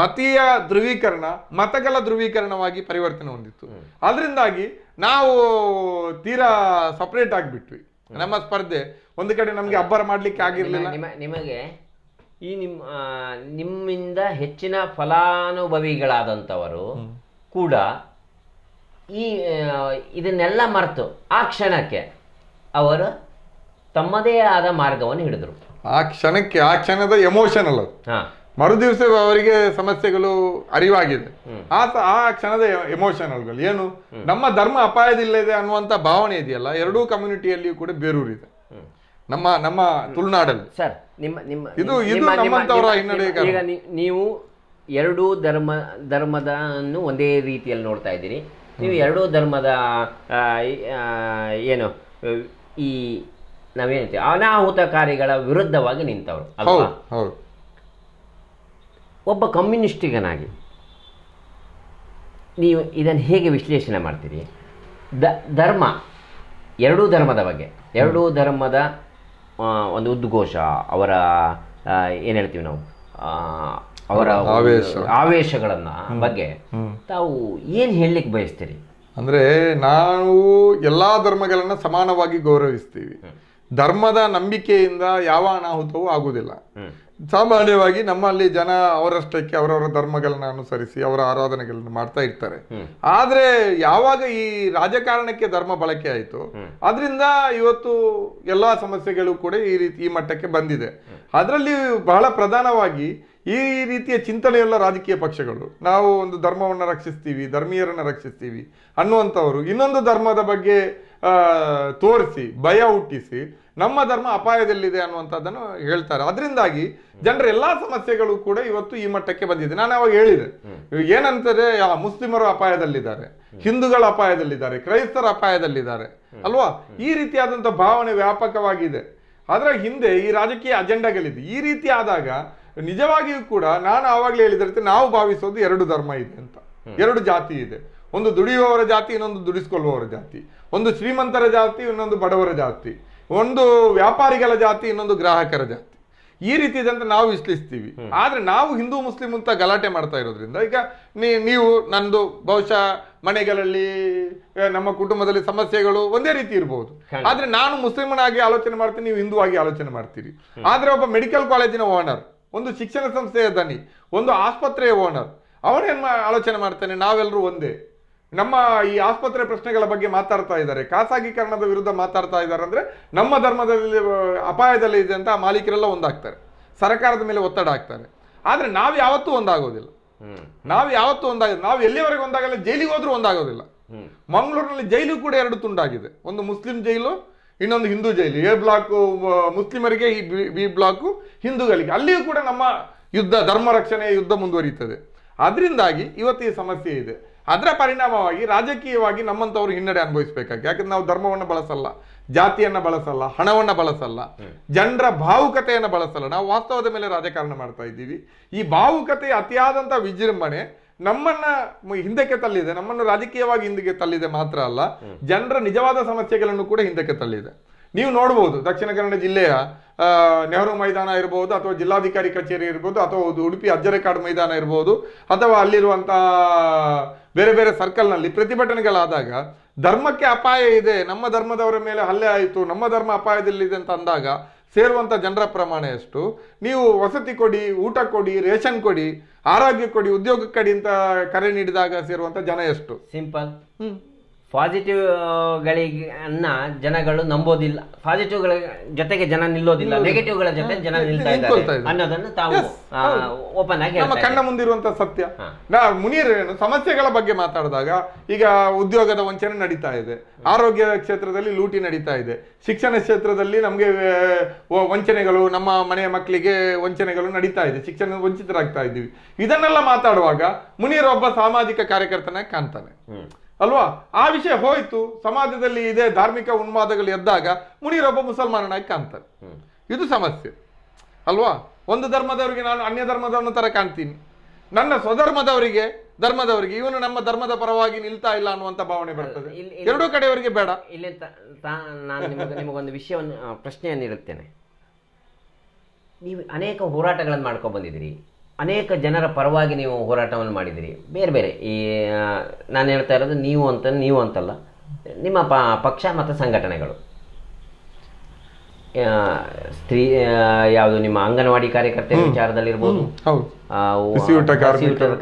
ಮತೀಯ ಧ್ರುವೀಕರಣ ಮತಗಳ ಧ್ರುವೀಕರಣವಾಗಿ ಪರಿವರ್ತನೆ ಹೊಂದಿತ್ತು. ಅದರಿಂದಾಗಿ ನಾವು ತೀರಾ ಸಪರೇಟ್ ಆಗಿಬಿಟ್ವಿ. ನಮ್ಮ ಸ್ಪರ್ಧೆ ಒಂದು ಕಡೆ ನಮ್ಗೆ ಅಬ್ಬರ ಮಾಡ್ಲಿಕ್ಕೆ ಆಗಿರ್ಲಿಲ್ಲ.
ನಿಮಗೆ ಈ ನಿಮ್ಮ ನಿಮ್ಮಿಂದ ಹೆಚ್ಚಿನ ಫಲಾನುಭವಿಗಳಾದಂಥವರು ಕೂಡ ಈ ಇದನ್ನೆಲ್ಲ ಮರೆತು ಆ ಕ್ಷಣಕ್ಕೆ ಅವರು ತಮ್ಮದೇ ಆದ ಮಾರ್ಗವನ್ನು ಹಿಡಿದ್ರು.
ಆ ಕ್ಷಣಕ್ಕೆ ಆ ಕ್ಷಣದ ಎಮೋಷನ್ ಅಲ್ಲ ಮರುದಿವಸ ಅವರಿಗೆ ಸಮಸ್ಯೆಗಳು ಅರಿವಾಗಿದೆ. ಆ ಆ ಕ್ಷಣದ ಎಮೋಷನಲ್ಗಳು ಏನು? ನಮ್ಮ ಧರ್ಮ ಅಪಾಯದಿಲ್ಲದೆ ಅನ್ನುವಂತ ಭಾವನೆ ಇದೆಯಲ್ಲ ಎರಡೂ ಕಮ್ಯುನಿಟಿಯಲ್ಲಿಯೂ ಕೂಡ ಬೇರೂರಿದೆ. ನಮ್ಮ ನಮ್ಮ ತುಳುನಾಡಲ್ಲಿ.
ಸರ್ ನಿಮ್ಮ ನಿಮ್ಮ
ಇದು- ಇದು
ನಮ್ಮಂತವರ ಈಗ ನೀವು ಎರಡೂ ಧರ್ಮ ಧರ್ಮದ ಒಂದೇ ರೀತಿಯಲ್ಲಿ ನೋಡ್ತಾ ಇದ್ದೀರಿ. ನೀವು ಎರಡೂ ಧರ್ಮದ ಆ, ಈ- ಆ, ಏನು ಈ ನಾವೇನಂತೀವಿ ಅನಾಹುತಕಾರಿಗಳ ವಿರುದ್ಧವಾಗಿ ನಿಂತವರು ಅಲ್ವಾ? ಒಬ್ಬ ಕಮ್ಯುನಿಸ್ಟಿಗನಾಗಿ ನೀವು ಇದನ್ನು ಹೇಗೆ ವಿಶ್ಲೇಷಣೆ ಮಾಡ್ತೀರಿ? ದ ಧರ್ಮ ಎರಡೂ ಧರ್ಮದ ಬಗ್ಗೆ ಎರಡೂ ಧರ್ಮದ ಒಂದು ಉದ್ಘೋಷ ಅವರ ಏನು ಹೇಳ್ತೀವಿ ನಾವು ಆ, ಅವರ
ಆವೇಶ.
ಆವೇಶಗಳನ್ನ ಬಗ್ಗೆ ತಾವು ಏನ್ ಹೇಳಲಿಕ್ಕೆ ಬಯಸ್ತೀರಿ?
ಅಂದ್ರೆ ನಾವು ಎಲ್ಲಾ ಧರ್ಮಗಳನ್ನ ಸಮಾನವಾಗಿ ಗೌರವಿಸ್ತೀವಿ. ಧರ್ಮದ ನಂಬಿಕೆಯಿಂದ ಯಾವ ಅನಾಹುತವೂ
ಆಗುದಿಲ್ಲ.
ಸಾಮಾನ್ಯವಾಗಿ ನಮ್ಮಲ್ಲಿ ಜನ ಅವರಷ್ಟಕ್ಕೆ ಅವರವರ ಧರ್ಮಗಳನ್ನ ಅನುಸರಿಸಿ ಅವರ ಆರಾಧನೆಗಳನ್ನ ಮಾಡ್ತಾ ಇರ್ತಾರೆ. ಆದ್ರೆ ಯಾವಾಗ ಈ ರಾಜಕಾರಣಕ್ಕೆ ಧರ್ಮ ಬಳಕೆ ಆಯಿತು ಅದರಿಂದ ಇವತ್ತು ಎಲ್ಲಾ ಸಮಸ್ಯೆಗಳು ಕೂಡ ಈ ರೀತಿ ಈ ಮಟ್ಟಕ್ಕೆ ಬಂದಿದೆ. ಅದರಲ್ಲಿ ಬಹಳ ಪ್ರಧಾನವಾಗಿ ಈ ರೀತಿಯ ಚಿಂತನೆಯುಳ್ಳ ರಾಜಕೀಯ ಪಕ್ಷಗಳು. ನಾವು ಒಂದು ಧರ್ಮವನ್ನು ರಕ್ಷಿಸ್ತೀವಿ, ಧರ್ಮೀಯರನ್ನು ರಕ್ಷಿಸ್ತೀವಿ ಅನ್ನುವಂಥವರು ಇನ್ನೊಂದು ಧರ್ಮದ ಬಗ್ಗೆ ತೋರಿಸಿ, ಭಯ ಹುಟ್ಟಿಸಿ ನಮ್ಮ ಧರ್ಮ ಅಪಾಯದಲ್ಲಿದೆ ಅನ್ನುವಂಥದ್ದನ್ನು ಹೇಳ್ತಾರೆ. ಅದರಿಂದಾಗಿ ಜನರ ಎಲ್ಲಾ ಸಮಸ್ಯೆಗಳು ಕೂಡ ಇವತ್ತು ಈ ಮಟ್ಟಕ್ಕೆ ಬಂದಿದೆ. ನಾನು ಅವಾಗ ಹೇಳಿದೆ ಏನಂತಾರೆ ಮುಸ್ಲಿಮರು ಅಪಾಯದಲ್ಲಿದ್ದಾರೆ, ಹಿಂದೂಗಳ ಅಪಾಯದಲ್ಲಿದ್ದಾರೆ, ಕ್ರೈಸ್ತರ ಅಪಾಯದಲ್ಲಿದ್ದಾರೆ, ಅಲ್ವಾ? ಈ ರೀತಿಯಾದಂಥ ಭಾವನೆ ವ್ಯಾಪಕವಾಗಿದೆ. ಅದರ ಹಿಂದೆ ಈ ರಾಜಕೀಯ ಅಜೆಂಡಾಗಳಿದೆ. ಈ ರೀತಿ ಆದಾಗ ನಿಜವಾಗಿಯೂ ಕೂಡ ನಾನು ಆವಾಗಲೇ ಹೇಳಿದಂತೆ ನಾವು ಭಾವಿಸೋದು ಎರಡು ಧರ್ಮ ಇದೆ ಅಂತ. ಎರಡು ಜಾತಿ ಇದೆ. ಒಂದು ದುಡಿಯುವವರ ಜಾತಿ ಇನ್ನೊಂದು ದುಡಿಸ್ಕೊಳ್ಳುವವರ ಜಾತಿ. ಒಂದು ಶ್ರೀಮಂತರ ಜಾತಿ ಇನ್ನೊಂದು ಬಡವರ ಜಾತಿ. ಒಂದು ವ್ಯಾಪಾರಿಗಳ ಜಾತಿ ಇನ್ನೊಂದು ಗ್ರಾಹಕರ ಜಾತಿ. ಈ ರೀತಿ ಇದೆ ಅಂತ ನಾವು ವಿಶ್ಲೇಷಿಸ್ತೀವಿ. ಆದ್ರೆ ನಾವು ಹಿಂದೂ ಮುಸ್ಲಿಂ ಅಂತ ಗಲಾಟೆ ಮಾಡ್ತಾ ಇರೋದ್ರಿಂದ ಈಗ ನೀ- ನೀವು ನಂದು ಬಹುಶಃ ಮನೆಗಳಲ್ಲಿ ನಮ್ಮ ಕುಟುಂಬದಲ್ಲಿ ಸಮಸ್ಯೆಗಳು ಒಂದೇ ರೀತಿ ಇರಬಹುದು ಆದ್ರೆ ನಾನು ಮುಸ್ಲಿಮನಾಗಿ ಆಲೋಚನೆ ಮಾಡ್ತೀನಿ ನೀವು ಹಿಂದೂ ಆಗಿ ಆಲೋಚನೆ ಮಾಡ್ತೀರಿ. ಆದ್ರೆ ಒಬ್ಬ ಮೆಡಿಕಲ್ ಕಾಲೇಜಿನ ಓನರ್ ಒಂದು ಶಿಕ್ಷಣ ಸಂಸ್ಥೆಯ ದನಿ ಒಂದು ಆಸ್ಪತ್ರೆಯ ಓನರ್. ಅವನೇನ್ ಮಾ- ಆಲೋಚನೆ ಮಾಡ್ತಾನೆ ನಾವೆಲ್ಲರೂ ಒಂದೇ. ನಮ್ಮ ಈ ಆಸ್ಪತ್ರೆ ಪ್ರಶ್ನೆಗಳ ಬಗ್ಗೆ ಮಾತಾಡ್ತಾ ಇದ್ದಾರೆ ಖಾಸಗೀಕರಣದ ವಿರುದ್ಧ ಮಾತಾಡ್ತಾ ಇದ್ದಾರೆ ಅಂದ್ರೆ ನಮ್ಮ ಧರ್ಮದಲ್ಲಿ ಅಪಾಯದಲ್ಲಿ ಇದೆ ಅಂತ ಆ ಮಾಲೀಕರೆಲ್ಲ ಒಂದಾಗ್ತಾರೆ. ಸರ್ಕಾರದ ಮೇಲೆ ಒತ್ತಡ ಹಾಕ್ತಾರೆ. ಆದ್ರೆ ನಾವು ಯಾವತ್ತೂ ಒಂದಾಗೋದಿಲ್ಲ. ನಾವು ಯಾವತ್ತೂ ಒಂದಾಗ ನಾವು ಎಲ್ಲಿವರೆಗೆ ಒಂದಾಗಲ್ಲ ಜೈಲಿಗೆ ಹೋದ್ರೂ ಒಂದಾಗೋದಿಲ್ಲ. ಮಂಗಳೂರಿನಲ್ಲಿ ಜೈಲು ಕೂಡ ಎರಡು ತುಂಡಾಗಿದೆ. ಒಂದು ಮುಸ್ಲಿಂ ಜೈಲು ಇನ್ನೊಂದು ಹಿಂದೂ ಜೈಲು ಎ ಬ್ಲಾಕು ಮುಸ್ಲಿಮರಿಗೆ ಈ ಬಿ- ಬಿ ಬ್ಲಾಕ್ ಹಿಂದೂಗಳಿಗೆ. ಅಲ್ಲಿಯೂ ಕೂಡ ನಮ್ಮ ಯುದ್ಧ ಧರ್ಮ ರಕ್ಷಣೆಯ ಯುದ್ಧ ಮುಂದುವರಿಯುತ್ತದೆ. ಅದರಿಂದಾಗಿ ಇವತ್ತು ಈ ಸಮಸ್ಯೆ ಇದೆ. ಅದರ ಪರಿಣಾಮವಾಗಿ ರಾಜಕೀಯವಾಗಿ ನಮ್ಮಂಥವ್ರು ಹಿನ್ನಡೆ ಅನುಭವಿಸಬೇಕಾಗಿ. ಯಾಕಂದ್ರೆ ನಾವು ಧರ್ಮವನ್ನು ಬಳಸಲ್ಲ ಜಾತಿಯನ್ನ ಬಳಸಲ್ಲ ಹಣವನ್ನ ಬಳಸಲ್ಲ ಜನರ ಭಾವುಕತೆಯನ್ನು ಬಳಸಲ್ಲ. ನಾವು ವಾಸ್ತವದ ಮೇಲೆ ರಾಜಕಾರಣ ಮಾಡ್ತಾ ಇದ್ದೀವಿ. ಈ ಭಾವುಕತೆಯ ಅತಿಯಾದಂಥ ವಿಜೃಂಭಣೆ ನಮ್ಮನ್ನ ಹಿಂದಕ್ಕೆ ತಳ್ಳಿದೆ ನಮ್ಮನ್ನು ರಾಜಕೀಯವಾಗಿ ಹಿಂದಕ್ಕೆ ತಳ್ಳಿದೆ ಮಾತ್ರ ಅಲ್ಲ ಜನರ ನಿಜವಾದ ಸಮಸ್ಯೆಗಳನ್ನು ಕೂಡ ಹಿಂದಕ್ಕೆ ತಳ್ಳಿದೆ. ನೀವು ನೋಡಬಹುದು ದಕ್ಷಿಣ ಕನ್ನಡ ಜಿಲ್ಲೆಯ ನೆಹರು ಮೈದಾನ ಇರಬಹುದು ಅಥವಾ ಜಿಲ್ಲಾಧಿಕಾರಿ ಕಚೇರಿ ಇರ್ಬೋದು ಅಥವಾ ಉಡುಪಿ ಅಜ್ಜರಕಾಡು ಮೈದಾನ ಇರಬಹುದು ಅಥವಾ ಅಲ್ಲಿರುವಂತಹ ಬೇರೆ ಬೇರೆ ಸರ್ಕಲ್ನಲ್ಲಿ ಪ್ರತಿಭಟನೆಗಳಾದಾಗ ಧರ್ಮಕ್ಕೆ ಅಪಾಯ ಇದೆ ನಮ್ಮ ಧರ್ಮದವರ ಮೇಲೆ ಹಲ್ಲೆ ಆಯಿತು ನಮ್ಮ ಧರ್ಮ ಅಪಾಯದಲ್ಲಿದೆ ಅಂತ ಅಂದಾಗ ಸೇರುವಂತ ಜನರ ಪ್ರಮಾಣ ಎಷ್ಟು? ನೀವು ವಸತಿ ಕೊಡಿ ಊಟ ಕೊಡಿ ರೇಷನ್ ಕೊಡಿ ಆರೋಗ್ಯ ಕೊಡಿ ಉದ್ಯೋಗ ಕೊಡಿ ಅಂತ ಕರೆ ನೀಡಿದಾಗ ಸೇರುವಂಥ ಜನ ಎಷ್ಟು?
ಸಿಂಪಲ್ ಪಾಸಿಟಿವ್ ಗಳಿಗನ್ನ ಅನ್ನ ಜನಗಳು ನಂಬೋದಿಲ್ಲ. ಪಾಸಿಟಿವ್ಗಳ ಜೊತೆಗೆ ಜನ ನಿಲ್ಲೋದಿಲ್ಲ. ನೆಗೆಟಿವ್ಗಳ ಜೊತೆ ಜನ ನಿಲ್ತಾ ಇದ್ದಾರೆ. ಅನ್ನೋದನ್ನು ತಾವು. ಓಪನ್ ಆಗಿ
ನಮ್ಮ ಕಣ್ಣ ಮುಂದಿರುವಂತ ಸತ್ಯ. ನಾ ಮುನೀರ್ ಏನು ಸಮಸ್ಯೆಗಳ ಬಗ್ಗೆ ಮಾತಾಡಿದಾಗ ಈಗ ಉದ್ಯೋಗದ ವಂಚನೆ ನಡೀತಾ ಇದೆ. ಆರೋಗ್ಯ ಕ್ಷೇತ್ರದಲ್ಲಿ ಲೂಟಿ ನಡೀತಾ ಇದೆ. ಶಿಕ್ಷಣ ಕ್ಷೇತ್ರದಲ್ಲಿ ನಮಗೆ ವಂಚನೆಗಳು ನಮ್ಮ ಮನೆಯ ಮಕ್ಕಳಿಗೆ ವಂಚನೆಗಳು ನಡೀತಾ ಇದೆ. ಶಿಕ್ಷಣ ವಂಚಿತರಾಗ್ತಾ ಇದ್ದೀವಿ. ಇದನ್ನೆಲ್ಲ ಮಾತಾಡುವಾಗ ಮುನೀರ್ ಒಬ್ಬ ಸಾಮಾಜಿಕ ಕಾರ್ಯಕರ್ತನಾಗಿ ಕಾಣ್ತಾನೆ. ಅಲ್ವಾ? ಆ ವಿಷಯ ಹೋಯ್ತು ಸಮಾಜದಲ್ಲಿ ಇದೆ ಧಾರ್ಮಿಕ ಉನ್ಮಾದಗಳು ಎದ್ದಾಗ ಮುನಿರೊಬ್ಬ ಮುಸಲ್ಮಾನನಾಗಿ
ಕಾಣ್ತಾರೆ.
ಇದು ಸಮಸ್ಯೆ. ಅಲ್ವಾ? ಒಂದು ಧರ್ಮದವರಿಗೆ ನಾನು ಅನ್ಯ ಧರ್ಮದವನ ತರ ಕಾಣ್ತೀನಿ. ನನ್ನ ಸ್ವಧರ್ಮದವರಿಗೆ ಧರ್ಮದವರಿಗೆ ಇವನು ನಮ್ಮ ಧರ್ಮದ ಪರವಾಗಿ ನಿಲ್ತಾ ಇಲ್ಲ ಅನ್ನುವಂತ ಭಾವನೆ ಬರ್ತದೆ. ಎರಡೂ ಕಡೆಯವರಿಗೆ ಬೇಡ.
ಇಲ್ಲಿ ನಾನು ನಿಮಗೊಂದು ವಿಷಯವನ್ನು ಪ್ರಶ್ನೆಯನ್ನು ಇಡುತ್ತೇನೆ ನೀವು ಅನೇಕ ಹೋರಾಟಗಳನ್ನು ಮಾಡ್ಕೊಂಡು ಬಂದಿದ್ದೀರಿ. ಅನೇಕ ಜನರ ಪರವಾಗಿ ನೀವು ಹೋರಾಟವನ್ನು ಮಾಡಿದಿರಿ ಬೇರೆ ಬೇರೆ. ಈ ನಾನು ಹೇಳ್ತಾ ಇರೋದು ನೀವು ಅಂತ ನೀವು ಅಂತಲ್ಲ. ನಿಮ್ಮ ಪ ಪಕ್ಷ ಮತ್ತು ಸಂಘಟನೆಗಳು. ಸ್ತ್ರೀ ಯಾವುದು ನಿಮ್ಮ ಅಂಗನವಾಡಿ ಕಾರ್ಯಕರ್ತರ ವಿಚಾರದಲ್ಲಿರ್ಬೋದು.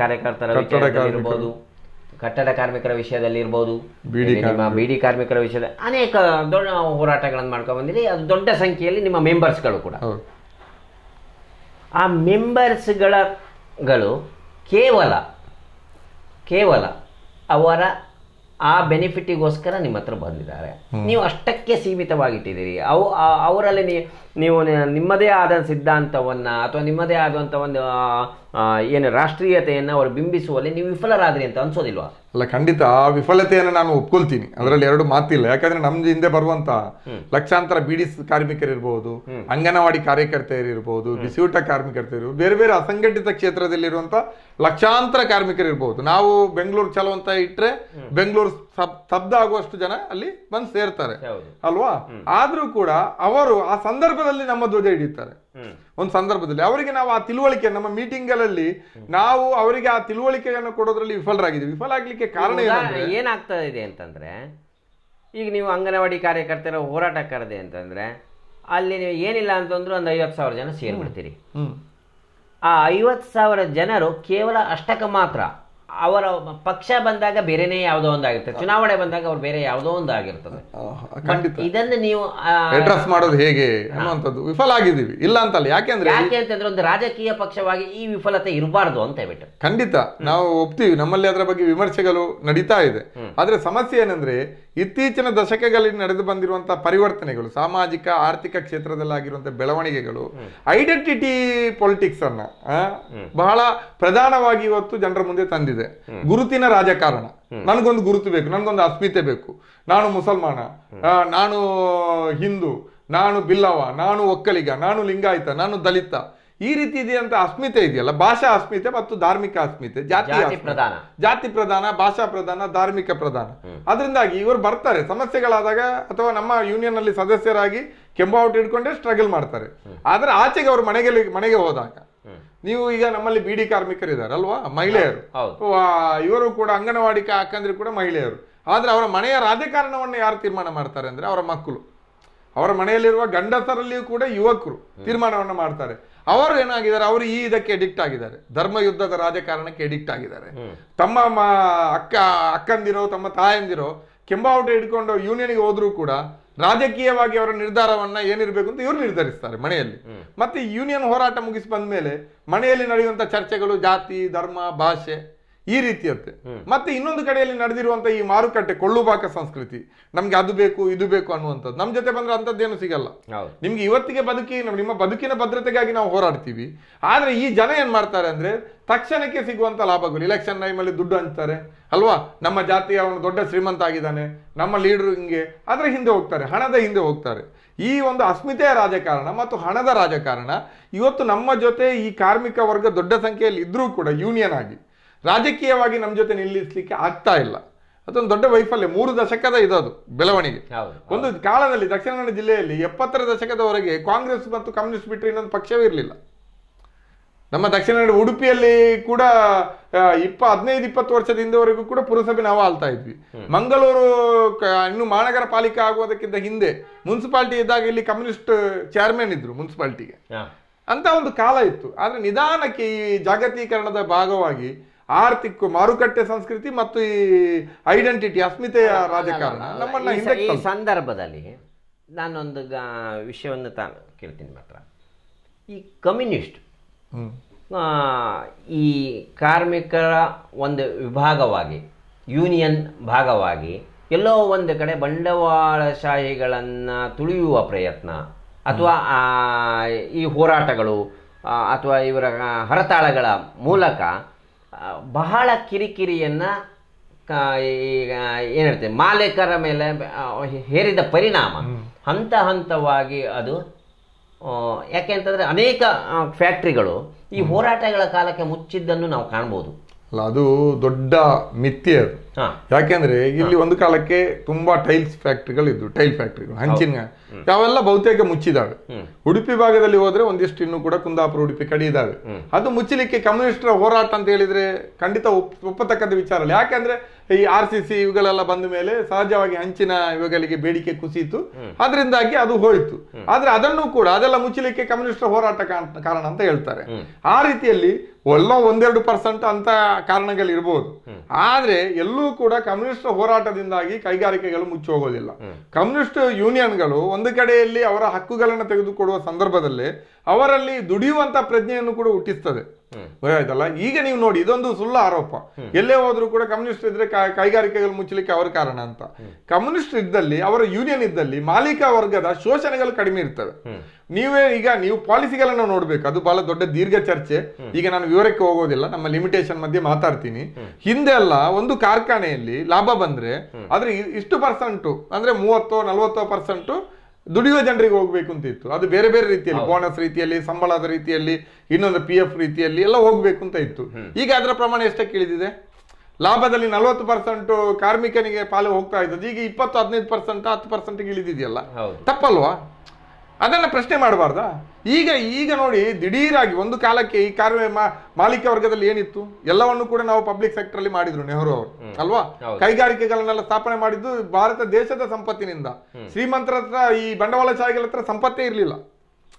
ಕಾರ್ಯಕರ್ತರ ವಿಚಾರದಲ್ಲಿರ್ಬೋದು ಕಟ್ಟಡ ಕಾರ್ಮಿಕರ ವಿಷಯದಲ್ಲಿ ಇರ್ಬೋದು
ಬೀಡಿ
ನಿಮ್ಮ ಬಿಡಿ ಕಾರ್ಮಿಕರ ವಿಷಯದಲ್ಲಿ ಅನೇಕ ದೊಡ್ಡ ಹೋರಾಟಗಳನ್ನು ಮಾಡ್ಕೊಂಡು ಬಂದಿರಿ. ಅದು ದೊಡ್ಡ ಸಂಖ್ಯೆಯಲ್ಲಿ ನಿಮ್ಮ ಮೆಂಬರ್ಸ್ಗಳು ಕೂಡ. ಆ ಮೆಂಬರ್ಸ್ಗಳಗಳು ಕೇವಲ ಕೇವಲ ಅವರ ಆ ಬೆನಿಫಿಟಿಗೋಸ್ಕರ ನಿಮ್ಮ ಹತ್ರ ಬಂದಿದ್ದಾರೆ. ನೀವು ಅಷ್ಟಕ್ಕೆ ಸೀಮಿತವಾಗಿಟ್ಟಿದ್ದೀರಿ. ಅವು ಅವರಲ್ಲಿ ನೀವು ನಿಮ್ಮದೇ ಆದ ಸಿದ್ಧಾಂತವನ್ನು ಅಥವಾ ನಿಮ್ಮದೇ ಆದಂಥ ಒಂದು ಏನು ರಾಷ್ಟ್ರೀಯತೆಯನ್ನು ಅವರು ಬಿಂಬಿಸುವಲ್ಲಿ ನೀವು ವಿಫಲರಾದ್ರಿ ಅಂತ ಅನ್ಸೋದಿಲ್ವಾ?
ಅಲ್ಲ ಖಂಡಿತ. ಆ ವಿಫಲತೆಯನ್ನು ನಾನು ಒಪ್ಕೊಳ್ತೀನಿ. ಅದರಲ್ಲಿ ಎರಡು ಮಾತಿಲ್ಲ. ಯಾಕಂದ್ರೆ ನಮ್ದು ಹಿಂದೆ ಬರುವಂತ ಲಕ್ಷಾಂತರ ಬಿಡಿ ಕಾರ್ಮಿಕರಿರ್ಬೋದು ಅಂಗನವಾಡಿ ಕಾರ್ಯಕರ್ತೆಯರಿರ್ಬೋದು ಬಿಸಿಯೂಟ ಕಾರ್ಮಿಕರ್ತೆಯರು ಬೇರೆ ಬೇರೆ ಅಸಂಘಟಿತ ಕ್ಷೇತ್ರದಲ್ಲಿರುವಂತ ಲಕ್ಷಾಂತರ ಕಾರ್ಮಿಕರಿರ್ಬೋದು. ನಾವು ಬೆಂಗಳೂರು ಚಲೋ ಅಂತ ಇಟ್ಟರೆ ಬೆಂಗಳೂರು ಸ್ತಬ್ಧ ಆಗುವಷ್ಟು ಜನ ಅಲ್ಲಿ ಬಂದು ಸೇರ್ತಾರೆ. ಅಲ್ವಾ? ಆದ್ರೂ ಕೂಡ ಅವರು ಆ ಸಂದರ್ಭದಲ್ಲಿ ನಮ್ಮ ಧ್ವಜ ಹಿಡಿತಾರೆ ಒಂದು ಸಂದರ್ಭದಲ್ಲಿ ಅವರಿಗೆ ನಾವು ಆ ತಿಳುವಳಿಕೆ ನಮ್ಮ ಮೀಟಿಂಗ್ಗಳಲ್ಲಿ ನಾವು ಅವರಿಗೆ ಆ ತಿಳುವಳಿಕೆಯನ್ನು ಕೊಡೋದ್ರಲ್ಲಿ ವಿಫಲರಾಗಿದ್ದೀವಿ. ವಿಫಲ ಆಗ್ಲಿಕ್ಕೆ ಕಾರಣ ಏನಂದ್ರೆ
ಏನಾಗ್ತಾ ಇದೆ ಅಂತಂದ್ರೆ ಈಗ ನೀವು ಅಂಗನವಾಡಿ ಕಾರ್ಯಕರ್ತರ ಹೋರಾಟ ಕರೆದೆ ಅಂತಂದ್ರೆ ಅಲ್ಲಿ ನೀವು ಏನಿಲ್ಲ ಅಂತಂದ್ರು ಒಂದು ಐವತ್ತು ಸಾವಿರ ಜನ ಸೇರ್ಬಿಡ್ತೀರಿ. ಆ ಐವತ್ತು ಸಾವಿರ ಜನರು ಕೇವಲ ಅಷ್ಟಕ್ಕೆ ಮಾತ್ರ ಅವರ ಪಕ್ಷ ಬಂದಾಗ ಬೇರೆನೇ ಯಾವುದೋ ಒಂದಾಗಿರ್ತದೆ ಚುನಾವಣೆ ಬಂದಾಗ ಅವ್ರು ಬೇರೆ ಯಾವುದೋ
ಒಂದಾಗಿರ್ತದೆ. ಖಂಡಿತ.
ಇದನ್ನು ನೀವು
ಅಡ್ರೆಸ್ ಮಾಡೋದು ಹೇಗೆ ಅನ್ನುವಂಥದ್ದು. ವಿಫಲ ಆಗಿದ್ದೀವಿ. ಇಲ್ಲ ಅಂತಲ್ಲ ಯಾಕೆಂದ್ರೆ
ಯಾಕೆ ಅಂತಂದ್ರೆ ಒಂದು ರಾಜಕೀಯ ಪಕ್ಷವಾಗಿ ಈ ವಿಫಲತೆ ಇರಬಾರ್ದು ಅಂತ ಹೇಳ್ಬಿಟ್ಟು.
ಖಂಡಿತ. ನಾವು ಒಪ್ತೀವಿ. ನಮ್ಮಲ್ಲಿ ಅದರ ಬಗ್ಗೆ ವಿಮರ್ಶೆಗಳು ನಡೀತಾ ಇದೆ. ಆದ್ರೆ ಸಮಸ್ಯೆ ಏನಂದ್ರೆ ಇತ್ತೀಚಿನ ದಶಕಗಳಲ್ಲಿ ನಡೆದು ಬಂದಿರುವಂತಹ ಪರಿವರ್ತನೆಗಳು ಸಾಮಾಜಿಕ ಆರ್ಥಿಕ ಕ್ಷೇತ್ರದಲ್ಲಾಗಿರುವಂತಹ ಬೆಳವಣಿಗೆಗಳು ಐಡೆಂಟಿಟಿ ಪೊಲಿಟಿಕ್ಸ್ ಅನ್ನ ಬಹಳ ಪ್ರಧಾನವಾಗಿ ಇವತ್ತು ಜನರ ಮುಂದೆ ತಂದಿದೆ. ಗುರುತಿನ ರಾಜಕಾರಣ. ನನಗೊಂದು ಗುರುತು ಬೇಕು ನನಗೊಂದು ಅಸ್ಮಿತೆ ಬೇಕು. ನಾನು ಮುಸಲ್ಮಾನ ನಾನು ಹಿಂದೂ ನಾನು ಬಿಲ್ಲವ ನಾನು ಒಕ್ಕಲಿಗ ನಾನು ಲಿಂಗಾಯತ ನಾನು ದಲಿತ. ಈ ರೀತಿ ಇದೆಯಂತ ಅಸ್ಮಿತೆ ಇದೆಯಲ್ಲ ಭಾಷಾ ಅಸ್ಮಿತೆ ಮತ್ತು ಧಾರ್ಮಿಕ ಅಸ್ಮಿತೆ ಜಾತಿ
ಜಾತಿ ಪ್ರಧಾನ.
ಜಾತಿ ಪ್ರಧಾನ ಭಾಷಾ ಪ್ರಧಾನ ಧಾರ್ಮಿಕ ಪ್ರಧಾನ. ಅದರಿಂದಾಗಿ ಇವರು ಬರ್ತಾರೆ ಸಮಸ್ಯೆಗಳಾದಾಗ ಅಥವಾ ನಮ್ಮ ಯೂನಿಯನ್ ಅಲ್ಲಿ ಸದಸ್ಯರಾಗಿ ಕೆಂಬಾವಟ್ ಇಟ್ಕೊಂಡೇ ಸ್ಟ್ರಗಲ್ ಮಾಡ್ತಾರೆ. ಆದ್ರೆ ಆಚೆಗೆ ಅವರು ಮನೆಗೆ ಮನೆಗೆ ಹೋದಾಗ ನೀವು ಈಗ ನಮ್ಮಲ್ಲಿ ಬಿಡಿ ಕಾರ್ಮಿಕರಿದ್ದಾರೆ ಅಲ್ವಾ? ಮಹಿಳೆಯರು. ಇವರು ಕೂಡ ಅಂಗನವಾಡಿ ಹಾಕಂದ್ರೆ ಕೂಡ ಮಹಿಳೆಯರು. ಆದ್ರೆ ಅವರ ಮನೆಯ ರಾಜಕಾರಣವನ್ನು ಯಾರು ತೀರ್ಮಾನ ಮಾಡ್ತಾರೆ ಅಂದ್ರೆ ಅವರ ಮಕ್ಕಳು. ಅವರ ಮನೆಯಲ್ಲಿರುವ ಗಂಡಸರಲ್ಲಿಯೂ ಕೂಡ ಯುವಕರು ತೀರ್ಮಾನವನ್ನು ಮಾಡ್ತಾರೆ. ಅವರು ಏನಾಗಿದ್ದಾರೆ? ಅವರು ಈ ಇದಕ್ಕೆ ಎಡಿಕ್ಟ್ ಆಗಿದ್ದಾರೆ. ಧರ್ಮ ಯುದ್ಧದ ರಾಜಕಾರಣಕ್ಕೆ ಎಡಿಕ್ಟ್ ಆಗಿದ್ದಾರೆ. ತಮ್ಮ ಅಕ್ಕ ಅಕ್ಕಂದಿರೋ ತಮ್ಮ ತಾಯಂದಿರೋ ಕೆಂಬಾವುಟ ಹಿಡ್ಕೊಂಡು ಯೂನಿಯನ್ಗೆ ಹೋದ್ರೂ ಕೂಡ ರಾಜಕೀಯವಾಗಿ ಅವರ ನಿರ್ಧಾರವನ್ನ ಏನಿರಬೇಕು ಅಂತ ಇವರು ನಿರ್ಧರಿಸ್ತಾರೆ ಮನೆಯಲ್ಲಿ. ಮತ್ತೆ ಯೂನಿಯನ್ ಹೋರಾಟ ಮುಗಿಸಿ ಬಂದ್ಮೇಲೆ ಮನೆಯಲ್ಲಿ ನಡೆಯುವಂತ ಚರ್ಚೆಗಳು ಜಾತಿ ಧರ್ಮ ಭಾಷೆ ಈ ರೀತಿಯತ್ತೆ ಮತ್ತೆ ಇನ್ನೊಂದು ಕಡೆಯಲ್ಲಿ ನಡೆದಿರುವಂತ ಈ ಮಾರುಕಟ್ಟೆ ಕೊಳ್ಳುಬಾಕ ಸಂಸ್ಕೃತಿ ನಮ್ಗೆ ಅದು ಬೇಕು ಇದು ಬೇಕು ಅನ್ನುವಂಥದ್ದು. ನಮ್ ಜೊತೆ ಬಂದ್ರೆ ಅಂಥದ್ದೇನು ಸಿಗಲ್ಲ. ನಿಮ್ಗೆ ಇವತ್ತಿಗೆ ಬದುಕಿ ನಮ್- ನಿಮ್ಮ ಬದುಕಿನ ಭದ್ರತೆಗಾಗಿ ನಾವು ಹೋರಾಡ್ತೀವಿ. ಆದ್ರೆ ಈ ಜನ ಏನ್ ಮಾಡ್ತಾರೆ ಅಂದ್ರೆ ತಕ್ಷಣಕ್ಕೆ ಸಿಗುವಂತ ಲಾಭಗಳು ಇಲೆಕ್ಷನ್ ಟೈಮಲ್ಲಿ ದುಡ್ಡು ಹಂಚ್ತಾರೆ. ಅಲ್ವಾ? ನಮ್ಮ ಜಾತಿಯ ಅವನು ದೊಡ್ಡ ಶ್ರೀಮಂತ ಆಗಿದ್ದಾನೆ ನಮ್ಮ ಲೀಡರ್ ಹಿಂಗೆ ಅದ್ರ ಹಿಂದೆ ಹೋಗ್ತಾರೆ ಹಣದ ಹಿಂದೆ ಹೋಗ್ತಾರೆ. ಈ ಒಂದು ಅಸ್ಮಿತೆಯ ರಾಜಕಾರಣ ಮತ್ತು ಹಣದ ರಾಜಕಾರಣ ಇವತ್ತು ನಮ್ಮ ಜೊತೆ ಈ ಕಾರ್ಮಿಕ ವರ್ಗ ದೊಡ್ಡ ಸಂಖ್ಯೆಯಲ್ಲಿ ಇದ್ರೂ ಕೂಡ ಯೂನಿಯನ್ ಆಗಿ. ರಾಜಕೀಯವಾಗಿ ನಮ್ಮ ಜೊತೆ ನಿಲ್ಲಿಸ್ಲಿಕ್ಕೆ ಆಗ್ತಾ ಇಲ್ಲ. ಅದೊಂದು ದೊಡ್ಡ ವೈಫಲ್ಯ. ಮೂರು ದಶಕದ ಇದದು ಬೆಳವಣಿಗೆ. ಒಂದು ಕಾಲದಲ್ಲಿ ದಕ್ಷಿಣ ಕನ್ನಡ ಜಿಲ್ಲೆಯಲ್ಲಿ ಎಪ್ಪತ್ತರ ದಶಕದವರೆಗೆ ಕಾಂಗ್ರೆಸ್ ಮತ್ತು ಕಮ್ಯುನಿಸ್ಟ್ ಬಿಟ್ಟರೆ ಇನ್ನೊಂದು ಪಕ್ಷವೇ ಇರಲಿಲ್ಲ. ನಮ್ಮ ದಕ್ಷಿಣ ಕನ್ನಡ ಉಡುಪಿಯಲ್ಲಿ ಕೂಡ ಇಪ್ಪ ಹದಿನೈದು ಇಪ್ಪತ್ತು ವರ್ಷದ ಹಿಂದೆವರೆಗೂ ಕೂಡ ಪುರಸಭೆ ನಾವು ಆಳ್ತಾ ಇದ್ವಿ. ಮಂಗಳೂರು ಇನ್ನು ಮಹಾನಗರ ಪಾಲಿಕೆ ಆಗುವುದಕ್ಕಿಂತ ಹಿಂದೆ ಮುನ್ಸಿಪಾಲಿಟಿ ಇದ್ದಾಗ ಇಲ್ಲಿ ಕಮ್ಯುನಿಸ್ಟ್ ಚೇರ್ಮನ್ ಇದ್ರು ಮುನ್ಸಿಪಾಲಿಟಿಗೆ. ಅಂತ ಒಂದು ಕಾಲ ಇತ್ತು. ಆದ್ರೆ ನಿಧಾನಕ್ಕೆ ಈ ಜಾಗತೀಕರಣದ ಭಾಗವಾಗಿ ಆರ್ಥಿಕ ಮಾರುಕಟ್ಟೆ ಸಂಸ್ಕೃತಿ ಮತ್ತು ಈ ಐಡೆಂಟಿಟಿ ಅಸ್ಮಿತೆಯ ರಾಜಕಾರಣ ನಮ್ಮನ್ನ
ಈ ಸಂದರ್ಭದಲ್ಲಿ ನಾನೊಂದು ವಿಷಯವನ್ನು ತಾನು ಕೇಳ್ತೀನಿ ಮಾತ್ರ. ಈ ಕಮ್ಯುನಿಸ್ಟ್ ಈ ಕಾರ್ಮಿಕರ ಒಂದು ವಿಭಾಗವಾಗಿ ಯೂನಿಯನ್ ಭಾಗವಾಗಿ ಎಲ್ಲೋ ಒಂದು ಕಡೆ ಬಂಡವಾಳಶಾಹಿಗಳನ್ನು ತುಳಿಯುವ ಪ್ರಯತ್ನ ಅಥವಾ ಈ ಹೋರಾಟಗಳು ಅಥವಾ ಇವರ ಹರತಾಳಗಳ ಮೂಲಕ ಬಹಳ ಕಿರಿಕಿರಿಯನ್ನು ಈಗ ಏನು ಹೇಳ್ತೇವೆ ಮಾಲೀಕರ ಮೇಲೆ ಹೇರಿದ ಪರಿಣಾಮ. ಹಂತ ಹಂತವಾಗಿ ಅದು ಯಾಕೆ ಅಂತಂದರೆ ಅನೇಕ ಫ್ಯಾಕ್ಟ್ರಿಗಳು ಈ ಹೋರಾಟಗಳ ಕಾಲಕ್ಕೆ ಮುಚ್ಚಿದ್ದನ್ನು ನಾವು ಕಾಣ್ಬೋದು.
ಅಲ್ಲ ಅದು ದೊಡ್ಡ ಮಿಥ್ಯೆ ಅದು. ಯಾಕೆಂದ್ರೆ ಇಲ್ಲಿ ಒಂದು ಕಾಲಕ್ಕೆ ತುಂಬಾ ಟೈಲ್ಸ್ ಫ್ಯಾಕ್ಟ್ರಿಗಳು ಇದ್ವು ಟೈಲ್ ಫ್ಯಾಕ್ಟ್ರಿಗಳು ಹಂಚಿನ ಯಾವೆಲ್ಲ ಬಹುತೇಕ ಮುಚ್ಚಿದಾವೆ. ಉಡುಪಿ ಭಾಗದಲ್ಲಿ ಹೋದ್ರೆ ಒಂದಿಷ್ಟು ಇನ್ನು ಕೂಡ ಕುಂದಾಪುರ ಉಡುಪಿ ಕಡೆ ಇದಾವೆ ಅದು ಮುಚ್ಚಲಿಕ್ಕೆ ಕಮ್ಯುನಿಸ್ಟರ ಹೋರಾಟ ಅಂತ ಹೇಳಿದ್ರೆ ಖಂಡಿತ ಒಪ್ಪತಕ್ಕಂತ ವಿಚಾರ ಅಲ್ಲ. ಯಾಕೆಂದ್ರೆ ಈ ಆರ್ ಸಿ ಸಿ ಇವುಗಳೆಲ್ಲ ಬಂದ ಮೇಲೆ ಸಹಜವಾಗಿ ಹಂಚಿನ ಇವುಗಳಿಗೆ ಬೇಡಿಕೆ ಕುಸಿಯಿತು. ಅದರಿಂದಾಗಿ ಅದು ಹೋಯಿತು. ಆದ್ರೆ ಅದನ್ನು ಕೂಡ ಅದೆಲ್ಲ ಮುಚ್ಚಲಿಕ್ಕೆ ಕಮ್ಯುನಿಸ್ಟರ ಹೋರಾಟ ಕಾರಣ ಅಂತ ಹೇಳ್ತಾರೆ. ಆ ರೀತಿಯಲ್ಲಿ ಎಲ್ಲೋ ಒಂದೆರಡು ಪರ್ಸೆಂಟ್ ಅಂತ ಕಾರಣಗಳಿರ್ಬೋದು ಆದ್ರೆ ಎಲ್ಲೂ ಕೂಡ ಕಮ್ಯುನಿಸ್ಟ್ ಹೋರಾಟದಿಂದಾಗಿ ಕೈಗಾರಿಕೆಗಳು ಮುಚ್ಚಿ ಹೋಗೋದಿಲ್ಲ. ಕಮ್ಯುನಿಸ್ಟ್ ಯೂನಿಯನ್ಗಳು ಒಂದು ಕಡೆಯಲ್ಲಿ ಅವರ ಹಕ್ಕುಗಳನ್ನು ತೆಗೆದುಕೊಡುವ ಸಂದರ್ಭದಲ್ಲಿ ಅವರಲ್ಲಿ ದುಡಿಯುವಂತ ಪ್ರಜ್ಞೆಯನ್ನು ಕೂಡ ಹುಟ್ಟಿಸ್ತದೆ. ಗೊತ್ತಾಯ್ತಲ್ಲ? ಈಗ ನೀವು ನೋಡಿ, ಇದೊಂದು ಸುಳ್ಳು ಆರೋಪ. ಎಲ್ಲೇ ಹೋದ್ರೂ ಕೂಡ ಕಮ್ಯುನಿಸ್ಟ್ ಇದ್ರೆ ಕೈಗಾರಿಕೆಗಳು ಮುಚ್ಚಲಿಕ್ಕೆ ಅವರ ಕಾರಣ ಅಂತ. ಕಮ್ಯುನಿಸ್ಟ್ ಇದ್ದಲ್ಲಿ, ಅವರ ಯೂನಿಯನ್ ಇದ್ದಲ್ಲಿ ಮಾಲೀಕ ವರ್ಗದ ಶೋಷಣೆಗಳು ಕಡಿಮೆ ಇರ್ತವೆ. ನೀವೇ ಈಗ ನೀವು ಪಾಲಿಸಿಗಳನ್ನ ನೋಡ್ಬೇಕು. ಅದು ಬಹಳ ದೊಡ್ಡ ದೀರ್ಘ ಚರ್ಚೆ. ಈಗ ನಾನು ವಿವರಕ್ಕೆ ಹೋಗೋದಿಲ್ಲ, ನಮ್ಮ ಲಿಮಿಟೇಷನ್ ಮಧ್ಯೆ ಮಾತಾಡ್ತೀನಿ. ಹಿಂದೆ ಅಲ್ಲ, ಒಂದು ಕಾರ್ಖಾನೆಯಲ್ಲಿ ಲಾಭ ಬಂದ್ರೆ, ಆದ್ರೆ ಇಷ್ಟು ಪರ್ಸೆಂಟು ಅಂದ್ರೆ ಮೂವತ್ತೋ, ನಲ್ವತ್ತೋ ಪರ್ಸೆಂಟ್ ದುಡಿಯುವ ಜನರಿಗೆ ಹೋಗಬೇಕು ಅಂತ ಇತ್ತು. ಅದು ಬೇರೆ ಬೇರೆ ರೀತಿಯಲ್ಲಿ ಬೋನಸ್ ರೀತಿಯಲ್ಲಿ ಸಂಬಳದ ರೀತಿಯಲ್ಲಿ ಇನ್ನೊಂದು ಪಿ ಎಫ್ ರೀತಿಯಲ್ಲಿ ಎಲ್ಲ ಹೋಗಬೇಕು ಅಂತ ಇತ್ತು. ಈಗ ಅದರ ಪ್ರಮಾಣ ಎಷ್ಟಕ್ಕೆ ಇಳಿದಿದೆ? ಲಾಭದಲ್ಲಿ ನಲವತ್ತು ಪರ್ಸೆಂಟ್ ಕಾರ್ಮಿಕನಿಗೆ ಪಾಲು ಹೋಗ್ತಾ ಇದ್ದದ್ದು ಈಗ ಇಪ್ಪತ್ತು ಹದಿನೈದು ಪರ್ಸೆಂಟ್ ಹತ್ತು ಪರ್ಸೆಂಟ್ ಇಳಿದಿದೆಯಲ್ಲ? ತಪ್ಪಲ್ವಾ? ಅದನ್ನ ಪ್ರಶ್ನೆ ಮಾಡಬಾರ್ದಾ? ಈಗ ಈಗ ನೋಡಿ ದಿಢೀರಾಗಿ ಒಂದು ಕಾಲಕ್ಕೆ ಈ ಕಾರ್ಯ ಮಾಲೀಕ ವರ್ಗದಲ್ಲಿ ಏನಿತ್ತು? ಎಲ್ಲವನ್ನು ಕೂಡ ನಾವು ಪಬ್ಲಿಕ್ ಸೆಕ್ಟರ್ ಅಲ್ಲಿ ಮಾಡಿದ್ರು ನೆಹರು ಅವರು. ಅಲ್ವಾ? ಕೈಗಾರಿಕೆಗಳನ್ನೆಲ್ಲ ಸ್ಥಾಪನೆ ಮಾಡಿದ್ದು ಭಾರತ ದೇಶದ ಸಂಪತ್ತಿನಿಂದ. ಶ್ರೀಮಂತರ ಹತ್ರ ಈ ಬಂಡವಾಳಶಾಹಿಗಳ ಹತ್ರ ಸಂಪತ್ತೇ ಇರಲಿಲ್ಲ.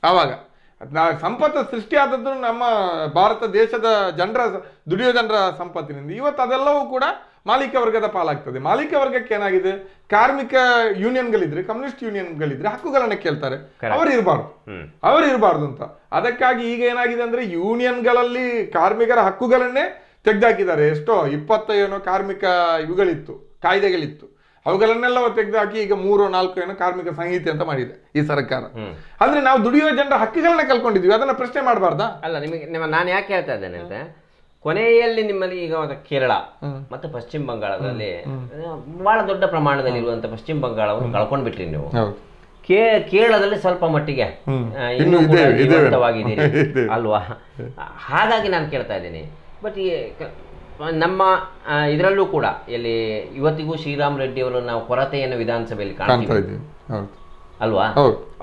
ಆವಾಗ. ಸಂಪತ್ತು ಸೃಷ್ಟಿಯಾದದ್ದು ನಮ್ಮ ಭಾರತ ದೇಶದ ಜನರ ದುಡಿಯೋ ಜನರ ಸಂಪತ್ತಿನಿಂದ. ಇವತ್ತು ಅದೆಲ್ಲವೂ ಕೂಡ ಮಾಲೀಕ ವರ್ಗದ ಪಾಲಾಗ್ತದೆ. ಮಾಲೀಕ ವರ್ಗಕ್ಕೆ ಏನಾಗಿದೆ? ಕಾರ್ಮಿಕ ಯೂನಿಯನ್ಗಳಿದ್ರೆ ಕಮ್ಯುನಿಸ್ಟ್ ಯೂನಿಯನ್ಗಳಿದ್ರೆ ಹಕ್ಕುಗಳನ್ನ ಕೇಳ್ತಾರೆ. ಅವರು ಇರಬಾರ್ದು. ಅವರು ಇರಬಾರ್ದು ಅಂತ. ಅದಕ್ಕಾಗಿ ಈಗ ಏನಾಗಿದೆ ಅಂದ್ರೆ ಯೂನಿಯನ್ಗಳಲ್ಲಿ ಕಾರ್ಮಿಕರ ಹಕ್ಕುಗಳನ್ನೇ ತೆಗೆದಾಕಿದ್ದಾರೆ. ಎಷ್ಟೋ ಇಪ್ಪತ್ತ ಏನೋ ಕಾರ್ಮಿಕ ಇವುಗಳಿತ್ತು ಕಾಯ್ದೆಗಳಿತ್ತು. ಅವುಗಳನ್ನೆಲ್ಲ ತೆಗೆದುಹಾಕಿ ಈಗ ಮೂರು ನಾಲ್ಕು ಏನೋ ಕಾರ್ಮಿಕ ಸಂಹಿತೆ ಅಂತ ಮಾಡಿದೆ ಈ ಸರ್ಕಾರ. ಅಂದ್ರೆ ನಾವು ದುಡಿಯುವ ಜನರ ಹಕ್ಕುಗಳನ್ನ ಕಲ್ಕೊಂಡಿದ್ವಿ ಅದನ್ನ ಪ್ರಶ್ನೆ ಮಾಡಬಾರ್ದಾ?
ಅಲ್ಲ ನಿಮಗೆ ನಿಮ್ಮ ನಾನು ಯಾಕೆ ಹೇಳ್ತಾ ಇದ್ದೇನೆ ಅಂತ ಕೊನೆಯಲ್ಲಿ ನಿಮ್ಮಲ್ಲಿ ಈಗ ಕೇರಳ ಮತ್ತೆ ಪಶ್ಚಿಮ ಬಂಗಾಳದಲ್ಲಿ ಬಹಳ ದೊಡ್ಡ ಪ್ರಮಾಣದಲ್ಲಿ ಇರುವಂತ ಪಶ್ಚಿಮ ಬಂಗಾಳವನ್ನು ಕಳ್ಕೊಂಡ್ಬಿಟ್ರಿ ನೀವು. ಕೇ ಕೇರಳದಲ್ಲಿ ಸ್ವಲ್ಪ ಮಟ್ಟಿಗೆ
ಇನ್ನೂ.
ಜೀವಂತವಾಗಿದ್ದೀರಿ ಅಲ್ವಾ? ಹಾಗಾಗಿ ನಾನು ಕೇಳ್ತಾ ಇದ್ದೀನಿ. ಬಟ್ ನಮ್ಮ ಇದರಲ್ಲೂ ಕೂಡ ಇಲ್ಲಿ ಇವತ್ತಿಗೂ ಶ್ರೀರಾಮ್ ರೆಡ್ಡಿ ಅವರು ನಾವು ಕೊರತೆಯನ್ನು ವಿಧಾನಸಭೆಯಲ್ಲಿ
ಕಾಣ್ತಾ
ಕಾಣ್ತೀವಿ ಅಲ್ವಾ?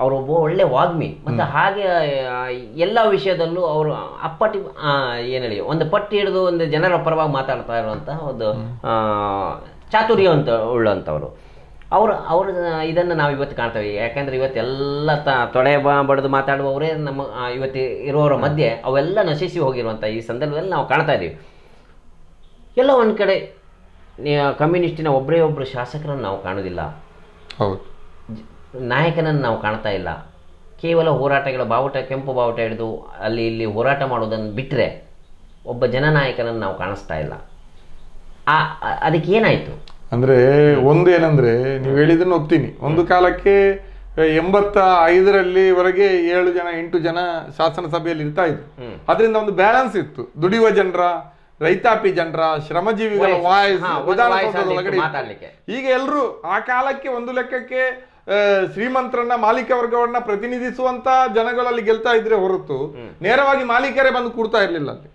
ಅವರೊಬ್ಬ ಒಳ್ಳೆ ವಾಗ್ಮಿ. ಮತ್ತೆ ಹಾಗೆ ಎಲ್ಲ ವಿಷಯದಲ್ಲೂ ಅವರು ಅಪ್ಪಟಿ ಏನ್ ಹೇಳಿ ಒಂದು ಪಟ್ಟಿ ಹಿಡಿದು ಒಂದು ಜನರ ಪರವಾಗಿ ಮಾತಾಡ್ತಾ ಇರುವಂತಹ ಒಂದು ಚಾತುರ್ಯ ಅಂತ ಉಳ್ಳಂಥವ್ರು ಅವರು ಅವ್ರ ಇದನ್ನ ನಾವು ಇವತ್ತು ಕಾಣ್ತೇವೆ. ಯಾಕಂದ್ರೆ ಇವತ್ತೆಲ್ಲ ತ ತೊಡೆ ಬಡದು ಮಾತಾಡುವವರೇ ನಮ್ಮ ಇವತ್ತಿ ಇರುವವರ ಮಧ್ಯೆ ಅವೆಲ್ಲ ನಶಿಸಿ ಹೋಗಿರುವಂಥ ಈ ಸಂದರ್ಭದಲ್ಲಿ ನಾವು ಕಾಣ್ತಾ ಇದೀವಿ ಎಲ್ಲ ಒಂದ್ ಕಡೆ ಕಮ್ಯುನಿಸ್ಟಿನ ಒಬ್ಬರೇ ಒಬ್ಬರು ಶಾಸಕರನ್ನು ನಾವು ಕಾಣೋದಿಲ್ಲ.
ಹೌದು.
ನಾಯಕನನ್ನು ನಾವು ಕಾಣ್ತಾ ಇಲ್ಲ. ಕೇವಲ ಹೋರಾಟಗಳ ಬಾವುಟ ಕೆಂಪು ಬಾವುಟ ಹಿಡಿದು ಅಲ್ಲಿ ಇಲ್ಲಿ ಹೋರಾಟ ಮಾಡೋದನ್ನು ಬಿಟ್ಟರೆ ಒಬ್ಬ ಜನನಾಯಕನನ್ನು ನಾವು ಕಾಣಿಸ್ತಾ ಇಲ್ಲ. ಆ ಅದಕ್ಕೆ ಏನಾಯ್ತು?
ಅಂದ್ರೆ ಒಂದು ಏನಂದ್ರೆ ನೀವು ಹೇಳಿದ್ದನ್ನು ಒಪ್ತೀನಿ. ಒಂದು ಕಾಲಕ್ಕೆ ಎಂಬತ್ತ ಐದರಲ್ಲಿ ವರೆಗೆ ಏಳು ಜನ ಎಂಟು ಜನ ಶಾಸನ ಸಭೆಯಲ್ಲಿ ಇರ್ತಾ ಇದ್ರು. ಅದರಿಂದ ಒಂದು ಬ್ಯಾಲೆನ್ಸ್ ಇತ್ತು. ದುಡಿಯುವ ಜನರ ರೈತಾಪಿ ಜನರ ಶ್ರಮಜೀವಿಗಳ. ವಾಯ್ಸ್. ಈಗ ಎಲ್ಲರೂ ಆ ಕಾಲಕ್ಕೆ ಒಂದು ಲೆಕ್ಕಕ್ಕೆ ಶ್ರೀಮಂತರನ್ನ ಮಾಲೀಕ ವರ್ಗವನ್ನ ಪ್ರತಿನಿಧಿಸುವಂತ ಜನಗಳಲ್ಲಿ ಗೆಲ್ತಾ ಇದ್ರೆ ಹೊರತು ನೇರವಾಗಿ ಮಾಲೀಕರೇ ಬಂದು ಕೂಡ್ತಾ ಇರ್ಲಿಲ್ಲ ಅಲ್ಲಿ.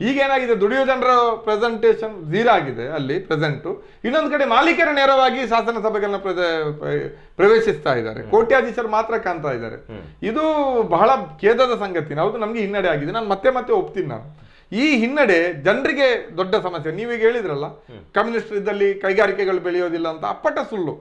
ಈಗ ಏನಾಗಿದೆ ದುಡಿಯೋ ಜನರ ಪ್ರೆಸೆಂಟೇಷನ್ ಝೀರೋ ಆಗಿದೆ ಅಲ್ಲಿ ಪ್ರೆಸೆಂಟು ಇನ್ನೊಂದು ಕಡೆ ಮಾಲೀಕರ ನೇರವಾಗಿ ಶಾಸನ ಸಭೆಗಳನ್ನ ಪ್ರ- ಪ್ರ- ಪ್ರವೇಶಿಸ್ತಾ ಇದ್ದಾರೆ. ಕೋಟ್ಯಾಧೀಶರು ಮಾತ್ರ ಕಾಣ್ತಾ ಇದ್ದಾರೆ. ಇದು ಬಹಳ ಖೇದದ ಸಂಗತಿ. ಹೌದು ನಮ್ಗೆ ಹಿನ್ನಡೆ ಆಗಿದೆ. ನಾನು ಮತ್ತೆ ಮತ್ತೆ ಒಪ್ತೀನಿ ನಾನು. ಈ ಹಿನ್ನಡೆ ಜನರಿಗೆ ದೊಡ್ಡ ಸಮಸ್ಯೆ. ನೀವೀಗ ಹೇಳಿದ್ರಲ್ಲ ಕಮ್ಯುನಿಸ್ಟ್ ಇದ್ದಲ್ಲಿ ಕೈಗಾರಿಕೆಗಳು ಬೆಳೆಯೋದಿಲ್ಲ ಅಂತ ಅಪ್ಪಟ ಸುಳ್ಳು.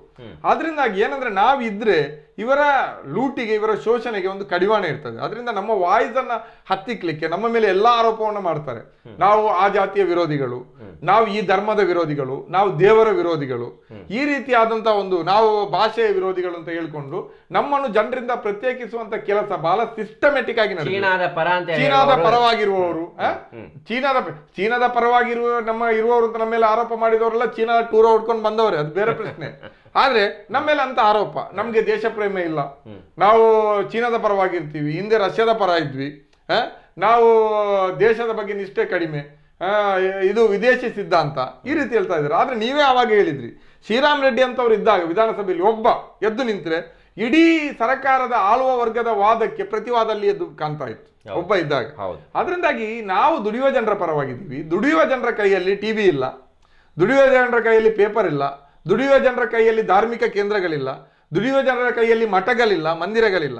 ಆದ್ರಿಂದಾಗಿ ಏನಂದ್ರೆ ನಾವಿದ್ರೆ ಇವರ ಲೂಟಿಗೆ ಇವರ ಶೋಷಣೆಗೆ ಒಂದು ಕಡಿವಾಣ ಇರ್ತದೆ. ಅದರಿಂದ ನಮ್ಮ ವಾಯ್ಸ್ ಅನ್ನ ಹತ್ತಿಕ್ಲಿಕ್ಕೆ ನಮ್ಮ ಮೇಲೆ ಎಲ್ಲಾ ಆರೋಪವನ್ನ ಮಾಡ್ತಾರೆ. ನಾವು ಆ ಜಾತಿಯ ವಿರೋಧಿಗಳು ನಾವು ಈ ಧರ್ಮದ ವಿರೋಧಿಗಳು ನಾವು ದೇವರ ವಿರೋಧಿಗಳು. ಈ ರೀತಿಯಾದಂತಹ ಒಂದು ನಾವು ಭಾಷೆಯ ವಿರೋಧಿಗಳು ಅಂತ ಹೇಳ್ಕೊಂಡು ನಮ್ಮನ್ನು ಜನರಿಂದ ಪ್ರತ್ಯೇಕಿಸುವಂತ ಕೆಲಸ ಬಹಳ ಸಿಸ್ಟಮೆಟಿಕ್ ಆಗಿ
ಚೀನಾದ
ಪರವಾಗಿರುವವರು? ಚೀನಾದ ಚೀನಾದ ಪರವಾಗಿರುವ ನಮ್ಮ ಇರುವವರು ಅಂತ ನಮ್ಮ ಮೇಲೆ ಆರೋಪ ಮಾಡಿದವರೆಲ್ಲ ಚೀನಾದ ಟೂರ್ ಹೊಡ್ಕೊಂಡು ಬಂದವರೇ ಅದು ಬೇರೆ ಪ್ರಶ್ನೆ. ಆದ್ರೆ ನಮ್ಮ ಮೇಲೆ ಅಂತ ಆರೋಪ. ನಮ್ಗೆ ದೇಶ ಪ್ರೇಮ ಇಲ್ಲ. ನಾವು ಚೀನಾದ ಪರವಾಗಿರ್ತೀವಿ ಹಿಂದೆ ರಷ್ಯಾದ ಪರ ಇದ್ವಿ? ನಾವು ದೇಶದ ಬಗ್ಗೆ ನಿಷ್ಠೆ ಕಡಿಮೆ ಇದು ವಿದೇಶಿ ಸಿದ್ಧಾಂತ. ಈ ರೀತಿ ಹೇಳ್ತಾ ಇದ್ದಾರೆ. ಆದ್ರೆ ನೀವೇ ಆವಾಗ ಹೇಳಿದ್ರಿ ಶ್ರೀರಾಮ್ ರೆಡ್ಡಿ ಅಂತವ್ರು ಇದ್ದಾಗ ವಿಧಾನಸಭೆಯಲ್ಲಿ ಒಬ್ಬ ಎದ್ದು ನಿಂತ್ರೆ ಇಡೀ ಸರ್ಕಾರದ ಆಳುವ ವರ್ಗದ ವಾದಕ್ಕೆ ಪ್ರತಿವಾದಲ್ಲಿ ಎದ್ದು ಕಾಣ್ತಾ ಇತ್ತು. ಒಬ್ಬ ಇದ್ದಾಗ. ಅದರಿಂದಾಗಿ ನಾವು ದುಡಿಯುವ ಜನರ ಪರವಾಗಿದ್ದೀವಿ. ದುಡಿಯುವ ಜನರ ಕೈಯಲ್ಲಿ ಟಿವಿ ಇಲ್ಲ. ದುಡಿಯುವ ಜನರ ಕೈಯಲ್ಲಿ ಪೇಪರ್ ಇಲ್ಲ. ದುಡಿಯುವ ಜನರ ಕೈಯಲ್ಲಿ ಧಾರ್ಮಿಕ ಕೇಂದ್ರಗಳಿಲ್ಲ ದುಡಿಯುವ ಜನರ ಕೈಯಲ್ಲಿ ಮಠಗಳಿಲ್ಲ ಮಂದಿರಗಳಿಲ್ಲ.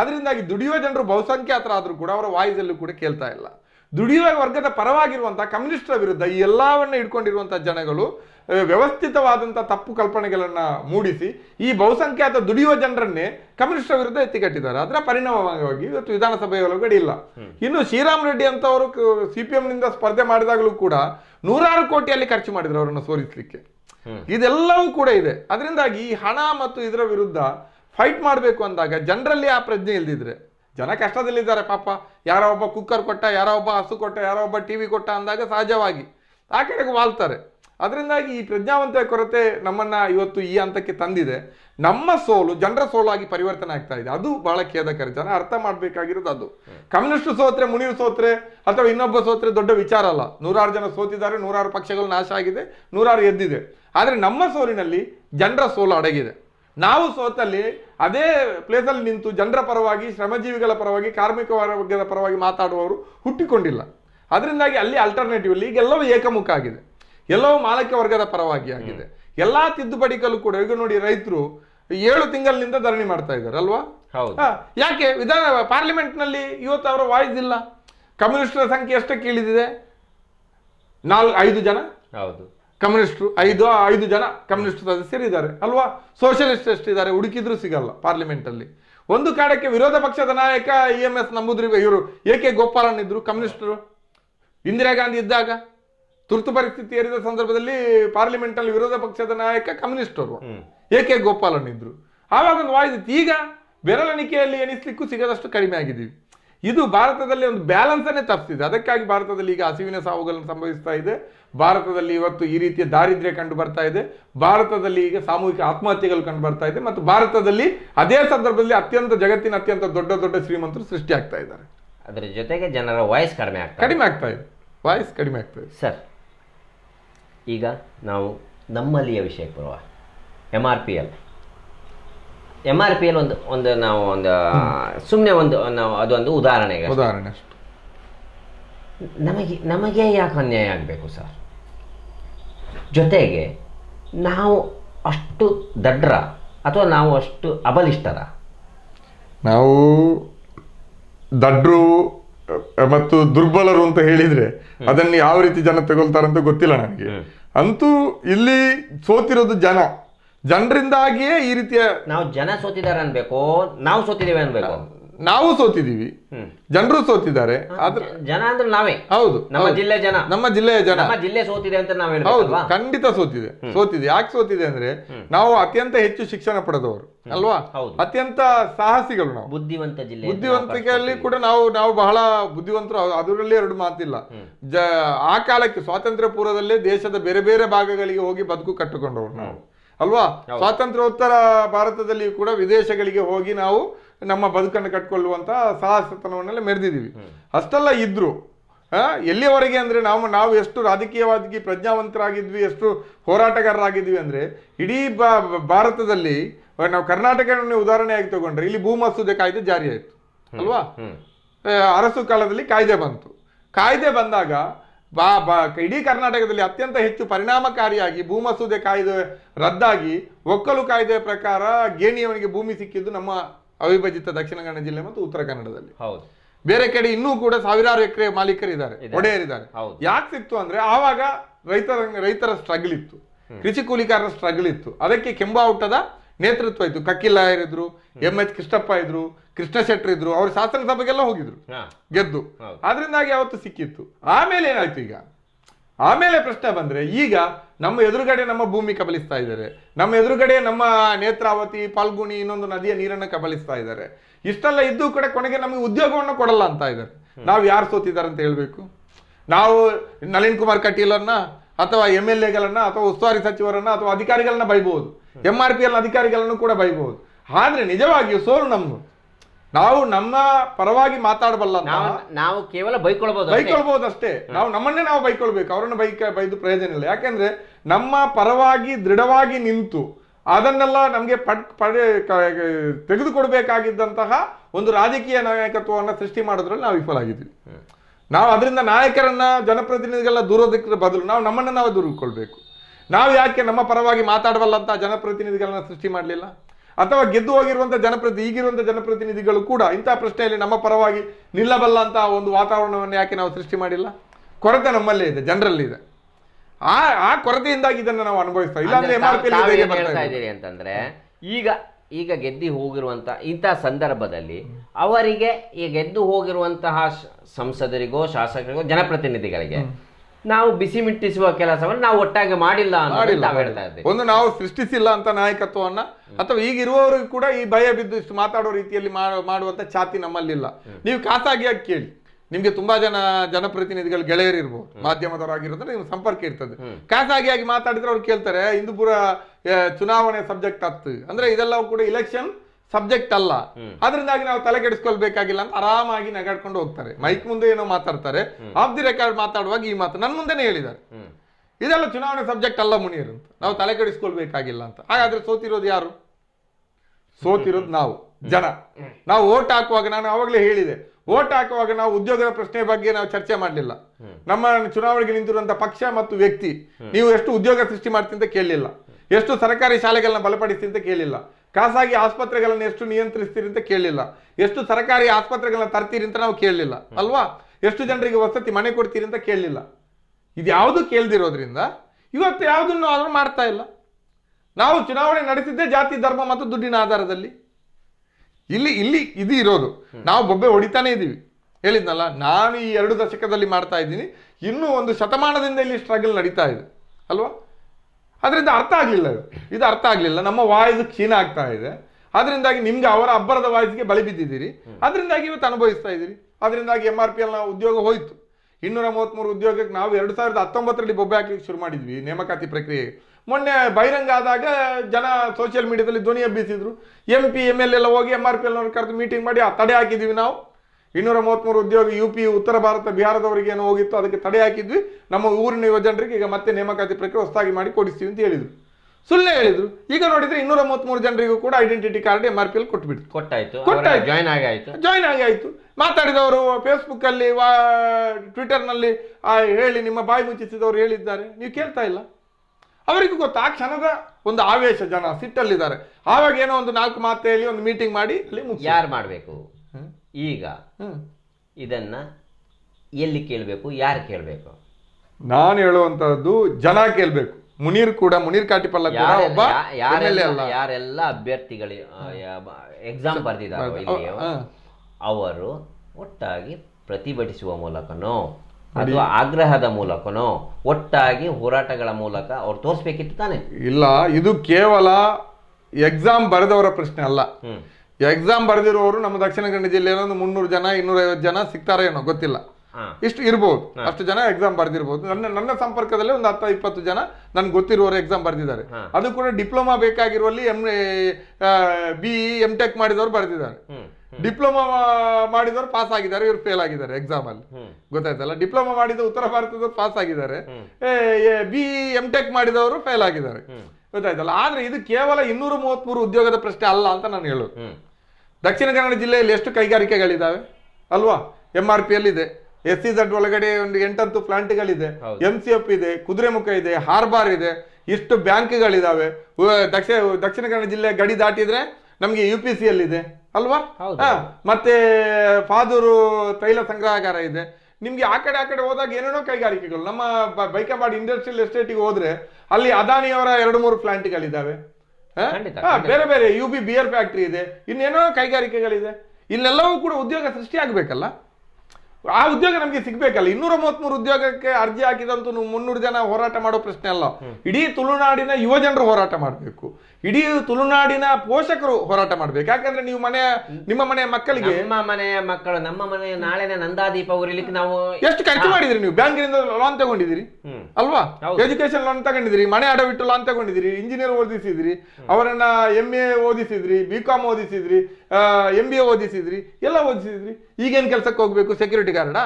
ಅದರಿಂದಾಗಿ ದುಡಿಯುವ ಜನರು ಬಹುಸಂಖ್ಯಾತರಾದರೂ ಕೂಡ ಅವರ ವಾಯುದಲ್ಲೂ ಕೂಡ ಕೇಳ್ತಾ ಇಲ್ಲ. ದುಡಿಯುವ ವರ್ಗದ ಪರವಾಗಿರುವಂತಹ ಕಮ್ಯುನಿಸ್ಟರ ವಿರುದ್ಧ ಈ ಎಲ್ಲವನ್ನ ಇಟ್ಕೊಂಡಿರುವಂತಹ ಜನಗಳು ವ್ಯವಸ್ಥಿತವಾದಂತಹ ತಪ್ಪು ಕಲ್ಪನೆಗಳನ್ನ ಮೂಡಿಸಿ ಈ ಬಹುಸಂಖ್ಯಾತ ದುಡಿಯುವ ಜನರನ್ನೇ ಕಮ್ಯುನಿಸ್ಟರ ವಿರುದ್ಧ ಎತ್ತಿಕಟ್ಟಿದ್ದಾರೆ. ಅದರ ಪರಿಣಾಮವಾಗಿ ಇವತ್ತು ವಿಧಾನಸಭೆಯ ಒಳಗಡೆ ಇಲ್ಲ. ಇನ್ನು ಶ್ರೀರಾಮ್ ರೆಡ್ಡಿ ಅಂತವರು ಸಿಪಿಎಂನಿಂದ ಸ್ಪರ್ಧೆ ಮಾಡಿದಾಗಲೂ ಕೂಡ ನೂರಾರು ಕೋಟಿಯಲ್ಲಿ ಖರ್ಚು ಮಾಡಿದ್ರು ಅವರನ್ನು ಸೋಲಿಸಲಿಕ್ಕೆ. ಇದೆಲ್ಲವೂ ಕೂಡ ಇದೆ. ಅದರಿಂದಾಗಿ ಈ ಹಣ ಮತ್ತು ಇದರ ವಿರುದ್ಧ ಫೈಟ್ ಮಾಡಬೇಕು ಅಂದಾಗ ಜನರಲ್ಲಿ ಆ ಪ್ರಜ್ಞೆ ಇಲ್ದಿದ್ರೆ. ಜನ ಕಷ್ಟದಲ್ಲಿದ್ದಾರೆ ಪಾಪ. ಯಾರೋ ಒಬ್ಬ ಕುಕ್ಕರ್ ಕೊಟ್ಟ ಯಾರೋ ಒಬ್ಬ ಹಸು ಕೊಟ್ಟ ಯಾರೋ ಒಬ್ಬ ಟಿವಿ ಕೊಟ್ಟ ಅಂದಾಗ ಸಹಜವಾಗಿ ಆ ಕಡೆಗೆ ವಾಲ್ತಾರೆ. ಅದರಿಂದಾಗಿ ಈ ಪ್ರಜ್ಞಾವಂತ ಕೊರತೆ ನಮ್ಮನ್ನ ಇವತ್ತು ಈ ಹಂತಕ್ಕೆ ತಂದಿದೆ. ನಮ್ಮ ಸೋಲು ಜನರ ಸೋಲಾಗಿ ಪರಿವರ್ತನೆ ಆಗ್ತಾ ಇದೆ. ಅದು ಬಹಳ ಖೇದಕರ. ಜನ ಅರ್ಥ ಮಾಡ್ಬೇಕಾಗಿರೋದು ಅದು. ಕಮ್ಯುನಿಸ್ಟ್ ಸೋತ್ರೆ ಮುನಿರು ಸೋತ್ರೆ ಅಥವಾ ಇನ್ನೊಬ್ಬ ಸೋತ್ರೆ ದೊಡ್ಡ ವಿಚಾರ ಅಲ್ಲ. ನೂರಾರು ಜನ ಸೋತಿದ್ದಾರೆ ನೂರಾರು ಪಕ್ಷಗಳು ನಾಶ ಆಗಿದೆ ನೂರಾರು ಎದ್ದಿದೆ. ಆದ್ರೆ ನಮ್ಮ ಸೋಲಿನಲ್ಲಿ ಜನರ ಸೋಲು ಅಡಗಿದೆ. ನಾವು ಸೋತಲ್ಲಿ ಅದೇ ಪ್ಲೇಸಲ್ಲಿ ನಿಂತು ಜನರ ಪರವಾಗಿ ಶ್ರಮಜೀವಿಗಳ ಪರವಾಗಿ ಕಾರ್ಮಿಕ ವರ್ಗದ ಪರವಾಗಿ ಮಾತಾಡುವವರು ಹುಟ್ಟಿಕೊಂಡಿಲ್ಲ. ಅದರಿಂದಾಗಿ ಅಲ್ಲಿ ಅಲ್ಟರ್ನೇಟಿವ್ ಅಲ್ಲಿ ಈಗೆಲ್ಲವೂ ಏಕಮುಖ ಆಗಿದೆ. ಎಲ್ಲವೂ ಮಾಲಕ್ಯ ವರ್ಗದ ಪರವಾಗಿ ಆಗಿದೆ. ಎಲ್ಲಾ ತಿದ್ದುಪಡಿಗಳು ಕೂಡ ಈಗ ನೋಡಿ ರೈತರು ಏಳು ತಿಂಗಳಿನಿಂದ ಧರಣಿ ಮಾಡ್ತಾ ಇದ್ದಾರೆ ಅಲ್ವಾ?
ಹೌದು.
ಯಾಕೆ? ವಿಧಾನ ಪಾರ್ಲಿಮೆಂಟ್ನಲ್ಲಿ ಇವತ್ತು ಅವರ ವಾಯ್ಸ್ ಇಲ್ಲ. ಕಮ್ಯುನಿಸ್ಟರ ಸಂಖ್ಯೆ ಎಷ್ಟಕ್ಕೆ ಇಳಿದಿದೆ? ನಾಲ್ಕು ಐದು ಜನ?
ಹೌದು.
ಕಮ್ಯುನಿಸ್ಟ್ರು ಐದು ಐದು ಜನ ಕಮ್ಯುನಿಸ್ಟ್ ಸದಸ್ಯರಿದ್ದಾರೆ ಅಲ್ವಾ? ಸೋಷಿಯಲಿಸ್ಟ್ ಎಷ್ಟಿದ್ದಾರೆ ಹುಡುಕಿದ್ರು ಸಿಗಲ್ಲ ಪಾರ್ಲಿಮೆಂಟಲ್ಲಿ. ಒಂದು ಕಾಡಕ್ಕೆ ವಿರೋಧ ಪಕ್ಷದ ನಾಯಕ ಇ ಎಂ ಎಸ್ ನಂಬುದ್ರಿ ಇವರು. ಎ ಕೆ ಗೋಪಾಲನ್ ಇದ್ರು? ಕಮ್ಯುನಿಸ್ಟರು? ಇಂದಿರಾ ಗಾಂಧಿ ಇದ್ದಾಗ? ತುರ್ತು ಪರಿಸ್ಥಿತಿ ಏರಿದ ಸಂದರ್ಭದಲ್ಲಿ ಪಾರ್ಲಿಮೆಂಟಲ್ಲಿ ವಿರೋಧ ಪಕ್ಷದ ನಾಯಕ ಕಮ್ಯುನಿಸ್ಟ್ ಅವರು. ಎ ಕೆ ಗೋಪಾಲನ್ ಇದ್ರು? ಆವಾಗ ಒಂದು ವಾಯ್ದಿತ್ತು. ಈಗ ಬೆರಳೆಣಿಕೆಯಲ್ಲಿ ಎಣಿಸ್ಲಿಕ್ಕೂ ಸಿಗದಷ್ಟು ಕಡಿಮೆ ಆಗಿದ್ದೀವಿ. ಇದು ಭಾರತದಲ್ಲಿ ಒಂದು ಬ್ಯಾಲೆನ್ಸ್ ಅನ್ನೇ ತಪ್ಪಿಸಿದೆ. ಅದಕ್ಕಾಗಿ ಭಾರತದಲ್ಲಿ ಈಗ ಹಸಿವಿನ ಸಾವುಗಳನ್ನು ಸಂಭವಿಸ್ತಾ ಇದೆ. ಭಾರತದಲ್ಲಿ ಇವತ್ತು ಈ ರೀತಿಯ ದಾರಿದ್ರ್ಯ ಕಂಡು ಬರ್ತಾ ಇದೆ. ಭಾರತದಲ್ಲಿ ಈಗ ಸಾಮೂಹಿಕ ಆತ್ಮಹತ್ಯೆಗಳು ಕಂಡು ಬರ್ತಾ ಇದೆ. ಮತ್ತು ಭಾರತದಲ್ಲಿ ಅದೇ ಸಂದರ್ಭದಲ್ಲಿ ಅತ್ಯಂತ ಜಗತ್ತಿನ ಅತ್ಯಂತ ದೊಡ್ಡ ದೊಡ್ಡ ಶ್ರೀಮಂತರು ಸೃಷ್ಟಿ ಆಗ್ತಾ ಇದ್ದಾರೆ.
ಅದರ ಜೊತೆಗೆ ಜನರ ವಾಯ್ಸ್ ಕಡಿಮೆ ಆಗ್ತದೆ
ಕಡಿಮೆ ಆಗ್ತಾ ಇದೆ. ವಾಯ್ಸ್ ಕಡಿಮೆ ಆಗ್ತಾ ಇದೆ.
ಸರ್ ಈಗ ನಾವು ನಮ್ಮಲ್ಲಿಯ ವಿಷಯಕ್ಕೆ ಬರುವ M R P L M R P ಒಂದು ಒಂದು ನಾವು ಒಂದು ಸುಮ್ಮನೆ ಒಂದು ನಾವು ಅದೊಂದು ಉದಾಹರಣೆಗೆ
ಉದಾಹರಣೆ
ನಮಗೆ ನಮಗೆ ಯಾಕೆ ಅನ್ಯಾಯ ಆಗಬೇಕು ಸರ್? ಜೊತೆಗೆ ನಾವು ಅಷ್ಟು ದಡ್ರ ಅಥವಾ ನಾವು ಅಷ್ಟು ಅಬಲಿಷ್ಟರ?
ನಾವು ದಡ್ರು ಮತ್ತು ದುರ್ಬಲರು ಅಂತ ಹೇಳಿದ್ರೆ ಅದನ್ನು ಯಾವ ರೀತಿ ಜನ ತಗೊಳ್ತಾರಂತ ಗೊತ್ತಿಲ್ಲ ನನಗೆ. ಅಂತೂ ಇಲ್ಲಿ ಸೋತಿರೋದು ಜನ. ಜನರಿಂದಾಗಿಯೇ ಈ ರೀತಿಯ
ನಾವು ಜನ ಸೋತಿದ್ದಾರೆ ಅನ್ಬೇಕು ನಾವು ಸೋತಿದ್ದೇವೆ ಅನ್ಬೇಕು.
ನಾವು
ಸೋತಿದೀವಿ.
ಜನರು ಸೋತಿದ್ದಾರೆ. ಆದ್ರೆ
ಜನ ಅಂದ್ರೆ ನಾವೇ.
ಹೌದು
ನಮ್ಮ. ಜಿಲ್ಲೆ ಜನ.
ನಮ್ಮ ಜಿಲ್ಲೆಯ ಜನ.
ನಮ್ಮ ಜಿಲ್ಲೆ ಸೋತಿದೆ ಅಂತ ನಾವು
ಹೌದು ಖಂಡಿತ ಸೋತಿದೆ. ಸೋತಿದೆ. ಯಾಕೆ ಸೋತಿದೆ ಅಂದ್ರೆ ನಾವು ಅತ್ಯಂತ ಹೆಚ್ಚು ಶಿಕ್ಷಣ ಪಡೆದವರು ಅಲ್ವಾ? ಅತ್ಯಂತ ಸಾಹಸಿಗಳು ನಾವು.
ಬುದ್ಧಿವಂತ ಜಿಲ್ಲೆ
ಬುದ್ಧಿವಂತಿಕೆಯಲ್ಲಿ ಕೂಡ ನಾವು ನಾವು ಬಹಳ ಬುದ್ಧಿವಂತರು. ಅದರಲ್ಲಿ ಎರಡು ಮಾತಿಲ್ಲ. ಜ ಆ ಕಾಲಕ್ಕೆ ಸ್ವಾತಂತ್ರ್ಯ ಪೂರ್ವದಲ್ಲೇ ದೇಶದ ಬೇರೆ ಬೇರೆ ಭಾಗಗಳಿಗೆ ಹೋಗಿ ಬದುಕು ಕಟ್ಟಿಕೊಂಡವರು ನಾವು. ಅಲ್ವಾ? ಸ್ವಾತಂತ್ರ್ಯೋತ್ತರ ಭಾರತದಲ್ಲಿ ಕೂಡ ವಿದೇಶಗಳಿಗೆ ಹೋಗಿ ನಾವು ನಮ್ಮ ಬದುಕನ್ನು ಕಟ್ಕೊಳ್ಳುವಂತ ಸಾಹಸತನವನ್ನೆಲ್ಲ ಮೆರೆದಿದ್ದೀವಿ. ಅಷ್ಟೆಲ್ಲ ಇದ್ರು. ಎಲ್ಲಿಯವರೆಗೆ ಅಂದ್ರೆ ನಾವು ನಾವು ಎಷ್ಟು ರಾಜಕೀಯವಾಗಿ ಪ್ರಜ್ಞಾವಂತರಾಗಿದ್ವಿ ಎಷ್ಟು ಹೋರಾಟಗಾರರಾಗಿದ್ವಿ ಅಂದ್ರೆ ಇಡೀ ಬಾ- ಭಾರತದಲ್ಲಿ ನಾವು ಕರ್ನಾಟಕವನ್ನೇ ಉದಾಹರಣೆಯಾಗಿ ತಗೊಂಡ್ರೆ ಇಲ್ಲಿ ಭೂ ಮಸೂದೆ ಕಾಯ್ದೆ ಜಾರಿ ಆಯ್ತು ಅಲ್ವಾ? ಅರಸು ಕಾಲದಲ್ಲಿ ಕಾಯ್ದೆ ಬಂತು. ಕಾಯ್ದೆ ಬಂದಾಗ ಬಾ ಬಾ ಇಡೀ ಕರ್ನಾಟಕದಲ್ಲಿ ಅತ್ಯಂತ ಹೆಚ್ಚು ಪರಿಣಾಮಕಾರಿಯಾಗಿ ಭೂ ಮಸೂದೆ ಕಾಯ್ದೆ ರದ್ದಾಗಿ ಒಕ್ಕಲು ಕಾಯ್ದೆ ಪ್ರಕಾರ ಗೇಣಿಯವನಿಗೆ ಭೂಮಿ ಸಿಕ್ಕಿದ್ದು ನಮ್ಮ ಅವಿಭಜಿತ ದಕ್ಷಿಣ ಕನ್ನಡ ಜಿಲ್ಲೆ ಮತ್ತು ಉತ್ತರ ಕನ್ನಡದಲ್ಲಿ.
ಹೌದು.
ಬೇರೆ ಕಡೆ ಇನ್ನೂ ಕೂಡ ಸಾವಿರಾರು ಎಕರೆ ಮಾಲೀಕರಿದ್ದಾರೆ ಒಡೆಯರಿದ್ದಾರೆ. ಯಾಕೆ ಸಿಕ್ತು ಅಂದ್ರೆ ಆವಾಗ ರೈತರ ರೈತರ ಸ್ಟ್ರಗಲ್ ಇತ್ತು. ಕೃಷಿ ಕೂಲಿಕಾರರ ಸ್ಟ್ರಗಲ್ ಇತ್ತು. ಅದಕ್ಕೆ ಕೆಂಬಾವುಟದ ನೇತೃತ್ವ ಇತ್ತು. ಕಕ್ಕಿಲ್ಲ ಇದ್ರು ಎಂ ಎಚ್ ಕೃಷ್ಣಪ್ಪ ಇದ್ರು ಕೃಷ್ಣ ಶೆಟ್ಟರ್ ಇದ್ರು ಅವ್ರು ಶಾಸನ ಸಭೆಗೆಲ್ಲ ಹೋಗಿದ್ರು ಗೆದ್ದು. ಅದರಿಂದಾಗಿ ಅವತ್ತು ಸಿಕ್ಕಿತ್ತು. ಆಮೇಲೆ ಏನಾಯ್ತು ಈಗ? ಆಮೇಲೆ ಪ್ರಶ್ನೆ ಬಂದ್ರೆ ಈಗ ನಮ್ಮ ಎದುರುಗಡೆ ನಮ್ಮ ಭೂಮಿ ಕಬಲಿಸ್ತಾ ಇದ್ದಾರೆ. ನಮ್ಮ ಎದುರುಗಡೆ ನಮ್ಮ ನೇತ್ರಾವತಿ ಪಾಲ್ಗುಣಿ ಇನ್ನೊಂದು ನದಿಯ ನೀರನ್ನು ಕಬಲಿಸ್ತಾ ಇದ್ದಾರೆ. ಇಷ್ಟೆಲ್ಲ ಇದ್ದು ಕೂಡ ಕೊನೆಗೆ ನಮಗೆ ಉದ್ಯೋಗವನ್ನು ಕೊಡಲ್ಲ ಅಂತ ಇದ್ದಾರೆ. ನಾವು ಯಾರು ಸೋತಿದ್ದಾರೆ ಅಂತ ಹೇಳ್ಬೇಕು? ನಾವು ನಳಿನ್ ಕುಮಾರ್ ಕಟೀಲನ್ನ ಅಥವಾ ಎಂ ಎಲ್ ಎಗಳನ್ನ ಅಥವಾ ಉಸ್ತುವಾರಿ ಸಚಿವರನ್ನ ಅಥವಾ ಅಧಿಕಾರಿಗಳನ್ನ ಬೈಬಹುದು ಎಂ ಆರ್ ಪಿ ಎಲ್ ಅಧಿಕಾರಿಗಳನ್ನು ಕೂಡ ಬೈಬಹುದು ಆದ್ರೆ ನಿಜವಾಗಿಯೂ ಸೋಲು ನಮ್ದು. ನಾವು ನಮ್ಮ ಪರವಾಗಿ ಮಾತಾಡಬಲ್ಲ
ನಾವು ನಾವು ಕೇವಲ ಬೈಕೊಳ್ಬಹುದು.
ಬೈಕೊಳ್ಬಹುದು ಅಷ್ಟೇ ನಾವು ನಮ್ಮನ್ನೇ ನಾವು ಬೈಕೊಳ್ಬೇಕು. ಅವ್ರನ್ನ ಬೈಕ್ ಬೈದು ಪ್ರಯೋಜನ ಇಲ್ಲ. ಯಾಕೆಂದ್ರೆ ನಮ್ಮ ಪರವಾಗಿ ದೃಢವಾಗಿ ನಿಂತು ಅದನ್ನೆಲ್ಲ ನಮಗೆ ಪಡ್ ಪಡೆ ತೆಗೆದುಕೊಡ್ಬೇಕಾಗಿದ್ದಂತಹ ಒಂದು ರಾಜಕೀಯ ನಾಯಕತ್ವವನ್ನು ಸೃಷ್ಟಿ ಮಾಡೋದ್ರಲ್ಲಿ ನಾವು ವಿಫಲ ಆಗಿದ್ವಿ ನಾವು ಅದರಿಂದ ನಾಯಕರನ್ನ ಜನಪ್ರತಿನಿಧಿಗಳನ್ನ ದೂರೋದಕ್ಕೆ ಬದಲು ನಾವು ನಮ್ಮನ್ನ ನಾವು ದೂರಿಕೊಳ್ಬೇಕು. ನಾವು ಯಾಕೆ ನಮ್ಮ ಪರವಾಗಿ ಮಾತಾಡಬಲ್ಲಂತ ಜನಪ್ರತಿನಿಧಿಗಳನ್ನ ಸೃಷ್ಟಿ ಮಾಡಲಿಲ್ಲ? ಅಥವಾ ಗೆದ್ದು ಹೋಗಿರುವಂತಹ ಜನಪ್ರತಿ ಈಗಿರುವಂತ ಜನಪ್ರತಿನಿಧಿಗಳು ಕೂಡ ಇಂತಹ ಪ್ರಶ್ನೆಯಲ್ಲಿ ನಮ್ಮ ಪರವಾಗಿ ನಿಲ್ಲಬಲ್ಲ ಅಂತ ಒಂದು ವಾತಾವರಣವನ್ನು ಯಾಕೆ ನಾವು ಸೃಷ್ಟಿ ಮಾಡಿಲ್ಲ? ಕೊರತೆ ನಮ್ಮಲ್ಲೇ ಇದೆ ಜನರಲ್ಲಿ ಇದೆ. ಆ ಆ ಕೊರತೆಯಿಂದಾಗಿ ಇದನ್ನು ನಾವು ಅನುಭವಿಸ್ತಾ ಇಲ್ಲ. ಅಂದ್ರೆ
ಹೇಳ್ತಾ ಇದ್ದೀರಿ ಅಂತಂದ್ರೆ ಈಗ ಈಗ ಗೆದ್ದು ಹೋಗಿರುವಂತ ಇಂತಹ ಸಂದರ್ಭದಲ್ಲಿ ಅವರಿಗೆ ಈ ಗೆದ್ದು ಹೋಗಿರುವಂತಹ ಸಂಸದರಿಗೋ ಶಾಸಕರಿಗೋ ಜನಪ್ರತಿನಿಧಿಗಳಿಗೆ ನಾವು ಬಿಸಿ ಮಿಟ್ಟಿಸುವ ಕೆಲಸವನ್ನು ನಾವು ಒಟ್ಟಾಗಿ ಮಾಡಿಲ್ಲ ತಾವ್
ಒಂದು ನಾವು ಸೃಷ್ಟಿಸಿಲ್ಲ ಅಂತ ನಾಯಕತ್ವವನ್ನ ಅಥವಾ ಈಗಿರುವವರಿಗೂ ಕೂಡ ಈ ಭಯ ಬಿದ್ದು ಇಷ್ಟು ಮಾತಾಡೋ ರೀತಿಯಲ್ಲಿ ಮಾಡುವಂತ ಛಾತಿ ನಮ್ಮಲ್ಲಿಲ್ಲ. ನೀವು ಖಾಸಗಿಯಾಗಿ ಕೇಳಿ. ನಿಮ್ಗೆ ತುಂಬಾ ಜನ ಜನಪ್ರತಿನಿಧಿಗಳು ಗೆಳೆಯರಿರ್ಬೋದು ಮಾಧ್ಯಮದವರಾಗಿರೋದ್ರೆ ನಿಮ್ಗೆ ಸಂಪರ್ಕ ಇರ್ತದೆ. ಖಾಸಗಿಯಾಗಿ ಮಾತಾಡಿದ್ರೆ ಅವ್ರು ಕೇಳ್ತಾರೆ ಹಿಂದೂಪುರ ಚುನಾವಣೆ ಸಬ್ಜೆಕ್ಟ್ ಆಗ್ತದೆ. ಅಂದ್ರೆ ಇದೆಲ್ಲವೂ ಕೂಡ ಇಲೆಕ್ಷನ್ ಸಬ್ಜೆಕ್ಟ್ ಅಲ್ಲ. ಅದರಿಂದಾಗಿ ನಾವು ತಲೆ ಕೆಡಿಸ್ಕೊಳ್ಬೇಕಾಗಿಲ್ಲ ಅಂತ ಆರಾಮಾಗಿ ನಗಾಡ್ಕೊಂಡು ಹೋಗ್ತಾರೆ. ಮೈಕ್ ಮುಂದೆ ಏನೋ ಮಾತಾಡ್ತಾರೆ. ಆಫ್ ದಿ ರೆಕಾರ್ಡ್ ಮಾತಾಡುವಾಗ ಈ ಮಾತು ನನ್ನ ಮುಂದೆನೇ ಹೇಳಿದ್ದಾರೆ. ಇದೆಲ್ಲ ಚುನಾವಣೆ ಸಬ್ಜೆಕ್ಟ್ ಅಲ್ಲ ಮುನಿಯರು ಅಂತ. ನಾವು ತಲೆ ಕೆಡಿಸ್ಕೊಳ್ಬೇಕಾಗಿಲ್ಲ ಅಂತ. ಹಾಗಾದ್ರೆ ಸೋತಿರೋದು ಯಾರು? ಸೋತಿರೋದು ನಾವು ಜನ. ನಾವು ಓಟ್ ಹಾಕುವಾಗ ನಾನು ಅವಾಗಲೇ ಹೇಳಿದೆ. ಓಟ್ ಹಾಕುವಾಗ ನಾವು ಉದ್ಯೋಗದ ಪ್ರಶ್ನೆ ಬಗ್ಗೆ ನಾವು ಚರ್ಚೆ ಮಾಡಲಿಲ್ಲ. ನಮ್ಮ ಚುನಾವಣೆಗೆ ನಿಂತಿರುವಂತ ಪಕ್ಷ ಮತ್ತು ವ್ಯಕ್ತಿ ನೀವು ಎಷ್ಟು ಉದ್ಯೋಗ ಸೃಷ್ಟಿ ಮಾಡ್ತೀನಿ ಅಂತ ಕೇಳಲಿಲ್ಲ. ಎಷ್ಟು ಸರ್ಕಾರಿ ಶಾಲೆಗಳನ್ನ ಬಲಪಡಿಸ್ತೀನಿ ಅಂತ ಕೇಳಿಲ್ಲ ಖಾಸಗಿ ಆಸ್ಪತ್ರೆಗಳನ್ನ ಎಷ್ಟು ನಿಯಂತ್ರಿಸ್ತೀರಿ ಅಂತ ಕೇಳಲಿಲ್ಲ. ಎಷ್ಟು ಸರ್ಕಾರಿ ಆಸ್ಪತ್ರೆಗಳನ್ನ ತರ್ತೀರಿ ಅಂತ ನಾವು ಕೇಳಲಿಲ್ಲ. ಅಲ್ವಾ? ಎಷ್ಟು ಜನರಿಗೆ ವಸತಿ ಮನೆ ಕೊಡ್ತೀರಿ ಅಂತ ಕೇಳಲಿಲ್ಲ. ಇದು ಯಾವುದು ಕೇಳ್ದಿರೋದ್ರಿಂದ ಇವತ್ತು ಯಾವುದನ್ನು ಆದರೂ ಮಾಡ್ತಾ ಇಲ್ಲ. ನಾವು ಚುನಾವಣೆ ನಡೆಸಿದ್ದೇ ಜಾತಿ, ಧರ್ಮ ಮತ್ತು ದುಡ್ಡಿನ ಆಧಾರದಲ್ಲಿ. ಇಲ್ಲಿ ಇಲ್ಲಿ ಇದು ಇರೋದು. ನಾವು ಬೊಬ್ಬೆ ಹೊಡಿತಾನೆ ಇದ್ದೀವಿ ಹೇಳಿದ್ನಲ್ಲ, ನಾನು ಈ ಎರಡು ದಶಕದಲ್ಲಿ ಮಾಡ್ತಾ ಇದ್ದೀನಿ. ಇನ್ನೂ ಒಂದು ಶತಮಾನದಿಂದ ಇಲ್ಲಿ ಸ್ಟ್ರಗಲ್ ನಡೀತಾ ಇದೆ. ಅಲ್ವಾ? ಅದರಿಂದ ಅರ್ಥ ಆಗಲಿಲ್ಲ ಇದು ಇದು ಅರ್ಥ ಆಗಲಿಲ್ಲ. ನಮ್ಮ ವಾಯ್ಸ್ ಕ್ಷೀಣ ಆಗ್ತಾ ಇದೆ. ಅದರಿಂದಾಗಿ ನಿಮ್ಗೆ ಅವರ ಅಬ್ಬರದ ವಾಯ್ಸ್ಗೆ ಬಳಿ ಬಿದ್ದಿದ್ದೀರಿ. ಅದರಿಂದಾಗಿ ಇವತ್ತು ಅನುಭವಿಸ್ತಾ ಇದ್ದೀರಿ. ಅದರಿಂದಾಗಿ ಎಂ ಆರ್ ಪಿ ಎಲ್ನ ಉದ್ಯೋಗ ಹೋಯಿತು. ಇನ್ನೂರ ಮೂವತ್ತ್ಮೂರು ಉದ್ಯೋಗಕ್ಕೆ ನಾವು ಎರಡು ಸಾವಿರದ ಹತ್ತೊಂಬತ್ತರಲ್ಲಿ ಬೊಬ್ಬೆ ಹಾಕಲಿಕ್ಕೆ ಶುರು ಮಾಡಿದ್ವಿ ನೇಮಕಾತಿ ಪ್ರಕ್ರಿಯೆಗೆ ಮೊನ್ನೆ ಬಹಿರಂಗ ಆದಾಗ ಜನ ಸೋಷಿಯಲ್ ಮೀಡಿಯಾದಲ್ಲಿ ಧ್ವನಿ ಎಬ್ಬಿಸಿದ್ರು. ಎಂ ಪಿ ಎಂ ಎಲ್ ಎಲ್ಲ ಹೋಗಿ ಎಂ ಆರ್ ಪಿ ಎಲ್ನವ್ರು ಕರೆದು ಮೀಟಿಂಗ್ ಮಾಡಿ ಆ ತಡೆ ಹಾಕಿದ್ವಿ ನಾವು. ಇನ್ನೂರ ಮೂವತ್ತ್ಮೂರು ಉದ್ಯೋಗ ಯು ಪಿ ಉತ್ತರ ಭಾರತ ಬಿಹಾರದವರಿಗೆ ಏನೋ ಹೋಗಿತ್ತು ಅದಕ್ಕೆ ತಡೆ ಹಾಕಿದ್ವಿ. ನಮ್ಮ ಊರಿನ ಯುವಜನರಿಗೆ ಈಗ ಮತ್ತೆ ನೇಮಕಾತಿ ಪ್ರಕ್ರಿಯೆ ಹೊಸದಾಗಿ ಮಾಡಿ ಕೊಡಿಸ್ತೀವಿ ಅಂತ ಹೇಳಿದ್ರು. ಸುಳ್ಳೆ ಹೇಳಿದ್ರು. ಈಗ ನೋಡಿದ್ರೆ ಇನ್ನೂರ ಮೂವತ್ತ್ಮೂರು ಜನರಿಗೂ ಕೂಡ identity card M R P L ಕೊಟ್ಬಿಡ್ತು.
ಕೊಟ್ಟಾಯ್ತು.
ಕೊಟ್ಟಾಯ್ತು.
ಜಾಯ್ನ್ ಆಗಾಯ್ತು.
ಜಾಯ್ನ್ ಆಗಿ ಆಯ್ತು ಮಾತಾಡಿದವರು ಫೇಸ್ಬುಕ್ ಅಲ್ಲಿ ವಾ ಟ್ವಿಟರ್ನಲ್ಲಿ ಆ, ಹೇಳಿ ನಿಮ್ಮ ಬಾಯಿ ಮುಚ್ಚಿಸಿದವರು ಹೇಳಿದ್ದಾರೆ. ನೀವು ಕೇಳ್ತಾ ಇಲ್ಲ. ಅವರಿಗೂ ಗೊತ್ತು? ಆ ಕ್ಷಣದ ಒಂದು ಆವೇಶ ಜನ ಸಿಟ್ಟಲ್ಲಿದ್ದಾರೆ. ಆವಾಗ ಏನೋ ಒಂದು ನಾಲ್ಕು ಮಾತೆಯಲ್ಲಿ ಒಂದು ಮೀಟಿಂಗ್ ಮಾಡಿ ಅಲ್ಲಿ
ಯಾರು ಮಾಡಬೇಕು. ಈಗ. ಇದನ್ನ ಎಲ್ಲಿ ಕೇಳಬೇಕು ಯಾರು ಕೇಳಬೇಕು?
ನಾನು ಹೇಳುವಂತಹದ್ದು ಜನ ಕೇಳಬೇಕು. ಮುನೀರ್ ಕೂಡ ಮುನೀರ್ ಕಾಟಿಪಲ್ಲ ಕೂಡ ಒಬ್ಬ ಅಲ್ಲ.
ಯಾರೆಲ್ಲ ಅಭ್ಯರ್ಥಿಗಳು ಎಕ್ಸಾಮ್ ಬರೆದಿದ್ದಾರೆ ಅವರು ಒಟ್ಟಾಗಿ ಪ್ರತಿಭಟಿಸುವ ಮೂಲಕನೋ ಅಥವಾ ಆಗ್ರಹದ ಮೂಲಕನೋ ಒಟ್ಟಾಗಿ ಹೋರಾಟಗಳ ಮೂಲಕ ಅವ್ರು ತೋರಿಸ್ಬೇಕಿತ್ತು ತಾನೆ?
ಇಲ್ಲ ಇದು ಕೇವಲ ಎಕ್ಸಾಮ್ ಬರೆದವರ ಪ್ರಶ್ನೆ ಅಲ್ಲ.
ಹ್ಮ್.
ಎಕ್ಸಾಮ್ ಬರೆದಿರೋರು ನಮ್ಮ ದಕ್ಷಿಣ ಕನ್ನಡ ಜಿಲ್ಲೆಯಲ್ಲಿ ಒಂದು ಮುನ್ನೂರು ಜನ ಇನ್ನೂರೈವತ್ತು ಜನ ಸಿಗ್ತಾರೆ ಏನೋ ಗೊತ್ತಿಲ್ಲ. ಇಷ್ಟು ಇರ್ಬೋದು. ಅಷ್ಟು ಜನ ಎಕ್ಸಾಮ್ ಬರೆದಿರ್ಬೋದು. ನನ್ನ ನನ್ನ ಸಂಪರ್ಕದಲ್ಲಿ ಒಂದು ಹತ್ತ ಇಪ್ಪತ್ತು ಜನ ನನ್ಗೆ ಗೊತ್ತಿರುವವರು ಎಕ್ಸಾಮ್ ಬರೆದಿದ್ದಾರೆ. ಅದು ಕೂಡ ಡಿಪ್ಲೊಮಾ ಬೇಕಾಗಿರುವಲ್ಲಿ ಎಂ ಬಿ ಎಂ ಟೆಕ್ ಮಾಡಿದವರು ಬರೆದಿದ್ದಾರೆ. ಡಿಪ್ಲೊಮಾ ಮಾಡಿದವರು ಪಾಸ್ ಆಗಿದ್ದಾರೆ ಇವರು ಫೇಲ್ ಆಗಿದ್ದಾರೆ ಎಕ್ಸಾಮ್ ಅಲ್ಲಿ. ಗೊತ್ತಾಯ್ತಲ್ಲ? ಡಿಪ್ಲೊಮಾ ಮಾಡಿದ ಉತ್ತರ ಭಾರತದವರು ಪಾಸ್ ಆಗಿದ್ದಾರೆ. ಬಿ ಎಂ ಟೆಕ್ ಮಾಡಿದವರು ಫೇಲ್ ಆಗಿದ್ದಾರೆ. ಗೊತ್ತಾಯ್ತಲ್ಲ? ಆದ್ರೆ ಇದು ಕೇವಲ ಇನ್ನೂರ ಮೂವತ್ಮೂರು ಉದ್ಯೋಗದ ಪ್ರಶ್ನೆ ಅಲ್ಲ ಅಂತ ನಾನು ಹೇಳೋದು. ದಕ್ಷಿಣ ಕನ್ನಡ ಜಿಲ್ಲೆಯಲ್ಲಿ ಎಷ್ಟು ಕೈಗಾರಿಕೆಗಳಿದ್ದಾವೆ ಅಲ್ವಾ? ಎಂ ಆರ್ ಪಿ ಎಲ್ ಇದೆ ಎಸ್ ಸಿ ಝಡ್ ಒಳಗಡೆ ಒಂದು ಎಂಟತ್ತು ಪ್ಲಾಂಟ್ಗಳಿದೆ. ಎಂ ಸಿ ಎಫ್ ಇದೆ ಕುದುರೆಮುಖ ಇದೆ ಹಾರ್ಬಾರ್ ಇದೆ ಇಷ್ಟು ಬ್ಯಾಂಕ್ಗಳಿದಾವೆ. ಉ- ದಕ್ಷಿಣ ದಕ್ಷಿಣ ಕನ್ನಡ ಜಿಲ್ಲೆ ಗಡಿ ದಾಟಿದ್ರೆ ನಮಗೆ ಯು ಪಿ ಸಿ ಎಲ್ ಇದೆ ಅಲ್ವಾ ಹಾ, ಮತ್ತೆ ಫಾದೂರು ತೈಲ ಸಂಗ್ರಹಾಗಾರ ಇದೆ. ನಿಮ್ಗೆ ಆ ಕಡೆ ಆ ಕಡೆ ಹೋದಾಗ ಏನೇನೋ ಕೈಗಾರಿಕೆಗಳು. ನಮ್ಮ ಬೈಕಾಬಾಡ್ ಇಂಡಸ್ಟ್ರಿಯಲ್ ಎಸ್ಟೇಟಿಗೆ ಹೋದ್ರೆ ಅಲ್ಲಿ ಅದಾನಿಯವರ ಎರಡು ಮೂರು ಪ್ಲಾಂಟ್ಗಳಿದ್ದಾವೆ. ಬೇರೆ ಬೇರೆ ಯು ಬಿ ಬಿಯರ್ ಫ್ಯಾಕ್ಟ್ರಿ ಇದೆ. ಇನ್ನೇನೋ ಕೈಗಾರಿಕೆಗಳಿದೆ. ಇಲ್ಲೆಲ್ಲವೂ ಕೂಡ ಉದ್ಯೋಗ ಸೃಷ್ಟಿ ಆಗ್ಬೇಕಲ್ಲ? ಆ ಉದ್ಯೋಗ ನಮಗೆ ಸಿಗ್ಬೇಕಲ್ಲ. ಇನ್ನೂರ ಮೂವತ್ಮೂರು ಉದ್ಯೋಗಕ್ಕೆ ಅರ್ಜಿ ಹಾಕಿದಂತೂ ಮುನ್ನೂರು ಜನ ಹೋರಾಟ ಮಾಡೋ ಪ್ರಶ್ನೆ ಅಲ್ಲ. ಇಡೀ ತುಳುನಾಡಿನ ಯುವ ಜನರು ಹೋರಾಟ ಮಾಡಬೇಕು. ಇಡೀ ತುಳುನಾಡಿನ ಪೋಷಕರು ಹೋರಾಟ ಮಾಡ್ಬೇಕು. ಯಾಕಂದ್ರೆ ನೀವು ಮನೆ ನಿಮ್ಮ ಮನೆಯ ಮಕ್ಕಳಿಗೆ
ನಮ್ಮ ಮನೆಯ ಮಕ್ಕಳು ನಮ್ಮ ಮನೆಯ ನಾಳೆನೇ ನಂದಾದೀಪ ಉರಿಲಿಕ್ಕೆ ನಾವು
ಎಷ್ಟು ಖರ್ಚು ಮಾಡಿದ್ರಿ ನೀವು? ಬ್ಯಾಂಕಿನಿಂದ ಲೋನ್ ತಗೊಂಡಿದ್ದೀರಿ
ಹ್ಮ್.
ಅಲ್ವಾ. ಎಜುಕೇಶನ್ ಲೋನ್ ತಗೊಂಡಿದ್ರಿ ಮನೆ ಅಡವಿಟ್ಟು ಲೋನ್ ತಗೊಂಡಿದ್ದೀರಿ ಇಂಜಿನಿಯರ್ ಓದಿಸಿದ್ರಿ ಅವರನ್ನ ಎಂ ಎ ಓದಿಸಿದ್ರಿ ಬಿ ಕಾಮ್ ಓದಿಸಿದ್ರಿ ಎಂ ಬಿ ಎ ಓದಿಸಿದ್ರಿ ಎಲ್ಲ ಓದಿಸಿದ್ರಿ. ಈಗೇನ್ ಕೆಲ್ಸಕ್ಕೆ ಹೋಗ್ಬೇಕು? ಸೆಕ್ಯೂರಿಟಿ ಗಾರ್ಡಾ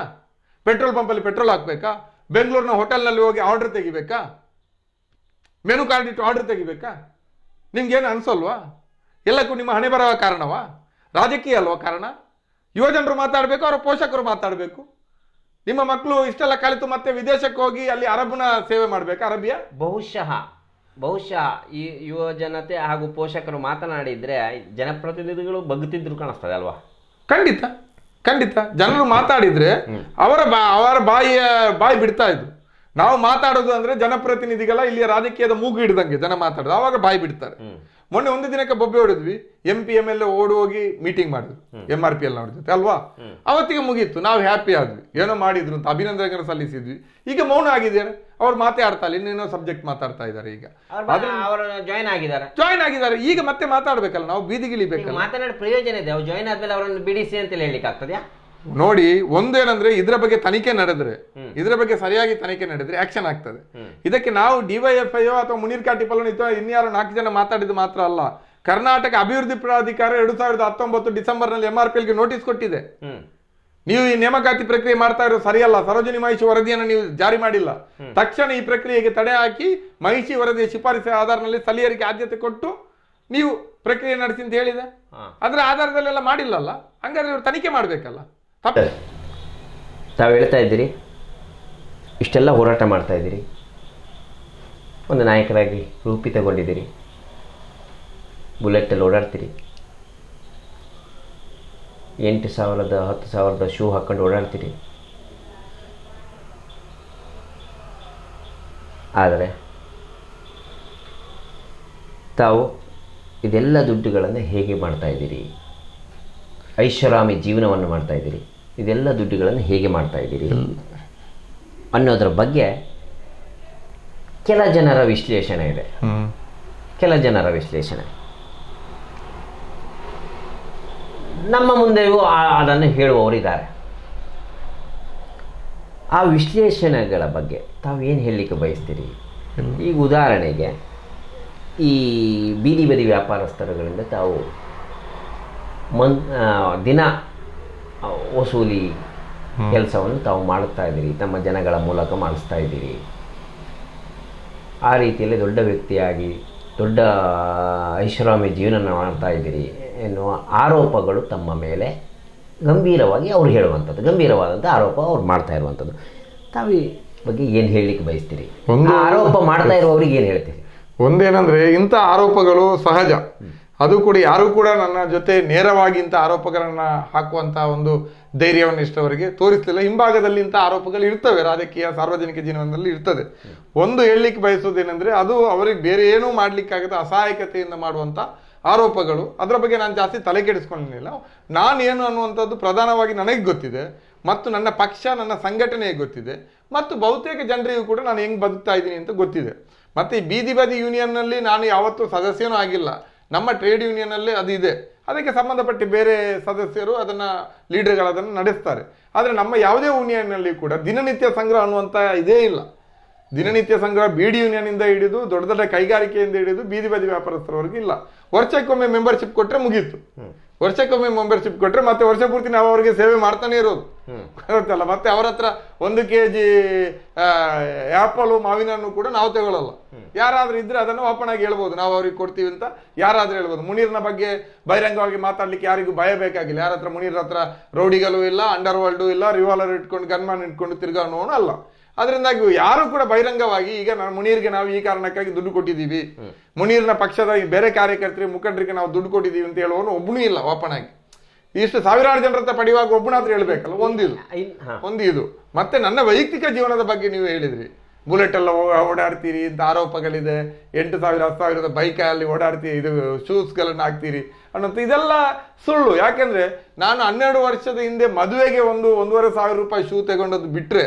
ಪೆಟ್ರೋಲ್ ಪಂಪಲ್ಲಿ ಪೆಟ್ರೋಲ್ ಹಾಕ್ಬೇಕಾ? ಬೆಂಗಳೂರಿನ ಹೋಟೆಲ್ನಲ್ಲಿ ಹೋಗಿ ಆರ್ಡರ್ ತೆಗಿಬೇಕಾ? ಮೆನು ಕಾರ್ಡ್ ಇಟ್ಟು ಆರ್ಡರ್ ತೆಗಿಬೇಕಾ? ನಿಮ್ಗೇನು ಅನಿಸಲ್ವಾ? ಎಲ್ಲಕ್ಕೂ ನಿಮ್ಮ ಹಣೆ ಬರೋ ಕಾರಣವಾ? ರಾಜಕೀಯ ಅಲ್ವಾ ಕಾರಣ? ಯುವಜನರು ಮಾತಾಡಬೇಕು ಅವರ ಪೋಷಕರು ಮಾತಾಡಬೇಕು. ನಿಮ್ಮ ಮಕ್ಕಳು ಇಷ್ಟೆಲ್ಲ ಕಲಿತು ಮತ್ತೆ ವಿದೇಶಕ್ಕೆ ಹೋಗಿ ಅಲ್ಲಿ ಅರಬ್ನ ಸೇವೆ ಮಾಡಬೇಕು ಅರಬಿಯ?
ಬಹುಶಃ ಬಹುಶಃ ಈ ಯುವ ಜನತೆ ಹಾಗೂ ಪೋಷಕರು ಮಾತನಾಡಿದ್ರೆ ಜನಪ್ರತಿನಿಧಿಗಳು ಬಗ್ತಿದ್ರು ಕಾಣಿಸ್ತದೆ ಅಲ್ವಾ?
ಖಂಡಿತ ಖಂಡಿತ. ಜನರು ಮಾತಾಡಿದ್ರೆ ಅವರ ಬಾ ಅವರ ಬಾಯಿಯ ಬಾಯಿ ಬಿಡ್ತಾ ಇದ್ರು. ನಾವು ಮಾತಾಡೋದು ಅಂದ್ರೆ ಜನಪ್ರತಿನಿಧಿಗಳ ಇಲ್ಲಿಯ ರಾಜಕೀಯದ ಮೂಗು ಹಿಡ್ದಂಗೆ ಜನ ಮಾತಾಡೋದು. ಅವಾಗ ಬಾಯಿ ಬಿಡ್ತಾರೆ. ಮೊನ್ನೆ ಒಂದು ದಿನಕ್ಕೆ ಬೊಬ್ಬೆ ಹೊಡೆದ್ವಿ. ಎಂ ಪಿ ಎಂ ಎಲ್ ಓಡಿ ಹೋಗಿ ಮೀಟಿಂಗ್ ಮಾಡಿದ್ವಿ ಎಂ ಆರ್ ಪಿ ಎಲ್ ಅವ್ರ ಜೊತೆ ಅಲ್ವಾ? ಅವತ್ತಿಗೆ ಮುಗೀತು. ನಾವು ಹ್ಯಾಪಿ ಆದ್ವಿ. ಏನೋ ಮಾಡಿದ್ರು ಅಂತ ಅಭಿನಂದನೆ ಸಲ್ಲಿಸಿದ್ವಿ. ಈಗ ಮೌನ ಆಗಿದ್ದಾರೆ ಅವ್ರು ಮಾತಾಡ್ತಾ ಇಲ್ಲ. ಇನ್ನೇನೋ ಸಬ್ಜೆಕ್ಟ್ ಮಾತಾಡ್ತಾ ಇದ್ದಾರೆ ಈಗ.
ಜಾಯ್ನ್ ಆಗಿದ್ದಾರೆ.
ಜಾಯ್ನ್ ಆಗಿದ್ದಾರೆ. ಈಗ ಮತ್ತೆ ಮಾತಾಡ್ಬೇಕಲ್ಲ. ನಾವು ಬೀದಿಗಿಳಿಬೇಕಲ್ಲ.
ಮಾತನಾಡ ಪ್ರಯೋಜನ ಇದೆ. ಅವ್ರು ಜಾಯ್ನ್ ಆದ್ಮೇಲೆ ಅವರನ್ನು ಬಿಡಿಸಿ ಅಂತ ಹೇಳಿಕ್ಕೆ ಆಗ್ತದ್ಯಾ
ನೋಡಿ ಒಂದೇನಂದ್ರೆ ಇದ್ರ ಬಗ್ಗೆ ತನಿಖೆ ನಡೆದ್ರೆ ಇದ್ರ ಬಗ್ಗೆ ಸರಿಯಾಗಿ ತನಿಖೆ ನಡೆದ್ರೆ ಆಕ್ಷನ್ ಆಗ್ತದೆ. ಇದಕ್ಕೆ ನಾವು ಡಿವೈಎಫ್ಐ ಅಥವಾ ಮುನೀರ್ ಕಾಟಿಪಲ್ ಇನ್ಯಾರು ನಾಲ್ಕು ಜನ ಮಾತಾಡಿದ್ದು ಮಾತ್ರ ಅಲ್ಲ ಕರ್ನಾಟಕ ಅಭಿವೃದ್ಧಿ ಪ್ರಾಧಿಕಾರ ಎರಡು ಸಾವಿರದ ಹತ್ತೊಂಬತ್ತು ಡಿಸೆಂಬರ್ನಲ್ಲಿ ಎಂಆರ್ಪಿಎಲ್ಗೆ ನೋಟಿಸ್ ಕೊಟ್ಟಿದೆ. ನೀವು ಈ ನೇಮಕಾತಿ ಪ್ರಕ್ರಿಯೆ ಮಾಡ್ತಾ ಇರೋದು ಸರಿಯಲ್ಲ ಸರೋಜಿನಿ ಮಹಿಷಿ ವರದಿಯನ್ನು ನೀವು ಜಾರಿ ಮಾಡಿಲ್ಲ. ತಕ್ಷಣ ಈ ಪ್ರಕ್ರಿಯೆಗೆ ತಡೆ ಹಾಕಿ ಮಹಿಷಿ ವರದಿಯ ಶಿಫಾರಸಿನ ಆಧಾರದಲ್ಲಿ ಸ್ಥಳೀಯರಿಗೆ ಆದ್ಯತೆ ಕೊಟ್ಟು ನೀವು ಪ್ರಕ್ರಿಯೆ ನಡೆಸಿ ಅಂತ ಹೇಳಿದೆ. ಅದರ ಆಧಾರದಲ್ಲೆಲ್ಲ ಮಾಡಿಲ್ಲಲ್ಲ ಹಂಗಾದ್ರೆ ಇವರು ತನಿಖೆ ಮಾಡ್ಬೇಕಲ್ಲ.
ತಾವು ಹೇಳ್ತಾ ಇದ್ದೀರಿ, ಇಷ್ಟೆಲ್ಲ ಹೋರಾಟ ಮಾಡ್ತಾ ಇದ್ದೀರಿ. ಒಂದು ನಾಯಕರಾಗಿ ರೂಪಿತಗೊಂಡಿದ್ದೀರಿ. ಬುಲೆಟಲ್ಲಿ ಓಡಾಡ್ತೀರಿ. ಎಂಟು ಸಾವಿರದ ಹತ್ತು ಸಾವಿರದ ಶೂ ಹಾಕ್ಕೊಂಡು ಓಡಾಡ್ತೀರಿ. ಆದರೆ, ತಾವು ಇದೆಲ್ಲ ದುಡ್ಡುಗಳನ್ನು ಹೇಗೆ ಮಾಡ್ತಾ ಇದ್ದೀರಿ? ಐಷಾರಾಮಿ ಜೀವನವನ್ನು ಮಾಡ್ತಾ ಇದ್ದೀರಿ. ಇದೆಲ್ಲ ದುಡ್ಡುಗಳನ್ನು ಹೇಗೆ ಮಾಡ್ತಾ ಇದ್ದೀರಿ? ಅನ್ನೋದ್ರ ಬಗ್ಗೆ ಕೆಲ ಜನರ ವಿಶ್ಲೇಷಣೆ ಇದೆ. ಕೆಲ ಜನರ ವಿಶ್ಲೇಷಣೆ. ನಮ್ಮ ಮುಂದೆಯೂ ಆ- ಅದನ್ನು ಹೇಳುವವರಿದ್ದಾರೆ ಆ ವಿಶ್ಲೇಷಣೆಗಳ ಬಗ್ಗೆ ತಾವು ಏನು ಹೇಳಲಿಕ್ಕೆ ಬಯಸ್ತೀರಿ? ಈಗ ಉದಾಹರಣೆಗೆ ಈ ಬೀದಿ ಬದಿ ವ್ಯಾಪಾರಸ್ಥರುಗಳಿಂದ ತಾವು ಮನ್ ದಿನ ವಸೂಲಿ ಕೆಲಸವನ್ನು ತಾವು ಮಾಡುತ್ತಾ ಇದ್ದೀರಿ ತಮ್ಮ ಜನಗಳ ಮೂಲಕ ಮಾಡಿಸ್ತಾ ಇದ್ದೀರಿ. ಆ ರೀತಿಯಲ್ಲಿ ದೊಡ್ಡ ವ್ಯಕ್ತಿಯಾಗಿ ದೊಡ್ಡ ಐಷಾರಾಮಿ ಜೀವನ ಮಾಡ್ತಾ ಇದ್ದೀರಿ ಎನ್ನುವ ಆರೋಪಗಳು ತಮ್ಮ ಮೇಲೆ ಗಂಭೀರವಾಗಿ ಅವ್ರು ಹೇಳುವಂಥದ್ದು ಗಂಭೀರವಾದಂಥ ಆರೋಪ ಅವ್ರು ಮಾಡ್ತಾ ಇರುವಂಥದ್ದು. ತಾವು ಈ ಬಗ್ಗೆ ಏನು ಹೇಳಲಿಕ್ಕೆ ಬಯಸ್ತೀರಿ? ಆರೋಪ ಮಾಡ್ತಾ ಇರುವವರಿಗೆ ಏನು ಹೇಳ್ತೀರಿ?
ಒಂದೇನಂದ್ರೆ ಇಂಥ ಆರೋಪಗಳು ಸಹಜ. ಅದು ಕೂಡ ಯಾರು ಕೂಡ ನನ್ನ ಜೊತೆ ನೇರವಾಗಿ ಇಂಥ ಆರೋಪಗಳನ್ನು ಹಾಕುವಂತ ಒಂದು ಧೈರ್ಯವನ್ನು ಇಷ್ಟವರಿಗೆ ತೋರಿಸಲಿಲ್ಲ ಹಿಂಭಾಗದಲ್ಲಿ ಇಂಥ ಆರೋಪಗಳು ಇರ್ತವೆ, ರಾಜಕೀಯ ಸಾರ್ವಜನಿಕ ಜೀವನದಲ್ಲಿ ಇರ್ತದೆ. ಒಂದು ಹೇಳಲಿಕ್ಕೆ ಬಯಸೋದೇನೆಂದ್ರೆ ಅದು ಅವರಿಗೆ ಬೇರೆ ಏನೂ ಮಾಡಲಿಕ್ಕಾಗದ ಅಸಹಾಯಕತೆಯಿಂದ ಮಾಡುವಂಥ ಆರೋಪಗಳು. ಅದರ ಬಗ್ಗೆ ನಾನು ಜಾಸ್ತಿ ತಲೆ ಕೆಡಿಸ್ಕೊಂಡಿಲ್ಲ. ನಾನು ಏನು ಅನ್ನುವಂಥದ್ದು ಪ್ರಧಾನವಾಗಿ ನನಗೆ ಗೊತ್ತಿದೆ. ಮತ್ತು ನನ್ನ ಪಕ್ಷ, ನನ್ನ ಸಂಘಟನೆಗೆ ಗೊತ್ತಿದೆ. ಮತ್ತು ಬಹುತೇಕ ಜನರಿಗೂ ಕೂಡ ನಾನು ಹೆಂಗೆ ಬದುಕ್ತಾ ಇದ್ದೀನಿ ಅಂತ ಗೊತ್ತಿದೆ. ಮತ್ತು ಈ ಬೀದಿ ಬದಿ ಯೂನಿಯನ್ನಲ್ಲಿ ನಾನು ಯಾವತ್ತೂ ಸದಸ್ಯನೂ ಆಗಿಲ್ಲ. ನಮ್ಮ ಟ್ರೇಡ್ ಯೂನಿಯನಲ್ಲೇ ಅದು ಇದೆ. ಅದಕ್ಕೆ ಸಂಬಂಧಪಟ್ಟ ಬೇರೆ ಸದಸ್ಯರು ಅದನ್ನ ಲೀಡರ್ಗಳು ಅದನ್ನು ನಡೆಸ್ತಾರೆ. ಆದರೆ ನಮ್ಮ ಯಾವುದೇ ಯೂನಿಯನ್ನಲ್ಲಿ ಕೂಡ ದಿನನಿತ್ಯ ಸಂಗ್ರಹ ಅನ್ನುವಂಥ ಇದೇ ಇಲ್ಲ. ದಿನನಿತ್ಯ ಸಂಗ್ರಹ ಬೀಡಿ ಯೂನಿಯನ್ ಇಂದ ಹಿಡಿದು ದೊಡ್ಡ ದೊಡ್ಡ ಕೈಗಾರಿಕೆಯಿಂದ ಹಿಡಿದು ಬೀದಿ ಬದಿ ವ್ಯಾಪಾರಸ್ಥರವರೆಗೂ ಇಲ್ಲ. ವರ್ಷಕ್ಕೊಮ್ಮೆ ಮೆಂಬರ್ಶಿಪ್ ಕೊಟ್ರೆ ಮುಗೀತು. ವರ್ಷಕ್ಕೊಮ್ಮೆ ಮೆಂಬರ್ಶಿಪ್ ಕೊಟ್ರೆ ಮತ್ತೆ ವರ್ಷ ಪೂರ್ತಿ ನಾವು ಅವರಿಗೆ ಸೇವೆ ಮಾಡ್ತಾನೆ ಇರೋದು. ಗೊತ್ತಲ್ಲ ಮತ್ತೆ ಅವರ ಹತ್ರ ಒಂದು ಕೆ ಜಿ ಆ್ಯಪಲು ಮಾವಿನ ಹಣ್ಣು ಕೂಡ ನಾವು ತಗೊಳ್ಳಲ್ಲ ಯಾರಾದ್ರೂ ಇದ್ರೆ ಅದನ್ನು ಓಪನ್ ಆಗಿ ಹೇಳ್ಬೋದು. ನಾವು ಅವ್ರಿಗೆ ಕೊಡ್ತೀವಿ ಅಂತ ಯಾರಾದ್ರೂ ಹೇಳ್ಬೋದು. ಮುನೀರ್ನ ಬಗ್ಗೆ ಬಹಿರಂಗವಾಗಿ ಮಾತಾಡ್ಲಿಕ್ಕೆ ಯಾರಿಗೂ ಭಯ ಬೇಕಾಗಿಲ್ಲ. ಯಾರ ಹತ್ರ ಮುನೀರ್ ಹತ್ರ ರೌಡಿಗಳು ಇಲ್ಲ ಅಂಡರ್ ವರ್ಲ್ಡು ಇಲ್ಲ ರಿವಾಲ್ವರ್ ಇಟ್ಕೊಂಡು ಗನ್ಮಾನ್ ಇಟ್ಕೊಂಡು ತಿರ್ಗಾನೋನು ಅಲ್ಲ. ಅದರಿಂದಾಗಿ ಯಾರು ಕೂಡ ಬಹಿರಂಗವಾಗಿ ಈಗ ನಾನು ಮುನೀರ್ಗೆ ನಾವು ಈ ಕಾರಣಕ್ಕಾಗಿ ದುಡ್ಡು ಕೊಟ್ಟಿದ್ದೀವಿ. ಮುನೀರ್ನ ಪಕ್ಷದ ಬೇರೆ ಕಾರ್ಯಕರ್ತರಿ ಮುಖಂಡರಿಗೆ ನಾವು ದುಡ್ಡು ಕೊಟ್ಟಿದ್ದೀವಿ ಅಂತ ಹೇಳುವವನು ಒಬ್ಬನೂ ಇಲ್ಲ ಓಪನ್ ಆಗಿ ಇಷ್ಟು ಸಾವಿರಾರು ಜನರ ಹತ್ರ ಪಡೆಯುವಾಗ ಒಬ್ಬನಾದ್ರೂ ಹೇಳ್ಬೇಕಲ್ಲ ಒಂದಿಲ್ಲ
ಒಂದಿದು.
ಒಂದು ಇದು ಮತ್ತೆ ನನ್ನ ವೈಯಕ್ತಿಕ ಜೀವನದ ಬಗ್ಗೆ ನೀವು ಹೇಳಿದ್ರಿ. ಬುಲೆಟ್ ಎಲ್ಲ ಓಡಾಡ್ತೀರಿ ಇಂಥ ಆರೋಪಗಳಿದೆ. ಎಂಟು ಸಾವಿರ ಹತ್ತು ಸಾವಿರದ ಬೈಕ್ ಅಲ್ಲಿ ಓಡಾಡ್ತೀರಿ ಇದು ಶೂಸ್ಗಳನ್ನು ಹಾಕ್ತೀರಿ ಅನ್ನೋಂತ ಇದೆಲ್ಲ ಸುಳ್ಳು. ಯಾಕೆಂದ್ರೆ ನಾನು ಹನ್ನೆರಡು ವರ್ಷದ ಹಿಂದೆ ಮದುವೆಗೆ ಒಂದು ಒಂದೂವರೆ ಸಾವಿರ ರೂಪಾಯಿ ಶೂ ತಗೊಂಡದ್ದು ಬಿಟ್ರೆ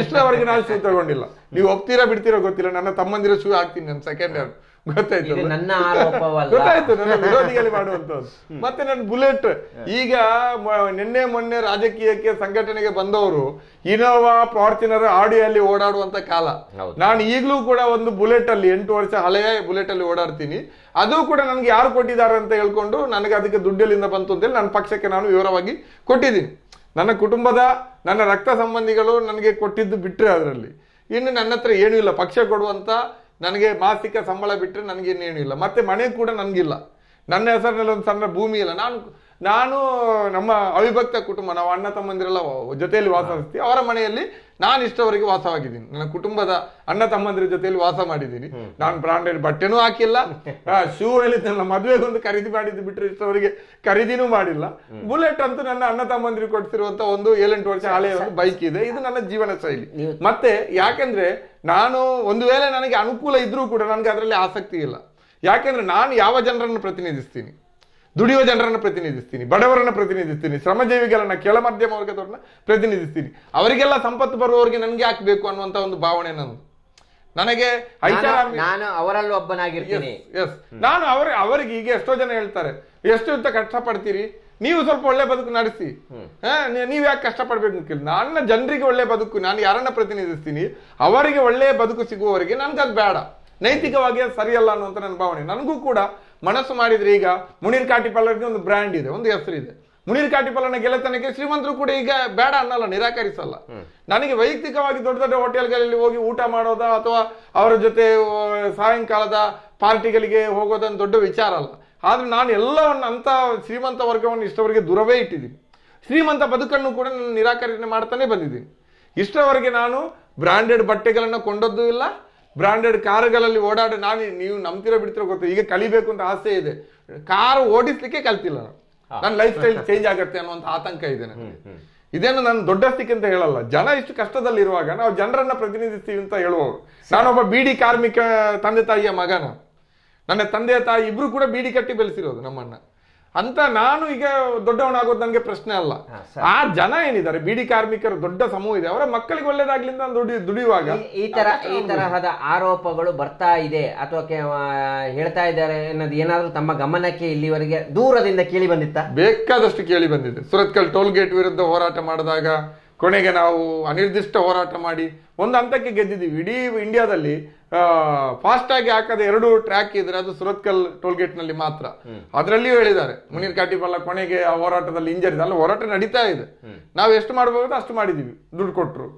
ಇಷ್ಟರವರೆಗೆ ನಾನು ಶೂ ತಗೊಂಡಿಲ್ಲ. ನೀವು ಒಪ್ತೀರಾ ಬಿಡ್ತೀರಾ ಗೊತ್ತಿಲ್ಲ. ನನ್ನ ತಮ್ಮಂದಿರ ಶೂ ಹಾಕ್ತೀನಿ ನಾನು ಸೆಕೆಂಡ್ ಹ್ಯಾಂಡ್ ಗೊತ್ತಾಯ್ತು ಗೊತ್ತಾಯ್ತು ನನ್ನ ವಿರೋಧಿಗಳು ಮಾಡುವಂತದ್ದು ಮತ್ತೆ ನನ್ನ ಬುಲೆಟ್. ಈಗ ನಿನ್ನೆ ಮೊನ್ನೆ ರಾಜಕೀಯಕ್ಕೆ ಸಂಘಟನೆಗೆ ಬಂದವರು ಇನೋವಾ ಫಾರ್ಚುನರ್ ಆಡಿಯಲ್ಲಿ ಓಡಾಡುವಂತ ಕಾಲ. ನಾನು ಈಗಲೂ ಕೂಡ ಒಂದು ಬುಲೆಟ್ ಅಲ್ಲಿ ಎಂಟು ವರ್ಷ ಹಳೆಯ ಬುಲೆಟ್ ಅಲ್ಲಿ ಓಡಾಡ್ತೀನಿ. ಅದು ಕೂಡ ನನಗೆ ಯಾರು ಕೊಟ್ಟಿದ್ದಾರೆ ಅಂತ ಹೇಳ್ಕೊಂಡು ನನಗೆ ಅದಕ್ಕೆ ದುಡ್ಡಲ್ಲಿಂದ ಬಂತು ಅಂತೇಳಿ ನನ್ನ ಪಕ್ಷಕ್ಕೆ ನಾನು ವಿವರವಾಗಿ ಕೊಟ್ಟಿದ್ದೀನಿ. ನನ್ನ ಕುಟುಂಬದ, ನನ್ನ ರಕ್ತ ಸಂಬಂಧಿಗಳು ನನಗೆ ಕೊಟ್ಟಿದ್ದು ಬಿಟ್ಟರೆ ಅದರಲ್ಲಿ. ಇನ್ನು ನನ್ನ ಹತ್ರ ಏನೂ ಇಲ್ಲ. ಪಕ್ಷ ಕೊಡುವಂಥ ನನಗೆ ಮಾಸಿಕ ಸಂಬಳ ಬಿಟ್ಟರೆ ನನಗೆ ಇನ್ನೇನು ಇಲ್ಲ. ಮತ್ತೆ ಮನೆ ಕೂಡ ನನಗಿಲ್ಲ. ನನ್ನ ಹೆಸರಿನಲ್ಲಿ ಒಂದು ಸಣ್ಣ ಭೂಮಿ ಇಲ್ಲ. ನಾನು ನಾನು ನಮ್ಮ ಅವಿಭಕ್ತ ಕುಟುಂಬ ನಾವು ಅಣ್ಣ ತಮ್ಮಂದಿರೆಲ್ಲ ಜೊತೆಯಲ್ಲಿ ವಾಸಿಸ್ತೀವಿ ಅವರ ಮನೆಯಲ್ಲಿ ನಾನು ಇಷ್ಟವರೆಗೆ ವಾಸವಾಗಿದ್ದೀನಿ. ನನ್ನ ಕುಟುಂಬದ ಅಣ್ಣ ತಮ್ಮಂದಿರ ಜೊತೆಯಲ್ಲಿ ವಾಸ ಮಾಡಿದ್ದೀನಿ. ನಾನು ಬ್ರಾಂಡೆಡ್ ಬಟ್ಟೆನೂ ಹಾಕಿಲ್ಲ. ಶೂ ಹೇಳಿದ್ದೆಲ್ಲ ಮದುವೆಗೆ ಒಂದು ಖರೀದಿ ಮಾಡಿದ್ದು ಬಿಟ್ಟರೆ ಇಷ್ಟವರೆಗೆ ಖರೀದಿನೂ ಮಾಡಿಲ್ಲ. ಬುಲೆಟ್ ಅಂತೂ ನನ್ನ ಅಣ್ಣ ತಮ್ಮಂದಿರಿಗೆ ಕೊಡ್ತಿರುವಂತ ಒಂದು ಏಳೆಂಟು ವರ್ಷ ಹಳೆಯ ಒಂದು ಬೈಕ್ ಇದೆ. ಇದು ನನ್ನ ಜೀವನ ಶೈಲಿ. ಮತ್ತೆ ಯಾಕಂದ್ರೆ ನಾನು ಒಂದು ವೇಳೆ ನನಗೆ ಅನುಕೂಲ ಇದ್ರೂ ಕೂಡ ನನಗೆ ಅದರಲ್ಲಿ ಆಸಕ್ತಿ ಇಲ್ಲ. ಯಾಕೆಂದ್ರೆ ನಾನು ಯಾವ ಜನರನ್ನು ಪ್ರತಿನಿಧಿಸ್ತೀನಿ? ದುಡಿಯುವ ಜನರನ್ನು ಪ್ರತಿನಿಧಿಸ್ತೀನಿ ಬಡವರನ್ನ ಪ್ರತಿನಿಧಿಸ್ತೀನಿ ಶ್ರಮಜೀವಿಗಳನ್ನ ಕೆಳ ಮಧ್ಯಮ ವರ್ಗದವ್ರನ್ನ ಪ್ರತಿನಿಧಿಸ್ತೀನಿ. ಅವರಿಗೆಲ್ಲ ಸಂಪತ್ತು ಬರುವವರಿಗೆ ನನಗೆ ಹಾಕ್ಬೇಕು ಅನ್ನುವಂತ ಒಂದು ಭಾವನೆ ನಂದು ನನಗೆ
ನಾನು ಅವರಲ್ಲೂ ಒಬ್ಬನಾಗಿರ್ತೀನಿ.
ಎಸ್ ನಾನು ಅವ್ರ ಅವರಿಗೆ ಈಗ ಎಷ್ಟೋ ಜನ ಹೇಳ್ತಾರೆ ಎಷ್ಟು ಅಂತ ಕಷ್ಟಪಡ್ತೀರಿ? ನೀವು ಸ್ವಲ್ಪ ಒಳ್ಳೆ ಬದುಕು ನಡೆಸಿ. ಹಾ, ನೀ- ನೀವ್ ಯಾಕೆ ಕಷ್ಟಪಡ್ಬೇಕು ಅಂತ ಕೇಳಿ ನನ್ನ ಜನರಿಗೆ ಒಳ್ಳೆ ಬದುಕು ನಾನು ಯಾರನ್ನ ಪ್ರತಿನಿಧಿಸ್ತೀನಿ? ಅವರಿಗೆ ಒಳ್ಳೆಯ ಬದುಕು ಸಿಗುವವರಿಗೆ ನನ್ಗದು ಬೇಡ. ನೈತಿಕವಾಗಿ ಅದು ಸರಿಯಲ್ಲ ಅನ್ನುವಂತ ನನ್ನ ಭಾವನೆ. ನನಗೂ ಕೂಡ ಮನಸ್ಸು ಮಾಡಿದ್ರೆ ಈಗ ಮುನಿರ್ ಕಾಟಿಪಲ್ಲರ್ಗೆ ಒಂದು ಬ್ರ್ಯಾಂಡ್ ಇದೆ ಒಂದು ಹೆಸರು ಇದೆ. ಮುನೀರ್ ಕಾಟಿಪಾಲನ ಗೆಳೆತನಕ್ಕೆ ಶ್ರೀಮಂತರು ಕೂಡ ಈಗ ಬೇಡ ಅನ್ನಲ್ಲ ನಿರಾಕರಿಸಲ್ಲ. ನನಗೆ ವೈಯಕ್ತಿಕವಾಗಿ ದೊಡ್ಡ ದೊಡ್ಡ ಹೋಟೆಲ್ಗಳಲ್ಲಿ ಹೋಗಿ ಊಟ ಮಾಡೋದ ಅಥವಾ ಅವರ ಜೊತೆ ಸಾಯಂಕಾಲದ ಪಾರ್ಟಿಗಳಿಗೆ ಹೋಗೋದನ್ನು ದೊಡ್ಡ ವಿಚಾರ ಅಲ್ಲ. ಆದ್ರೆ ನಾನು ಎಲ್ಲವನ್ನು ಅಂತ ಶ್ರೀಮಂತ ವರ್ಗವನ್ನು ಇಷ್ಟವರೆಗೆ ದೂರವೇ ಇಟ್ಟಿದ್ದೀನಿ. ಶ್ರೀಮಂತ ಬದುಕನ್ನು ಕೂಡ ನಾನು ನಿರಾಕರಣೆ ಮಾಡ್ತಾನೆ ಬಂದಿದ್ದೀನಿ. ಇಷ್ಟವರೆಗೆ ನಾನು ಬ್ರಾಂಡೆಡ್ ಬಟ್ಟೆಗಳನ್ನು ಕೊಂಡದ್ದು ಇಲ್ಲ ಬ್ರಾಂಡೆಡ್ ಕಾರುಗಳಲ್ಲಿ ಓಡಾಡಿ ನಾನು ನೀವು ನಂಬ್ತಿರೋ ಬಿಡ್ತಿರೋ ಗೊತ್ತು. ಈಗ ಕಲಿಬೇಕು ಅಂತ ಆಸೆ ಇದೆ. ಕಾರು ಓಡಿಸ್ಲಿಕ್ಕೆ ಕಲ್ತಿಲ್ಲ ನಾನು. ನನ್ನ ಲೈಫ್ ಸ್ಟೈಲ್ ಚೇಂಜ್ ಆಗುತ್ತೆ ಅನ್ನೋಂಥ ಆತಂಕ ಇದೆ ನನಗೆ. ಇದೇನು ನಾನು ದೊಡ್ಡಸ್ತಿಕೆ ಅಂತ ಹೇಳಲ್ಲ. ಜನ ಇಷ್ಟು ಕಷ್ಟದಲ್ಲಿರುವಾಗ ನಾವು ಜನರನ್ನ ಪ್ರತಿನಿಧಿಸ್ತೀವಿ ಅಂತ ಹೇಳುವವರು. ನಾನೊಬ್ಬ ಬಿಡಿ ಕಾರ್ಮಿಕ ತಂದೆ ತಾಯಿಯ ಮಗನ. ನನ್ನ ತಂದೆ ತಾಯಿ ಇಬ್ರು ಕೂಡ ಬೀಡಿ ಕಟ್ಟಿ ಬೆಳೆಸಿರೋದು ನಮ್ಮನ್ನ. ಅಂತ ನಾನು ಈಗ ದೊಡ್ಡವನಾಗೋದು ನನಗೆ ಪ್ರಶ್ನೆ ಅಲ್ಲ. ಆ ಜನ ಏನಿದ್ದಾರೆ? ಬಿಡಿ ಕಾರ್ಮಿಕರು ದೊಡ್ಡ ಸಮೂಹ ಇದೆ. ಅವರ ಮಕ್ಕಳಿಗೆ ಒಳ್ಳೇದಾಗ್ಲಿಂದ ದುಡಿ ದುಡಿಯುವಾಗ.
ಈ- ತರ ಈ ತರಹದ ಆರೋಪಗಳು ಬರ್ತಾ ಇದೆ ಅಥವಾ ಹೇಳ್ತಾ ಇದ್ದಾರೆ ಅನ್ನೋದು ಏನಾದ್ರೂ ತಮ್ಮ ಗಮನಕ್ಕೆ ಇಲ್ಲಿವರೆಗೆ ದೂರದಿಂದ ಕೇಳಿ ಬಂದಿತ್ತ?
ಬೇಕಾದಷ್ಟು ಕೇಳಿ ಬಂದಿದೆ. ಸುರತ್ಕಲ್ ಟೋಲ್ ಗೇಟ್ ವಿರುದ್ಧ ಹೋರಾಟ ಮಾಡಿದಾಗ ಕೊನೆಗೆ ನಾವು ಅನಿರ್ದಿಷ್ಟ ಹೋರಾಟ ಮಾಡಿ ಒಂದು ಹಂತಕ್ಕೆ ಗೆದ್ದಿದ್ದೀವಿ. ಇಡೀ ಇಂಡಿಯಾದಲ್ಲಿ ಫಾಸ್ಟ್ ಆಗಿ ಹಾಕದ ಎರಡು ಟ್ರ್ಯಾಕ್ ಇದ್ರೆ ಅದು ಸುರತ್ಕಲ್ ಟೋಲ್ ಗೇಟ್ನಲ್ಲಿ ಮಾತ್ರ. ಅದರಲ್ಲಿಯೂ ಹೇಳಿದ್ದಾರೆ ಮುನೀರ್ ಕಾಟಿಪಲ್ಲ ಕೊನೆಗೆ ಆ ಹೋರಾಟದಲ್ಲಿ ಇಂಜರಿ ಅಲ್ಲ ಹೋರಾಟ ನಡೀತಾ ಇದೆ. ನಾವು ಎಷ್ಟು ಮಾಡಬಹುದು ಅಷ್ಟು ಮಾಡಿದೀವಿ. ದುಡ್ಡು ಕೊಟ್ರು.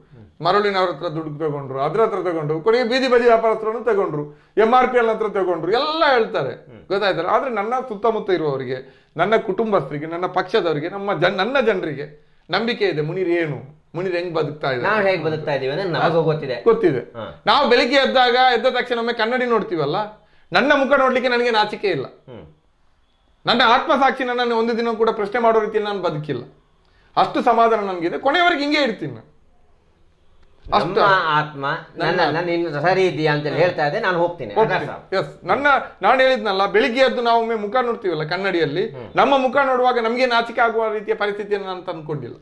ಮರಳಿನವ್ರ ಹತ್ರ ದುಡ್ಡು ತಗೊಂಡ್ರು ಅದ್ರ ಹತ್ರ ತಗೊಂಡ್ರು ಕೊನೆಗೆ ಬೀದಿ ಬದಿ ವ್ಯಾಪಾರಸ್ಥರನ್ನು ತಗೊಂಡ್ರು ಎಂ ಆರ್ ಪಿ ಎಲ್ ಹತ್ರ ತಗೊಂಡ್ರು ಎಲ್ಲ ಹೇಳ್ತಾರೆ. ಗೊತ್ತಾಯ್ತಾರೆ ಆದ್ರೆ ನನ್ನ ಸುತ್ತಮುತ್ತ ಇರುವವರಿಗೆ ನನ್ನ ಕುಟುಂಬಸ್ಥರಿಗೆ ನನ್ನ ಪಕ್ಷದವರಿಗೆ ನಮ್ಮ ಜನ್ ನನ್ನ ಜನರಿಗೆ ನಂಬಿಕೆ ಇದೆ ಮುನಿರ್ ಏನು? ಮುನಿರ್ ಹೆಂಗ್ ಬದುಕ್ತಾ ಇದೆ
ನಾವು ಹೇಗೆ ಬದುಕ್ತಾ ಇದೀವಿ ಅಂದ್ರೆ ನಮಗೂ ಗೊತ್ತಿದೆ.
ಗೊತ್ತಿದೆ. ನಾವು ಬೆಳಿಗ್ಗೆ ಎದ್ದಾಗ ಎದ್ದ ತಕ್ಷಣ ಒಮ್ಮೆ ಕನ್ನಡಿ ನೋಡ್ತೀವಲ್ಲ ನನ್ನ ಮುಖ ನೋಡ್ಲಿಕ್ಕೆ ನನಗೆ ನಾಚಿಕೆ ಇಲ್ಲ. ನನ್ನ ಆತ್ಮಸಾಕ್ಷಿ ನನ್ನ ಒಂದು ದಿನ ಕೂಡ ಪ್ರಶ್ನೆ ಮಾಡೋ ರೀತಿಯಲ್ಲಿ ನಾನು ಬದುಕಿಲ್ಲ. ಅಷ್ಟು ಸಮಾಧಾನ ನನಗಿದೆ. ಕೊನೆಯವರೆಗೆ ಹಿಂಗೆ ಇರ್ತೀನಿ ನಾನು.
ನಮ್ಮ ಆತ್ಮ ನನ್ನ ನೀನು ಸರಿ ಇದೆಯಾ ಅಂತ ಹೇಳ್ತಾ ಇದ್ದೆ ನಾನು ಹೋಗ್ತೀನಿ.
ಎಸ್ ನನ್ನ ನಾನು ಹೇಳಿದ್ನಲ್ಲ ಬೆಳಿಗ್ಗೆ ಎದ್ದು ನಾವು ಒಮ್ಮೆ ಮುಖ ನೋಡ್ತೀವಲ್ಲ ಕನ್ನಡಿಯಲ್ಲಿ ನಮ್ಮ ಮುಖ ನೋಡುವಾಗ ನಮಗೆ ನಾಚಿಕೆ ಆಗುವ ರೀತಿಯ ಪರಿಸ್ಥಿತಿಯನ್ನು ನಾನು ತಂದುಕೊಂಡಿಲ್ಲ.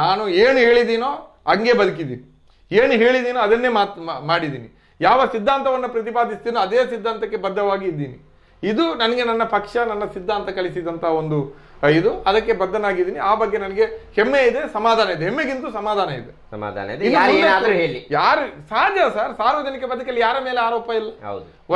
ನಾನು ಏನು ಹೇಳಿದ್ದೀನೋ ಹಂಗೆ ಬದುಕಿದ್ದೀನಿ. ಏನು ಹೇಳಿದ್ದೀನೋ ಅದನ್ನೇ ಮಾತ್ ಮಾಡಿದ್ದೀನಿ. ಯಾವ ಸಿದ್ಧಾಂತವನ್ನು ಪ್ರತಿಪಾದಿಸ್ತೀನೋ ಅದೇ ಸಿದ್ಧಾಂತಕ್ಕೆ ಬದ್ಧವಾಗಿ ಇದ್ದೀನಿ. ಇದು ನನಗೆ ನನ್ನ ಪಕ್ಷ ನನ್ನ ಸಿದ್ಧಾಂತ ಕಲಿಸಿದಂತ ಒಂದು ಇದು ಅದಕ್ಕೆ ಬದ್ಧನಾಗಿದ್ದೀನಿ. ಆ ಬಗ್ಗೆ ನನಗೆ ಹೆಮ್ಮೆ ಇದೆ ಸಮಾಧಾನ ಇದೆ. ಹೆಮ್ಮೆಗಿಂತ ಸಮಾಧಾನ ಇದೆ.
ಸಮಾಧಾನ ಇದೆ. ಹೇಳಿ.
ಯಾರು ಸಹಜ ಸರ್ ಸಾರ್ವಜನಿಕ ಬದುಕಲ್ಲಿ ಯಾರ ಮೇಲೆ ಆರೋಪ ಇಲ್ಲ.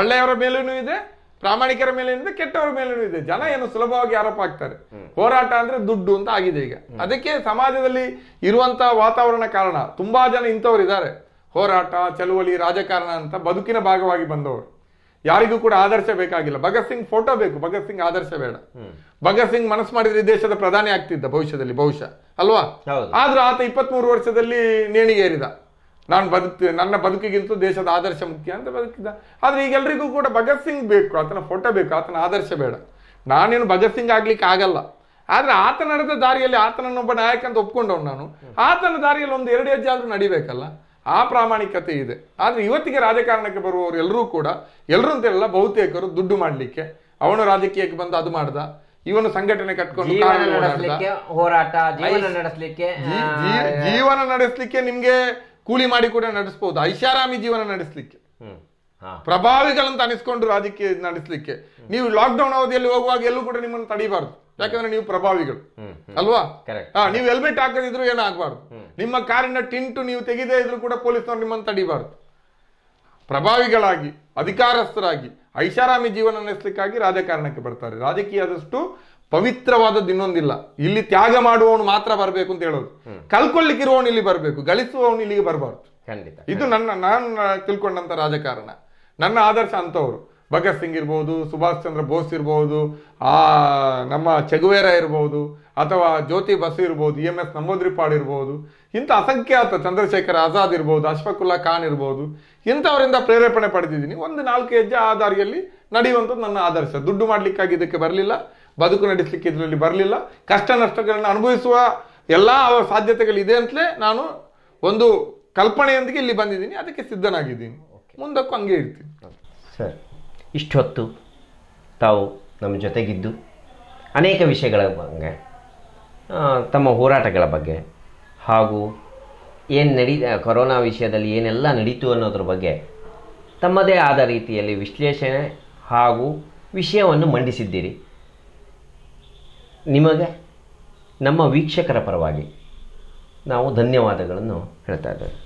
ಒಳ್ಳೆಯವರ ಮೇಲೂ ಇದೆ ಪ್ರಾಮಾಣಿಕರ ಮೇಲೆ ಇದೆ ಕೆಟ್ಟವರ ಮೇಲೂ ಇದೆ. ಜನ ಏನು ಸುಲಭವಾಗಿ ಆರೋಪ ಆಗ್ತಾರೆ ಹೋರಾಟ ಅಂದ್ರೆ ದುಡ್ಡು ಅಂತ ಆಗಿದೆ ಈಗ. ಅದಕ್ಕೆ ಸಮಾಜದಲ್ಲಿ ಇರುವಂತಹ ವಾತಾವರಣ ಕಾರಣ. ತುಂಬಾ ಜನ ಇಂಥವ್ರು ಇದ್ದಾರೆ ಹೋರಾಟ ಚಳುವಳಿ ರಾಜಕಾರಣ ಅಂತ ಬದುಕಿನ ಭಾಗವಾಗಿ ಬಂದವರು. ಯಾರಿಗೂ ಕೂಡ ಆದರ್ಶ ಬೇಕಾಗಿಲ್ಲ. ಭಗತ್ ಸಿಂಗ್ ಫೋಟೋ ಬೇಕು. ಭಗತ್ ಸಿಂಗ್ ಆದರ್ಶ ಬೇಡ. ಭಗತ್ ಸಿಂಗ್ ಮನಸ್ಸು ಮಾಡಿದ್ರೆ ದೇಶದ ಪ್ರಧಾನಿ ಆಗ್ತಿದ್ದ ಭವಿಷ್ಯದಲ್ಲಿ ಬಹುಶಃ. ಅಲ್ವಾ. ಆದ್ರೂ ಆತ ಇಪ್ಪತ್ಮೂರು ವರ್ಷದಲ್ಲಿ ನೇಣಿಗೇರಿದ. ನಾನು ಬದುಕ್ತಿ ನನ್ನ ಬದುಕಿಗಿಂತ ದೇಶದ ಆದರ್ಶ ಮುಖ್ಯ ಅಂತ ಬದುಕಿದ್ದ. ಆದ್ರೆ ಈಗ ಎಲ್ರಿಗೂ ಕೂಡ ಭಗತ್ ಸಿಂಗ್ ಬೇಕು. ಆತನ ಫೋಟೋ ಬೇಕು. ಆತನ ಆದರ್ಶ ಬೇಡ. ನಾನೇನು ಭಗತ್ ಸಿಂಗ್ ಆಗ್ಲಿಕ್ಕೆ ಆಗಲ್ಲ. ಆದ್ರೆ ಆತ ನಡೆದ ದಾರಿಯಲ್ಲಿ ಆತನನ್ನೊಬ್ಬ ನಾಯಕ ಅಂತ ಒಪ್ಕೊಂಡವ್ ನಾನು. ಆತನ ದಾರಿಯಲ್ಲಿ ಒಂದು ಎರಡು ಹೆಜ್ಜೆ ಆದ್ರೂ ನಡಿಬೇಕಲ್ಲ? ಆ ಪ್ರಾಮಾಣಿಕತೆ ಇದೆ. ಆದರೆ ಇವತ್ತಿಗೆ ರಾಜಕಾರಣಕ್ಕೆ ಬರುವವರು ಎಲ್ಲರೂ ಕೂಡ ಎಲ್ಲರೂ ಅಂತೆಲ್ಲ ಬಹುತೇಕರು ದುಡ್ಡು ಮಾಡ್ಲಿಕ್ಕೆ ಅವನು ರಾಜಕೀಯಕ್ಕೆ ಬಂದು ಅದು ಮಾಡ್ದ ಇವನು ಸಂಘಟನೆ ಕಟ್ಕೊಂಡು
ಜೀವನ
ಕಾರಲ್ಲಿ
ನಡೆಸಲಿಕ್ಕೆ ಹೋರಾಟ ಜೀವನ ನಡೆಸಲಿಕ್ಕೆ
ಜೀವನ ನಡೆಸಲಿಕ್ಕೆ ನಿಮ್ಗೆ ಕೂಲಿ ಮಾಡಿ ಕೂಡ ನಡೆಸಬಹುದು ಐಷಾರಾಮಿ ಜೀವನ ನಡೆಸಲಿಕ್ಕೆ. ಪ್ರಭಾವಿಗಳಂತ ಅನಿಸ್ಕೊಂಡು ರಾಜಕೀಯ ನಡೆಸಲಿಕ್ಕೆ. ನೀವು ಲಾಕ್ಡೌನ್ ಅವಧಿಯಲ್ಲಿ ಹೋಗುವಾಗ ಎಲ್ಲೂ ಕೂಡ ನಿಮ್ಮನ್ನು ತಡಿಬಾರ್ದು. ಯಾಕಂದ್ರೆ ನೀವು ಪ್ರಭಾವಿಗಳು. ಅಲ್ವಾ? ನೀವು ಹೆಲ್ಮೆಟ್ ಹಾಕದಿದ್ರು ಏನೂ ಆಗ್ಬಾರ್ದು ನಿಮ್ಮ ಕಾರಿನ ಟಿಂಟು ನೀವು ತೆಗೆದೇ ಇದ್ರು ಕೂಡ ಪೊಲೀಸ್ನವ್ರು ನಿಮ್ಮನ್ನು ತಡಿಬಾರ್ದು ಪ್ರಭಾವಿಗಳಾಗಿ ಅಧಿಕಾರಸ್ಥರಾಗಿ ಐಷಾರಾಮಿ ಜೀವನ ನಡೆಸಲಿಕ್ಕಾಗಿ ರಾಜಕಾರಣಕ್ಕೆ ಬರ್ತಾರೆ. ರಾಜಕೀಯ ಆದಷ್ಟು ಪವಿತ್ರವಾದದ್ದು ಇನ್ನೊಂದಿಲ್ಲ. ಇಲ್ಲಿ ತ್ಯಾಗ ಮಾಡುವವನು ಮಾತ್ರ ಬರಬೇಕು ಅಂತ ಹೇಳೋದು. ಕಲ್ಕೊಳ್ಳಿಕ್ಕಿರುವವನು ಇಲ್ಲಿ ಬರಬೇಕು. ಗಳಿಸುವವನು ಇಲ್ಲಿಗೆ ಬರಬಾರ್ದು.
ಖಂಡಿತ
ಇದು ನನ್ನ ನಾನು ತಿಳ್ಕೊಂಡಂತ ರಾಜಕಾರಣ. ನನ್ನ ಆದರ್ಶ ಅಂತವರು ಭಗತ್ ಸಿಂಗ್ ಇರ್ಬೋದು ಸುಭಾಷ್ ಚಂದ್ರ ಬೋಸ್ ಇರ್ಬೋದು ಆ ನಮ್ಮ ಚಗುವೇರ ಇರ್ಬೋದು ಅಥವಾ ಜ್ಯೋತಿ ಬಸ್ ಇರ್ಬೋದು ಇ ಎಂ ಎಸ್ ನಮೋದ್ರಿಪಾಡ್ ಇರ್ಬೋದು ಇಂಥ ಅಸಂಖ್ಯಾತ ಚಂದ್ರಶೇಖರ್ ಆಜಾದ್ ಇರ್ಬೋದು ಅಶ್ಫಕುಲ್ಲಾ ಖಾನ್ ಇರ್ಬೋದು ಇಂಥವರಿಂದ ಪ್ರೇರೇಪಣೆ ಪಡೆದಿದ್ದೀನಿ. ಒಂದು ನಾಲ್ಕು ಹೆಜ್ಜೆ ಆ ದಾರಿಯಲ್ಲಿ ನಡೆಯುವಂಥದ್ದು ನನ್ನ ಆದರ್ಶ. ದುಡ್ಡು ಮಾಡಲಿಕ್ಕಾಗಿ ಇದಕ್ಕೆ ಬರಲಿಲ್ಲ ಬದುಕು ನಡೆಸಲಿಕ್ಕೆ ಇದರಲ್ಲಿ ಬರಲಿಲ್ಲ ಕಷ್ಟ ನಷ್ಟಗಳನ್ನು ಅನುಭವಿಸುವ ಎಲ್ಲ ಸಾಧ್ಯತೆಗಳಿದೆ ಅಂತಲೇ ನಾನು ಒಂದು ಕಲ್ಪನೆಯೊಂದಿಗೆ ಇಲ್ಲಿ ಬಂದಿದ್ದೀನಿ ಅದಕ್ಕೆ ಸಿದ್ಧನಾಗಿದ್ದೀನಿ. ಮುಂದಕ್ಕೂ ಹಂಗೆ ಇರ್ತೀನಿ.
ಸರ್. ಇಷ್ಟೊತ್ತು ತಾವು ನಮ್ಮ ಜೊತೆಗಿದ್ದು ಅನೇಕ ವಿಷಯಗಳ ಬಗ್ಗೆ ತಮ್ಮ ಹೋರಾಟಗಳ ಬಗ್ಗೆ ಹಾಗೂ ಏನು ನಡೀ ಕೊರೋನಾ ವಿಷಯದಲ್ಲಿ ಏನೆಲ್ಲ ನಡೀತು ಅನ್ನೋದ್ರ ಬಗ್ಗೆ ತಮ್ಮದೇ ಆದ ರೀತಿಯಲ್ಲಿ ವಿಶ್ಲೇಷಣೆ ಹಾಗೂ ವಿಷಯವನ್ನು ಮಂಡಿಸಿದ್ದೀರಿ. ನಿಮಗೆ, ನಮ್ಮ ವೀಕ್ಷಕರ ಪರವಾಗಿ ನಾವು ಧನ್ಯವಾದಗಳನ್ನು ಹೇಳ್ತಾ ಇದ್ದೇವೆ.